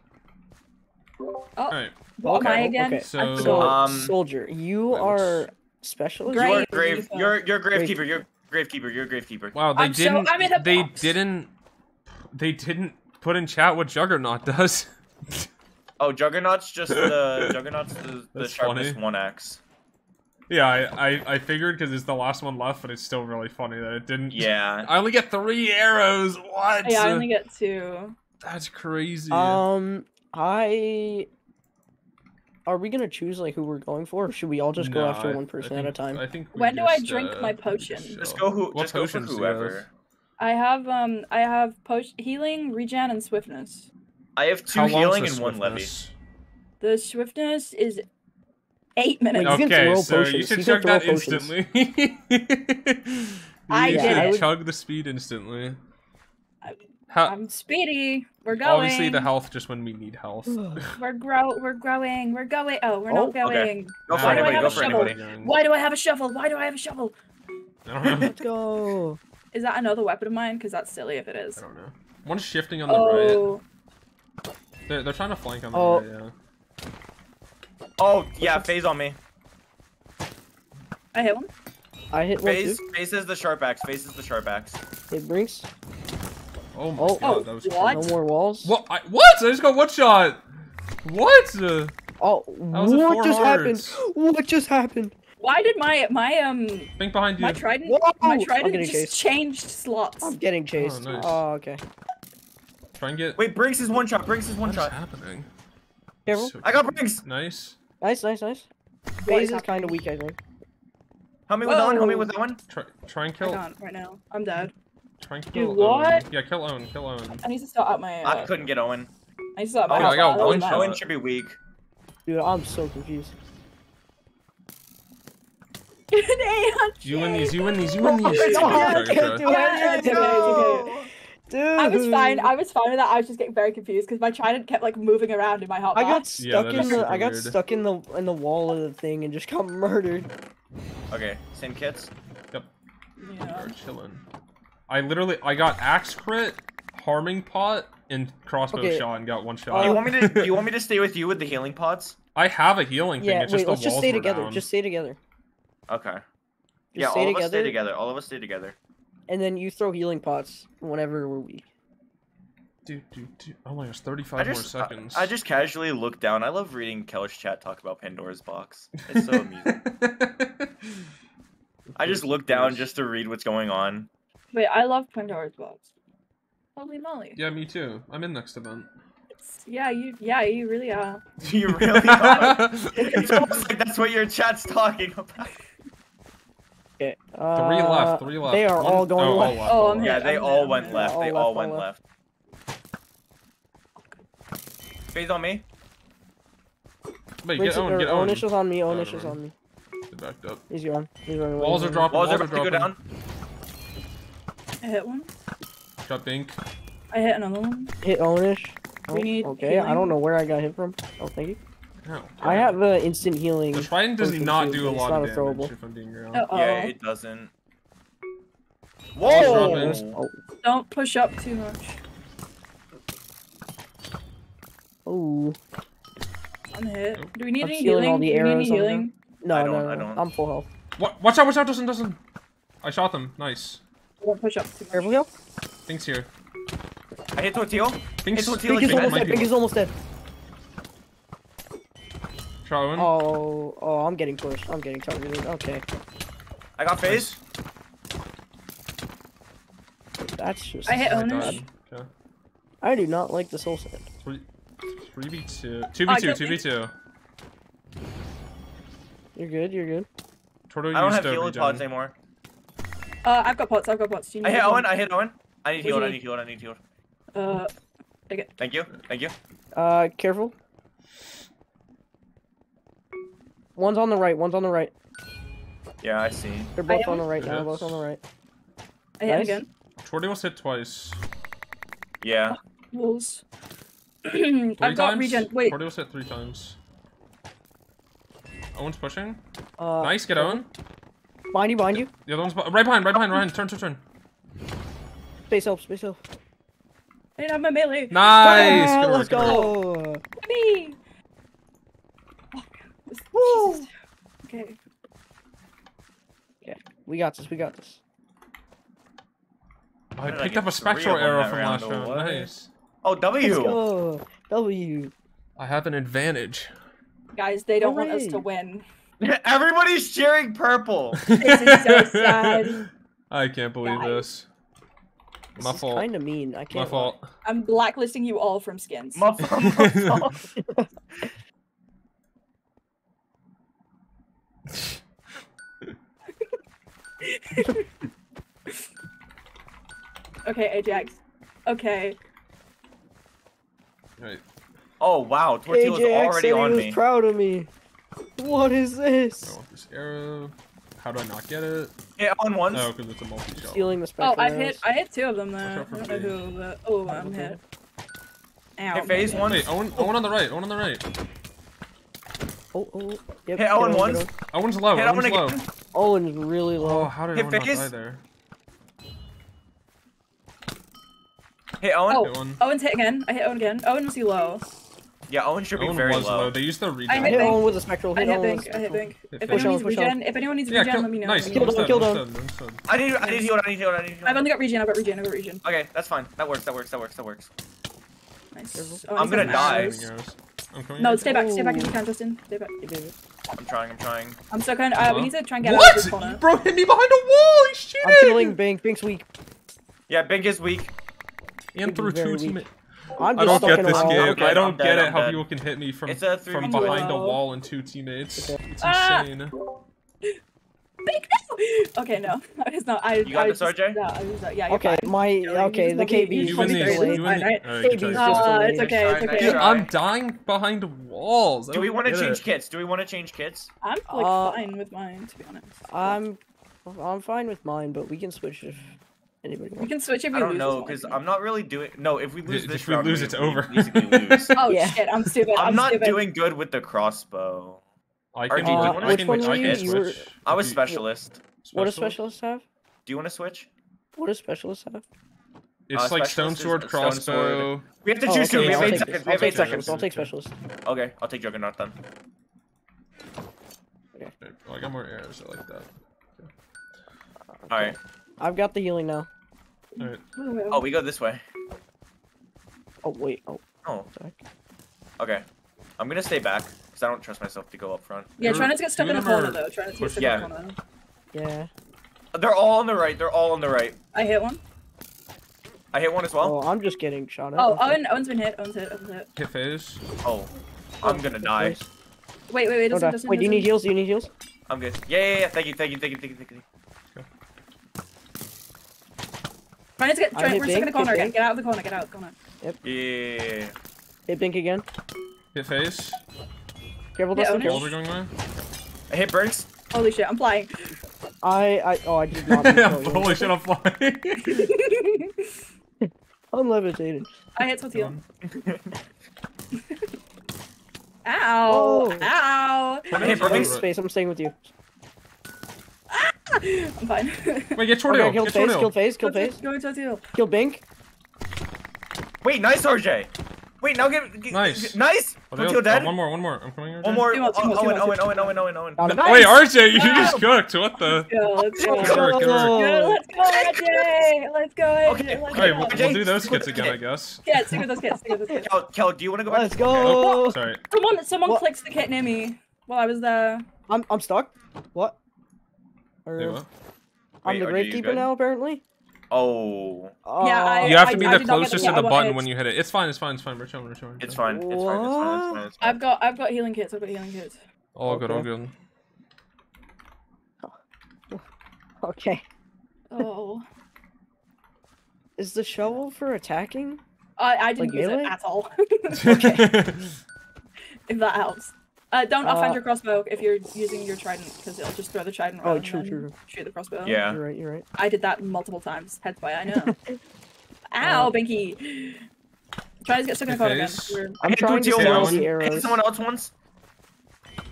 oh, Alright. what am I again? okay. So- So. Um, soldier, you are specialist. Great. You're grave. Uniform. You're you're Grave- gravekeeper. You're gravekeeper. You're gravekeeper. Wow, they I'm didn't. I'm in a they box. didn't. They didn't put in chat what Juggernaut does. Oh, Juggernaut's just the Juggernaut's the, the That's sharpest one axe. yeah, I I, I figured because it's the last one left, but it's still really funny that it didn't. Yeah. I only get three arrows. What? Yeah, I only get two. That's crazy. Um, I. Are we gonna choose like who we're going for, or should we all just go No, after I- one I person at a time? I think. we When do I drink uh, my potion? chill. Just go who. What just go for potions do you have? whoever. I have um, I have potion healing, regen, and swiftness. I have two How healing and one levy. The swiftness is eight minutes. Wait, you Okay, throw so you potions. should You can chug that potions. instantly. I you did should chug the speed instantly. How, I'm speedy. We're going. obviously the health just when we need health. We're grow. We're growing. We're going. Oh, we're Oh, not okay. going. Go Now for Why do I anybody. have Go a for shovel? anybody. Why do I have a shovel? Why do I have a shovel? I don't know. Let's go. Is that another weapon of mine? Because that's silly if it is. I don't know. One's shifting on the oh. right. Oh, They're, they're trying to flank on the Oh. right, yeah. Oh yeah, phase on me. I hit one. I hit one too. phase is the sharp axe. Phase is the sharp axe. It brinks. Oh my Oh. god, Oh, that was what? No more walls. What? I, what? I just got one shot. What? Uh, Oh, what four just happened? What just happened? Why did my my um think behind you. my trident Whoa! my trident just chased. changed slots? I'm getting chased. nice. Oh, okay. Try and get. Wait, Briggs is one shot. Briggs is one What is shot. What's happening? Careful. So I got Briggs. nice. Nice, nice, nice. What Phase is is kind of weak, I think. Help me with that one. Help me with that one. Try, try and I kill. can't right now. I'm dead. Try and Do kill. what? Owen. Yeah, kill Owen. Kill Owen. I need to start out my. Uh, I couldn't get Owen. I need to start Oh, out my. I got hotspot. one shot. Owen should be weak. Dude, I'm so confused. bad. Hey, I'm You win these. You win these. You win these. It's Try, hard. try, try. Yeah, it's okay, it's okay. Dude. I was fine. I was fine with that. I was just getting very confused because my trident kept like moving around in my hotbar. I got stuck that in the I got weird. stuck in the in the wall of the thing and just got murdered. Okay, same kits. Yep. Yeah. We're chilling. I literally I got axe crit, harming pot, and crossbow Okay. shot and got one Do shot. you Uh, want me to? Do you want me to stay with you with the healing pods? I have a healing thing. Yeah, it's wait, the let's just walls stay together. down. Just stay together. Okay. Just yeah, stay all of us stay together. All of us stay together. And then you throw healing pots whenever we're weak. Dude, dude, dude. Oh my gosh, 35 I just, more seconds. I just casually look down. I love reading Keller's chat talk about Pandora's box. It's so amusing. I just look down just to read what's going on. Wait, I love Pandora's box. Holy moly! Yeah, me too. I'm in next event. It's- yeah, you. Yeah, you really are. You really are. It's almost like that's what your chat's talking about. Okay. Three Uh, left, three left. They are One- all going oh, left. all Oh, I'm. Yeah, hit. they I'm all hit, went I'm left. hit. They All all left, went left. Phase on me. Wait, Wait, get so, Owen, get or Owen. Onish is on me. Oh, Onish is on me. Get backed up. He's gone. He's running away. Walls are dropping. Walls are Walls are about to go dropping. down. I hit one. Got Bink. I hit another one. Hit Onish. We Oh, need okay, I don't know where I got hit from. Oh, thank you. Oh, I damn. have uh, instant healing. The Trident does potion not do a it's lot not of a damage, throwable. if I'm being real. Uh oh. Yeah, it doesn't. Walls Whoa! dropping. Don't push up too much. Oh, I'm hit. Do we need I'm any healing? all the Do we need any arrows on them. healing? no, I no, don't- no, I don't. I'm full health. What? Watch out! Watch out! Dustin! Dustin! I shot them. Nice. Don't push up too much. Careful, heal. Pink's here. I hit Tortillo. Pink's. It's what Pink is almost dead. be- Pink is almost dead. Try Owen. Oh, oh, I'm getting pushed. I'm getting targeted. Okay, I got phase. that's just. I hit Oh my Onish. Okay. I do not like the soul sand. Three. Three v two. Two Oh, v two. Two v two. You're good. You're good. Torto I don't have to healing pods anymore. Uh, I've got pots. I've got pots. Do you I need hit one? Owen. I hit Owen. I need Where's healed. I he? need healed. I need healed. Uh, take it. Thank you. Thank you. Uh, careful. One's on the right. One's on the right. Yeah, I see. They're both on the one. right now. Yes. Both on the right. I hit Nice. again. Torto was hit twice. Yeah. Wolves. I've got times? regen. Wait. Torto was hit three times. Owen's pushing. Uh, nice, get Owen. Behind you. Behind you. The other one's bu- right behind, right behind, right behind. Turn, turn, turn. Space help. Space help. I didn't have my melee. Nice. Ah, Good work, let's good work. go. Me. Woo. Jesus. Okay. We got this. We got this. I did I picked up a spectral arrow from round, last round. Nice. Oh, Let's W. go. W. I have an advantage. Guys, they don't want us to win. Everybody's cheering purple. This is so sad. I can't believe Guys. this. My This fault. Kind of mean. I My can't. fault. I'm blacklisting you all from skins. My fault, my fault. Okay, Ajax. Okay. Right. Oh wow, Tortilla's AJX already said he on was me. proud of me. What is this? I want this arrow. How do I not get it? Hit on one. No, oh, because it's a multi-shot. Stealing the Oh, I hit. I hit two of them there. I Watch out for don't know who. But, oh, I'm hit. Ow. Hit phase one. Wait, Owen, Owen on the right. Owen on the right. Oh, oh, oh, yep. Hit Owen get once. get Owen's low. Hit Owen's on low. again. Owen's really low. Oh, how did Hit Owen not die there? Hit Owen. Oh, Hit one. Owen's hit again. I hit Owen again. Owen was he low? Yeah, Owen should be very was low. low. They used the regen. I hit hit Owen with a spectral. I Hit hit Owen with a Bink. I hit spectral. Bink. If anyone on, needs push regen, if anyone needs Yeah, regen, kill, let me know. nice. let me Killed know. Owen, killed Owen. Understood, understood. I need, I need healed. I need healed. I need healed. I've only got regen. I've got regen. I've got regen. Okay, that's fine. That works. That works. That works. That works. Nice. I'm gonna die. Arrows. Coming arrows. I'm coming No, arrows. stay back. Stay back if you can, Justin. Stay back. I'm trying. I'm trying. I'm stuck on. Uh, we need to try and get out of this What? corner. Bro, hit me behind a wall. He's cheating. I'm killing Bink. Bink's weak. Yeah, Bink is weak. And through two teammates. I'm I don't get this game. I'm I don't I'm get dead, it I'm how dead. people can hit me from from behind a wall and two teammates. Okay. It's Ah! insane. Bink, no! Okay, no. It's not. I, You got I this, just, RJ? Yeah, I was, uh, yeah, you're Okay, fine. my you okay. The let KB you is just You win me these. You win right? these. Alright, good KB's just Uh, it's okay. It's okay. Dude. I'm dying behind walls. Do we want to change kits? Do we want to change kits? I'm like Uh, fine with mine, to be honest. I'm I'm fine with mine, but we can switch if anybody we wants. can switch if we I don't lose. know because I I'm not really doing. No, if we lose If this we round, lose, it's we over. basically lose. Oh Yeah. shit! I'm stupid. I'm, I'm not stupid. doing good with the crossbow. I Or can, do you I want- can, I one can, were I you? can You were- switch. I was If specialist. What does Special? specialists have? Do you want to switch? What does specialists have? It's Uh, like stone specialist is sword, a stone crossbow. We have to Oh, choose two. okay, We have I'll eight seconds. We I'll have take eight seconds. specialist. I'll take specialist. Okay, I'll take Juggernaut then. Okay. Oh, I got more arrows. I like that. All right. I've got the healing now. Alright. Oh, we go this way. Oh wait. Oh, Oh, okay. I'm gonna stay back because I don't trust myself to go up front. Yeah, You're- try not to get stuck in a corner though. Try not to get push- stuck yeah. in a corner. Yeah. Uh, they're all on the right. They're all on the right. I hit one. I hit one as well. Oh, I'm just getting shot at. Oh, Owen, Owen's been hit. Owen's hit. Owen's hit. Hit phase. Oh, I'm gonna die. Wait, wait, wait. Don't Doesn't, die. doesn't, Wait, do you need heals? Do you need heals? I'm good. Yeah, yeah, yeah. Thank you, thank you, thank you, thank you, thank you. Try not to get. I Try, hit we're stuck in a Bink, corner again. Bink. Get out of the corner. Get out of the corner. Yeah. Hit Bink again. Hit phase. Careful, Yeah, Dustin. Owen. Careful. are going by. I hit Brinks. Holy shit! I'm flying. I, I, oh, I did not. mean to kill you. Holy shit, I'm flying. I'm levitating. I hit Tortilla. Ow! Oh. Ow! I hit Bring Brinks. space. I'm staying with you. Ah! I'm fine. Wait, get Okay, Tordale. kill Get phase. Kill Tordale. phase. Kill phase. Go Tortilla. Kill Bink. Wait, nice RJ. Wait, now get, get Nice. nice. Oh, Tortilla oh, dead. one more, one more. I'm coming. One more. Two more, two more, Oh, two Owen, Owen, Owen, Owen, Owen, Owen. Got him. Wait, RJ, you just cooked. What the? Go, let's go. Let's Good work, good work. Good, let's go, AJ! Let's go, Okay, Let's Okay, go. we'll, we'll do those kits again, I guess. Yeah, stick with those kids, stick with those kids. Kel, Kel, do you want to go back? Let's to- go. Oh, sorry. Someone, someone What? clicked the kit near me while I was there. I'm, I'm stuck. What? Or, Wait, what? I'm Wait, the are you gravekeeper now, apparently. Oh, Yeah, I- You have to be I the did not get closest the- to yeah, the button when you hit it. It's fine, it's fine, it's fine. We're chilling, we're chilling. it's fine. It's fine. It's fine. It's fine. It's fine. I've got, I've got healing kits. I've got healing kits. All good, all Okay. good. Oh, okay. Oh, Is the shovel for attacking? I, I didn't Like use melee? it at all. Okay. if that helps. Uh, don't offend Uh, your crossbow if you're using your trident, because it'll just throw the trident. Oh, true, true, true. Shoot the crossbow. Yeah. You're right. You're right. I did that multiple times. Hence why I know. Ow, Uh, Binky. Try to get stuck in a Hit corner again. We're- I'm hit trying to Tortilla steal all once. the Hit someone else once.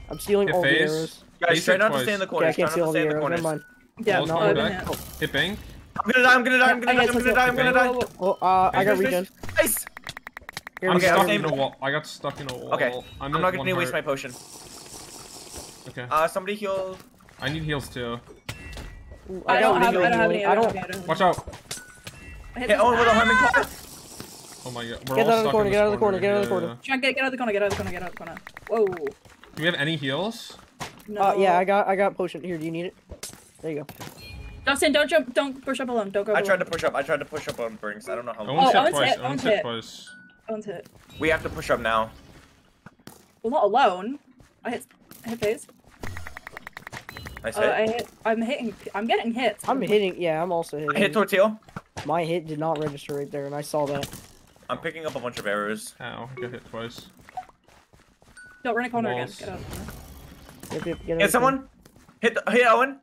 I'm stealing Hit all the arrows. Guys, Phase try hit not to stay in the Okay, corners. I can't not steal all stay the in the arrows. corners. Never mind. Yeah, Walls no, coming I've been back. hit. Hit bang. I'm gonna die. I'm gonna die. I'm gonna die. I'm gonna die. I'm gonna die. Oh, uh, I got Nice, regen. Nice. Here, I'm stuck in a wall. I got stuck in a wall. Okay, I'm, I'm not gonna one need to waste my potion. Okay. Uh, somebody heal. I need heals too. Ooh, I don't got have, I don't have any. healing. I I don't don't. have any. I don't Watch out. I hit Hit Owen with a harming Ah! claw. Oh my god. We're Get all out of the stuck corner, in get out of the corner, get out of the Yeah, corner. yeah, Try and get, get out of the corner, get out of the corner, get out of the corner. Whoa. Do we have any heals? No. Uh, yeah, I got, I got potion. Here, do you need it? There you go. Justin, don't jump, don't push up alone. Don't go I alone. tried to push up. I tried to push up on Brinks. I don't know how Owen's. Oh, hit Owen's twice. hit, Owen's Owen's hit hit. twice. Owen's hit. We have to push up now. Well, not alone. I hit, I hit phase. Nice Uh, hit. I hit, I'm hitting, I'm getting hits. I'm hitting. Yeah, I'm also hitting. I hit Tortilla. My hit did not register right there, and I saw that. I'm picking up a bunch of arrows. Ow. I got hit twice. Don't run a corner Walls. again. Get out. Yep, yep, get out Hit of the corner. someone. Hit the, hit Owen.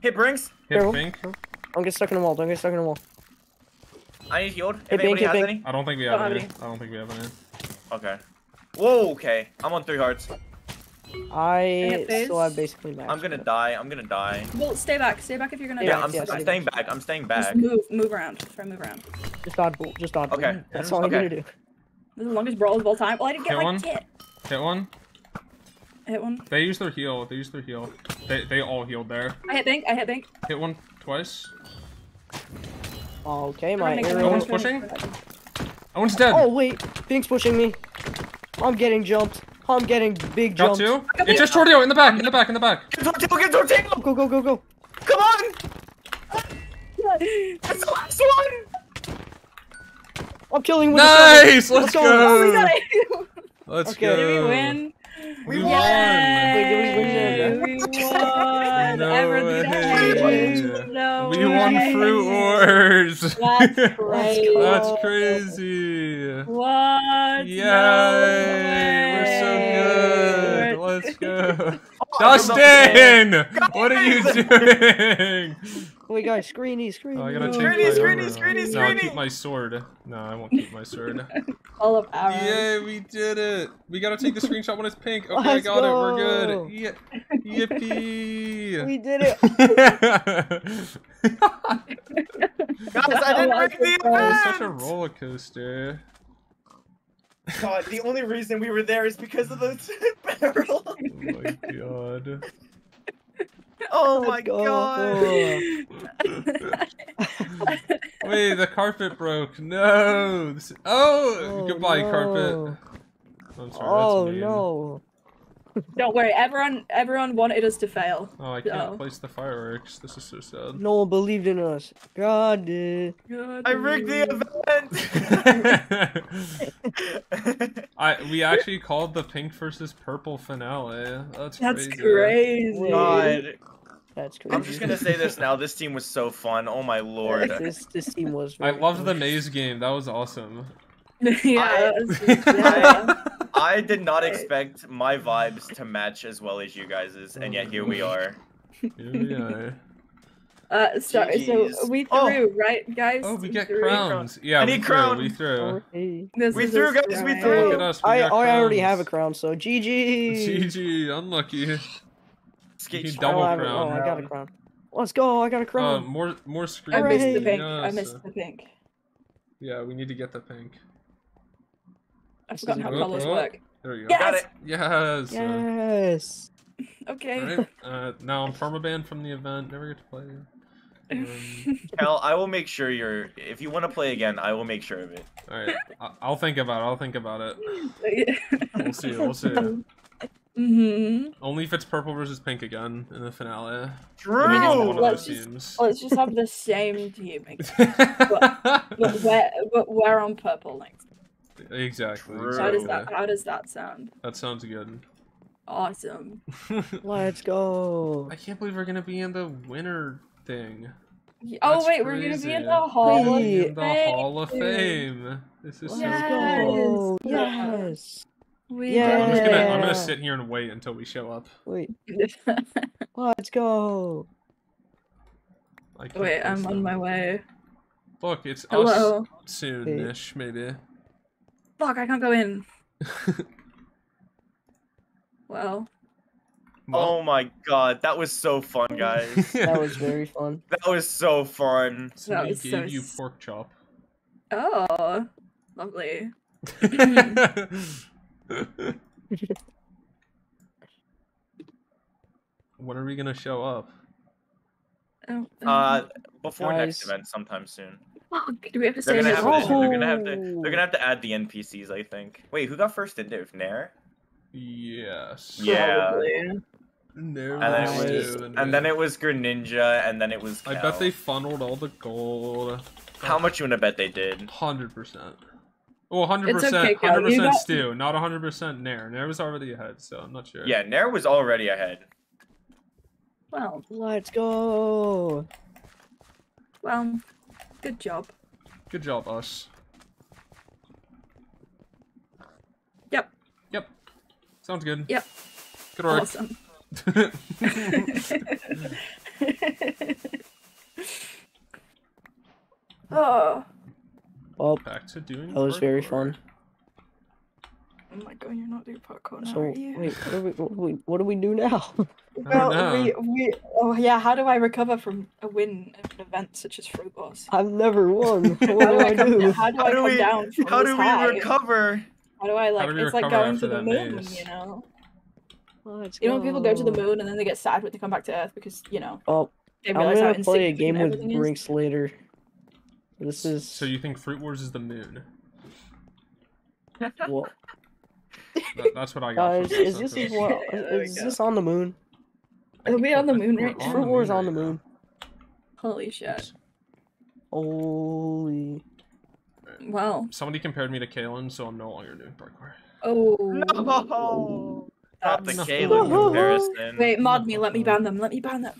Hit Brinks. Hit Careful. pink. Don't get stuck in the wall. Don't get stuck in the wall. I need healed. Hit If anybody Bink, has hit any. I don't think we Don't have have any. any. I don't think we have any. Okay. Whoa. Okay. I'm on three hearts. I so I basically max. I'm gonna die. I'm gonna die. Well, stay back. Stay back if you're gonna Yeah, die. I'm, yeah, I'm stay staying back. I'm staying Just back. move, move around. Try and move around. Just dodge. Just dodge bolt. Okay. That's all I'm gonna do. This is the longest brawl of all time. Oh, I didn't get Hit my one. kit. Hit one. Hit one. They use their heal. They use their heal. They they all healed there. I hit Bink. I hit Bink. Hit one twice. Okay, my gonna make arrow. a- One's pushing? One's dead. Oh wait, Pink's pushing me. I'm getting jumped. I'm getting big Got jumps. two. It's just Tordio in the back. In the back. In the back. Get Tortego, get Tortego! Go go go go. Come on! That's the last one! I'm killing with the sword. Nice. Let's go. Oh, we go. got it. Let's Okay. go. Did we win? We We won. Wait, did we win we won. No way. No We won fruit wars. That's crazy. That's crazy. What? Yay! No We're so good. Let's go. Oh, Dustin! What are you doing? Oh Wait guys, screeny, screeny. Oh, I gotta oh, Screeny, change my screeny, screeny, uh, No, I'll keep my sword. No, I won't keep my sword. All of arrows. Yay, we did it! We gotta take the screenshot when it's pink. Okay, I Let's got it. We're good. Yeah. Yippee! We did it. Guys, I didn't break the It was such a roller coaster. God, the only reason we were there is because of the barrel. Oh my god. Oh my god. Wait, the carpet broke. No. This- Oh, Oh, goodbye, no. carpet. I'm sorry. Oh that's mean. no. Don't worry, everyone everyone wanted us to fail. Oh, I can't Oh. place the fireworks. This is so sad. No one believed in us. God did. I rigged the event. I we actually called the pink versus purple finale. That's That's crazy. crazy. God, That's crazy. I'm just gonna say this now. This team was so fun. Oh my lord. This this team was. I very loved the maze game. That was awesome. yeah, that's- yeah. I did not expect my vibes to match as well as you guys's, and yet here we are. Here we are. Uh, sorry, so GGs. we Oh. threw, right, guys? Oh, we get threw. crowns. Yeah, I we need threw. We threw. Hey. This We threw, a guys, we threw. Look at us. We I, got I already have a crown, so GG. GG, unlucky. Skate You double I, crown. Oh, I got a crown. Let's go. I got a Uh, crown. more, more screen. I missed the Hooray. pink. I Yes. missed the pink. Yeah, we need to get the pink. I've forgotten how colors oh. work. There we go. Yes! Got it. Yes. yes. Okay. Alright, uh, now I'm permabanned from the event. Never get to play. Um, Cal, I will make sure you're. If you want to play again, I will make sure of it. Alright, I- I'll think about it. I'll think about it. We'll see. We'll see. hmm Only if it's purple versus pink again in the finale. True. Maybe it's Let's just- Let's just have the same team, but we're but we're on purple next. Exactly. True. How does that how does that sound? That sounds good. Awesome. Let's go. I can't believe we're gonna be in the winner thing. Oh That's wait, we're gonna be in the hall of Wait. In the Fame. Hall of Fame. This is Let's so cool. go. Yes. We Yeah. I'm just gonna I'm gonna sit here and wait until we show up. Wait. Let's go. I can't wait, I'm on my way. Look, it's Hello. us soon-ish, maybe. Fuck, I can't go in. Well, Oh my god, that was so fun, guys. That was very fun. that was so fun. so that we was so you pork chop. oh, lovely. when are we gonna show up? Oh, Uh, before next event, sometime soon. Fuck, do we have to They're say gonna this? have to. They're gonna have to. Oh. They're gonna have to add the NPCs, I think. Wait, who got first in div? Nair. Yes. Yeah. Probably. No. And then it Nice. was. dude. And then it was Greninja, and then it was. I bet they funneled all the gold. How much you wanna bet they did? Hundred percent. Well, hundred percent, hundred percent got- Stu, not hundred percent Nair. Nair was already ahead, so I'm not sure. Yeah, Nair was already ahead. Well, Let's go. well, good job. Good job, us. Yep. Yep. Sounds good. Yep. Good work. Awesome. oh, Well, Back to doing. that was very parkour. fun. Oh my god, you're not doing parkour now, So are you? wait, what do we, what do we, what do we do now? Well, know. we, we, oh yeah, how do I recover from a win of an event such as Fruit Wars? I've never won. What How do do I I come, do? how do How I do come we- down from How this do we high? recover? How do I like? do it's like going to the moon, maze? you know. Let's You know when people go to the moon and then they get sad when they come back to Earth because you know Oh, they I'm realize how gonna play a game with everything is? Brinks later. This is So you think Fruit Wars is the moon? well, That, that's what I got. guys. from Is this this is episode. what There we is go. this on the moon? Are we on the moon We're right on now? Fruit the Wars moon on the moon. Holy shit! Holy. Wow. Somebody compared me to Kalen, so I'm no longer doing parkour. Oh. No. Not the that's- Kalen comparison. Wait, mod me. Let me ban them. Let me ban them.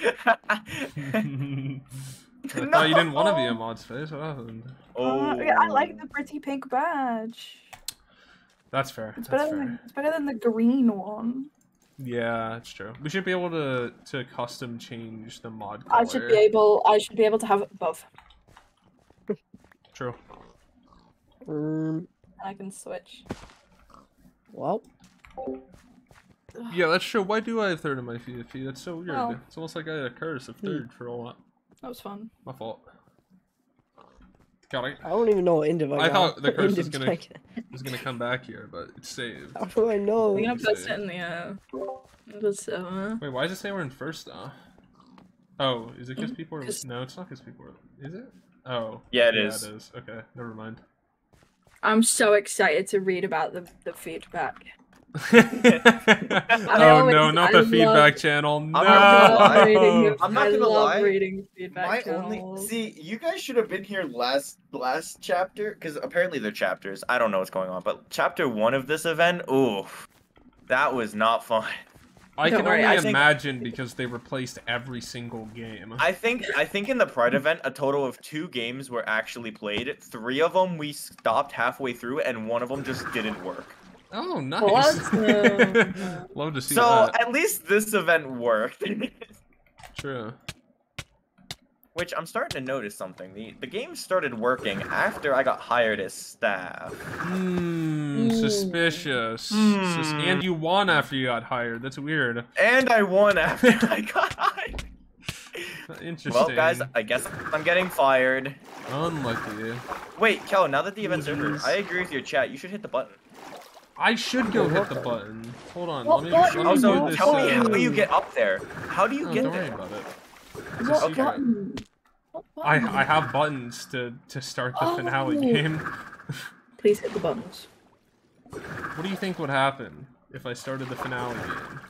I thought you didn't want to be a mod space. What happened? Uh, yeah, I like the pretty pink badge. That's fair. It's That's better fair. than it's better than the green one. Yeah, that's true. We should be able to to custom change the mod color. I should be able. I should be able to have both. True. Um. I can switch. Well, Yeah, that's true. Why do I have third in my feed feed? That's so weird. Well. It's almost like I had a curse of third for a while. That was fun. My fault. God, I I don't even know what Indiv I I got. thought the curse was gonna- was gonna come back here, but it's saved. How do I know? We're gonna you post it in the uh, the server. Wait, why does it say we're in first now? Oh, is it because Mm, people are? 'cause- No, it's not because people are. Is it? Oh. Yeah, it yeah, is. it is. Okay, never mind. I'm so excited to read about the the feedback. oh always- no, not I the feedback love- channel. No. not gonna lie. I'm not I gonna love lie, reading feedback My channels. only see, you guys should have been here last last chapter because Apparently they're chapters. I don't know what's going on, but chapter one of this event, ooh, that was not fun. I can worry, only I think- imagine because they replaced every single game. I think I think in the Pride event, a total of two games were actually played. Three of them we stopped halfway through, and one of them just didn't work. Oh, nice. Awesome. Love to see So that. at least this event worked. True. Which I'm starting to notice something. The the game started working after I got hired as staff. Hmm, Mm. suspicious. Sus- Hmm. and you won after you got hired. That's weird. And I won after I got hired. Interesting. Well, guys, I guess I'm getting fired. Unlucky. Wait, Kel, now that the event's over, I agree with your chat. You should hit the button. I should go hit the the- button. Hold on. What let me, button? let me Also, do this. tell me uh, how you get up there. How do you oh, get don't worry there? about it. What secret. button? What I button? I have buttons to to start the finale Oh. game. Please hit the buttons What do you think would happen if I started the finale game?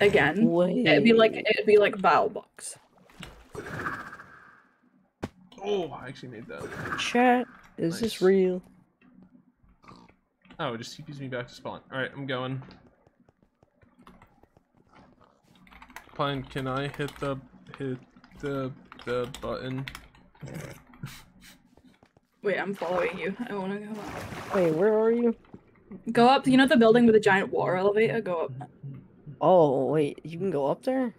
again. Wait. It'd be like it'd be like Battle Box. Oh, I actually made that. Chat. Is this real? Oh, it just keeps me back to spawn. Alright, I'm going. Pine, can I hit the hit the the button? Wait, I'm following you. I want to go up. Wait, where are you? Go up. You know the building with the giant water elevator? Go up. Oh, wait, you can go up there?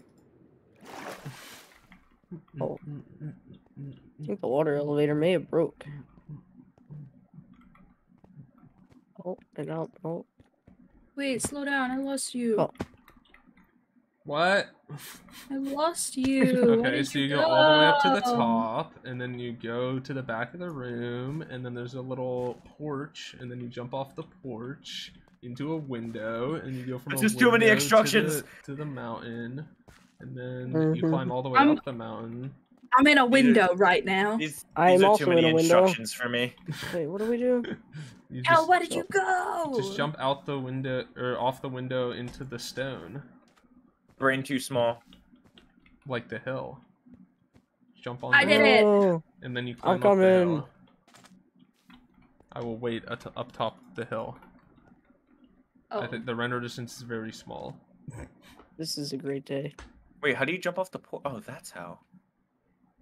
Oh. I think the water elevator may have broke. Oh, and out. Oh, Wait, slow down. I lost you. Oh. What? I lost you. Okay, so you go all the way up to the top, and then you go to the back of the room, and then there's a little porch, and then you jump off the porch into a window, and you go from There's a just too many window to the- to the mountain, and then you Mhm. climb all the way I'm- up the mountain. I'm in a window right now. These, I these am are also too in a window. instructions for me. wait, what do we do? You Hell, just, where did you go? just jump out the window or off the window into the stone, Brain too small. like the hill. Jump on I the did it. And then you I'm climb up the hill. I will wait at up top the hill. Oh, I think the render distance is very small. this is a great day. Wait, how do you jump off the porch? Oh, that's how.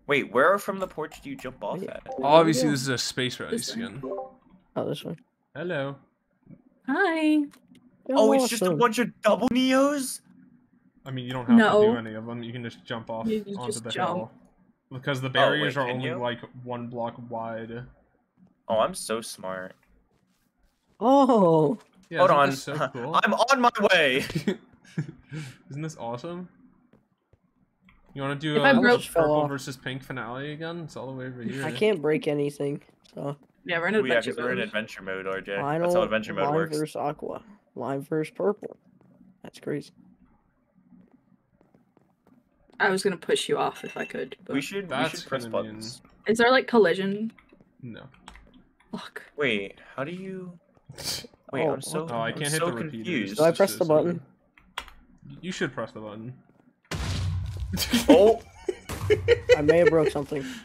Wait, where from the porch do you jump off Wait. at? Where do we Obviously, this is a space race This way. again. Oh, this one. Hello. hi. Oh, it's just a bunch of double neos? I mean, you don't have to do any of them. You can just jump off You- you onto just the jump. hill. Because the oh, barriers wait, are only you? like one block wide. Oh, I'm so smart. Oh, Yeah, Hold on. so cool? I'm on my way. Isn't this awesome? You want to do If I a broke- purple versus pink finale again? It's all the way over here. I can't break anything. So Yeah, we're in Oh, yeah, adventure because we're in mode. adventure mode, RJ. final That's how adventure mode lime works. versus aqua, lime versus purple. That's crazy. I was gonna push you off if I could. But... We should we should press gonna be an- buttons. Is there like collision? No. Fuck. Wait, how do you? Wait, Oh, I'm so Oh, I I'm hit so the repeaters. confused. Do I press the button? You should press the button. Oh, I may have broke something.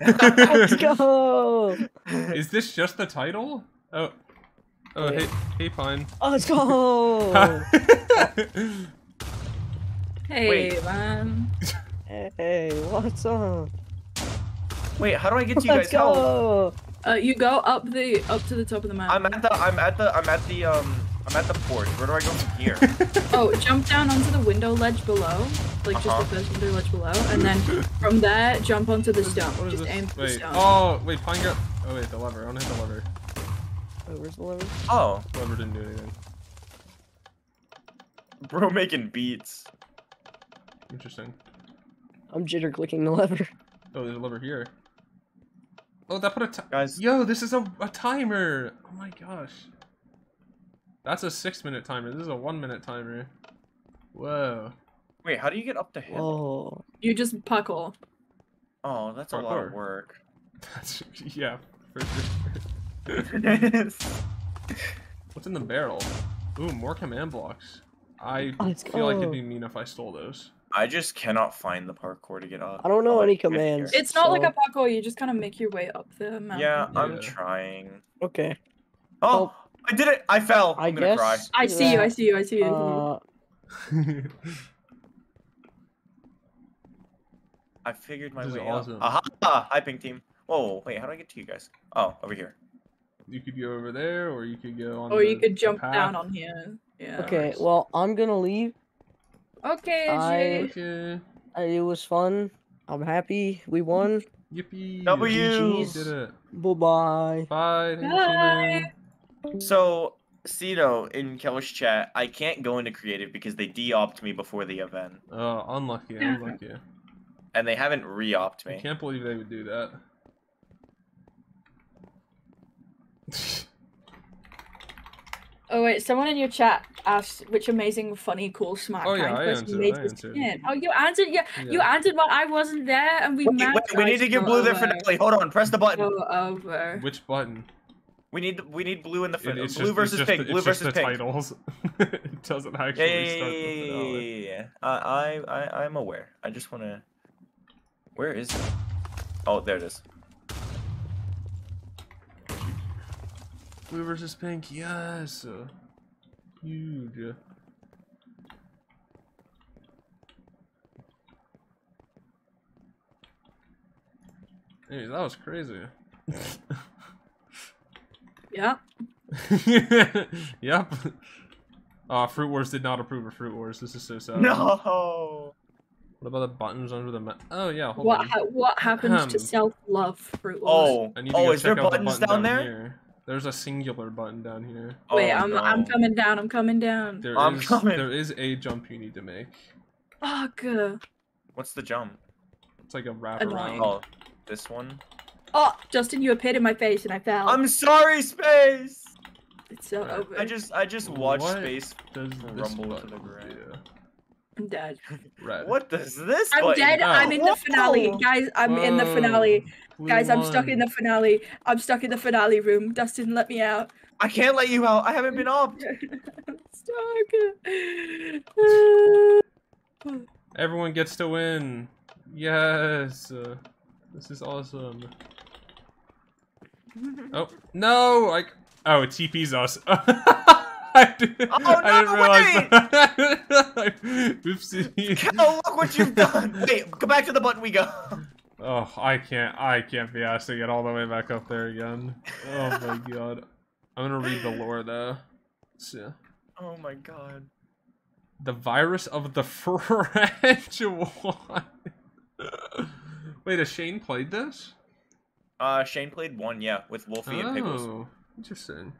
Let's go! Is this just the title? Oh. Oh, hey, hey, Pine. Oh, let's go! Hey, Wait. man. hey, what's up? wait, how do I get to you Let's guys? Help! go! Uh, you go up the up to the top of the map I'm at the I'm at the I'm at the um I'm at the port. Where do I go from here? Oh, jump down onto the window ledge below, like Uh-huh. just the first window ledge below, and then from there jump onto the stone. What is Just this? aim for the Wait. stone. Oh, wait, Pine got. Oh, wait, the lever. I want to hit the lever. Wait, where's the lever? Oh, the Lever didn't do anything. bro, making beats. Interesting. I'm jitter clicking the lever. Oh, there's a lever here. Oh, that put a Guys, Yo, this is a, a timer! Oh my gosh. That's a six minute timer. This is a one minute timer. Whoa. wait, how do you get up the hill? Oh, You just parkour. Oh, that's a lot of work. That's, yeah, for sure. What's in the barrel? Ooh, more command blocks. I Let's feel like it'd be mean if I stole those. I just cannot find the parkour to get up. I don't know I'll any let you get here. commands. It's not like a parkour. You just kind of make your way up the mountain. Yeah, I'm Yeah. trying. okay. Oh, I did it! I fell. I I'm gonna cry. guess. I see you. I see you. I see you. Uh, I figured my This is way awesome. up. Aha! Hi, pink team. Whoa, wait, how do I get to you guys? Oh, over here. you could go over there, or you could go on. or you could jump path. down on here. Yeah. okay, Nice. well, I'm gonna leave. Okay, I- Okay. Uh, It was fun. I'm happy. We won. Yippee. W. You did it. Bye bye. Bye. Thanks for Bye. tuning So, Cito in Kellish chat, I can't go into creative because they de-opt me before the event. Oh, unlucky, unlucky. and they haven't re-opt I can't believe they would do that. Oh wait, someone in your chat asked which amazing, funny, cool, smart, Oh, yeah, kind I person answered, made this skin. Oh, you answered. Yeah, you answered while I wasn't there, and we. Wait, wait, we need to give Blue their finale. Hold on, press the button. Go over. Which button? We need we need Blue in the It- Blue just- versus it's just pink. the- Blue it's just versus the pink. titles. it doesn't Yeah, actually yeah, yeah, start yeah, the yeah, finale. yeah, yeah, yeah. I, I, I'm aware. I just want to. Where is it? Oh, there it is. Blue versus pink, yes. Huge. Hey, that was crazy. Yeah. yep. Uh, Fruit Wars did not approve of Fruit Wars. This is so sad. No. What about the buttons under the ma- Oh yeah, hold What on. ha- what happens to self love, Fruit Wars? Oh, I need to oh, go is there check out the buttons button down there? Here. There's a singular button down here. Wait, Oh, I'm I'm coming down. I'm coming down. There I'm is- coming. there is a jump you need to make. Fuck. What's the jump? It's like a wrap Annoying. around. Oh, this one. Oh, Dustin, you appeared in my face and I fell. I'm sorry, space. It's so Alright. over. I just, I just watched What space. Rumble to the ground. do? I'm dead. Red. What does this? I'm button dead. do? I'm in the finale, Whoa. guys. I'm in the finale, Blue guys. I'm stuck in the finale. I'm stuck in the finale room. Dustin, let me out. I can't let you out. I haven't been opt. I'm stuck. Everyone gets to win. Yes. Uh, this is awesome. Oh no! Like oh, it TP's us. I, did, Oh, I no, didn't realize that. Oopsie. Kel, look what you've done. Wait, go back to the button we go. Oh, I can't. I can't be asked to get all the way back up there again. Oh my god. I'm gonna read the lore though. So, Oh my god. The virus of the French one. Wait, has Shane played this? Uh, Shane played one, yeah, with Wolfie and Pickles. Oh, interesting.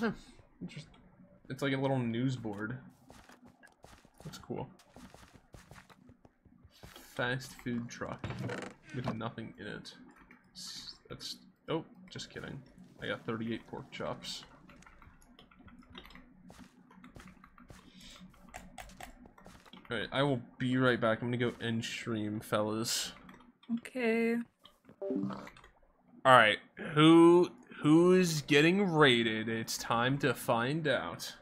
Huh, interesting. It's like a little news board. That's cool. Fast food truck with nothing in it. That's oh, just kidding. I got 38 pork chops. Alright, I will be right back. I'm gonna go end stream, fellas. Okay. Alright, who who's getting rated? It's time to find out.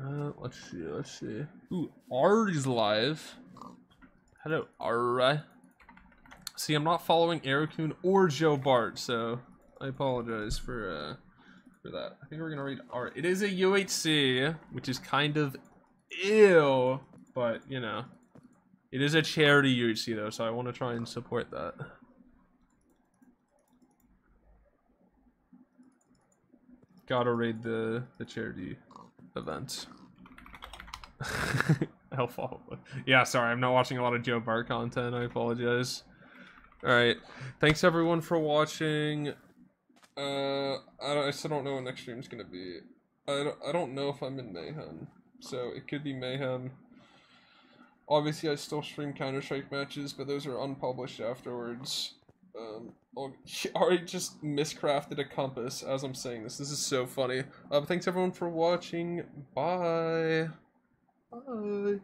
Uh, let's see, let's see. Ooh, R's live. Hello, R. See, I'm not following Aerocoon or Joe Bart, so I apologize for uh for that. I think we're gonna read art. It is a UHC, which is kind of ill, but you know, it is a charity UHC though, so I want to try and support that. Gotta raid the the charity event. I'll follow. Yeah, sorry, I'm not watching a lot of Joe Bart content. I apologize. All right, thanks everyone for watching. Uh, I, don't, I still don't know what next stream's gonna be. I don't, I don't know if I'm in Mayhem, so it could be Mayhem. Obviously, I still stream Counter Strike matches, but those are unpublished afterwards. Um, I'll- already just miscrafted a compass as I'm saying this. This is so funny. Uh, thanks everyone for watching. Bye. Bye.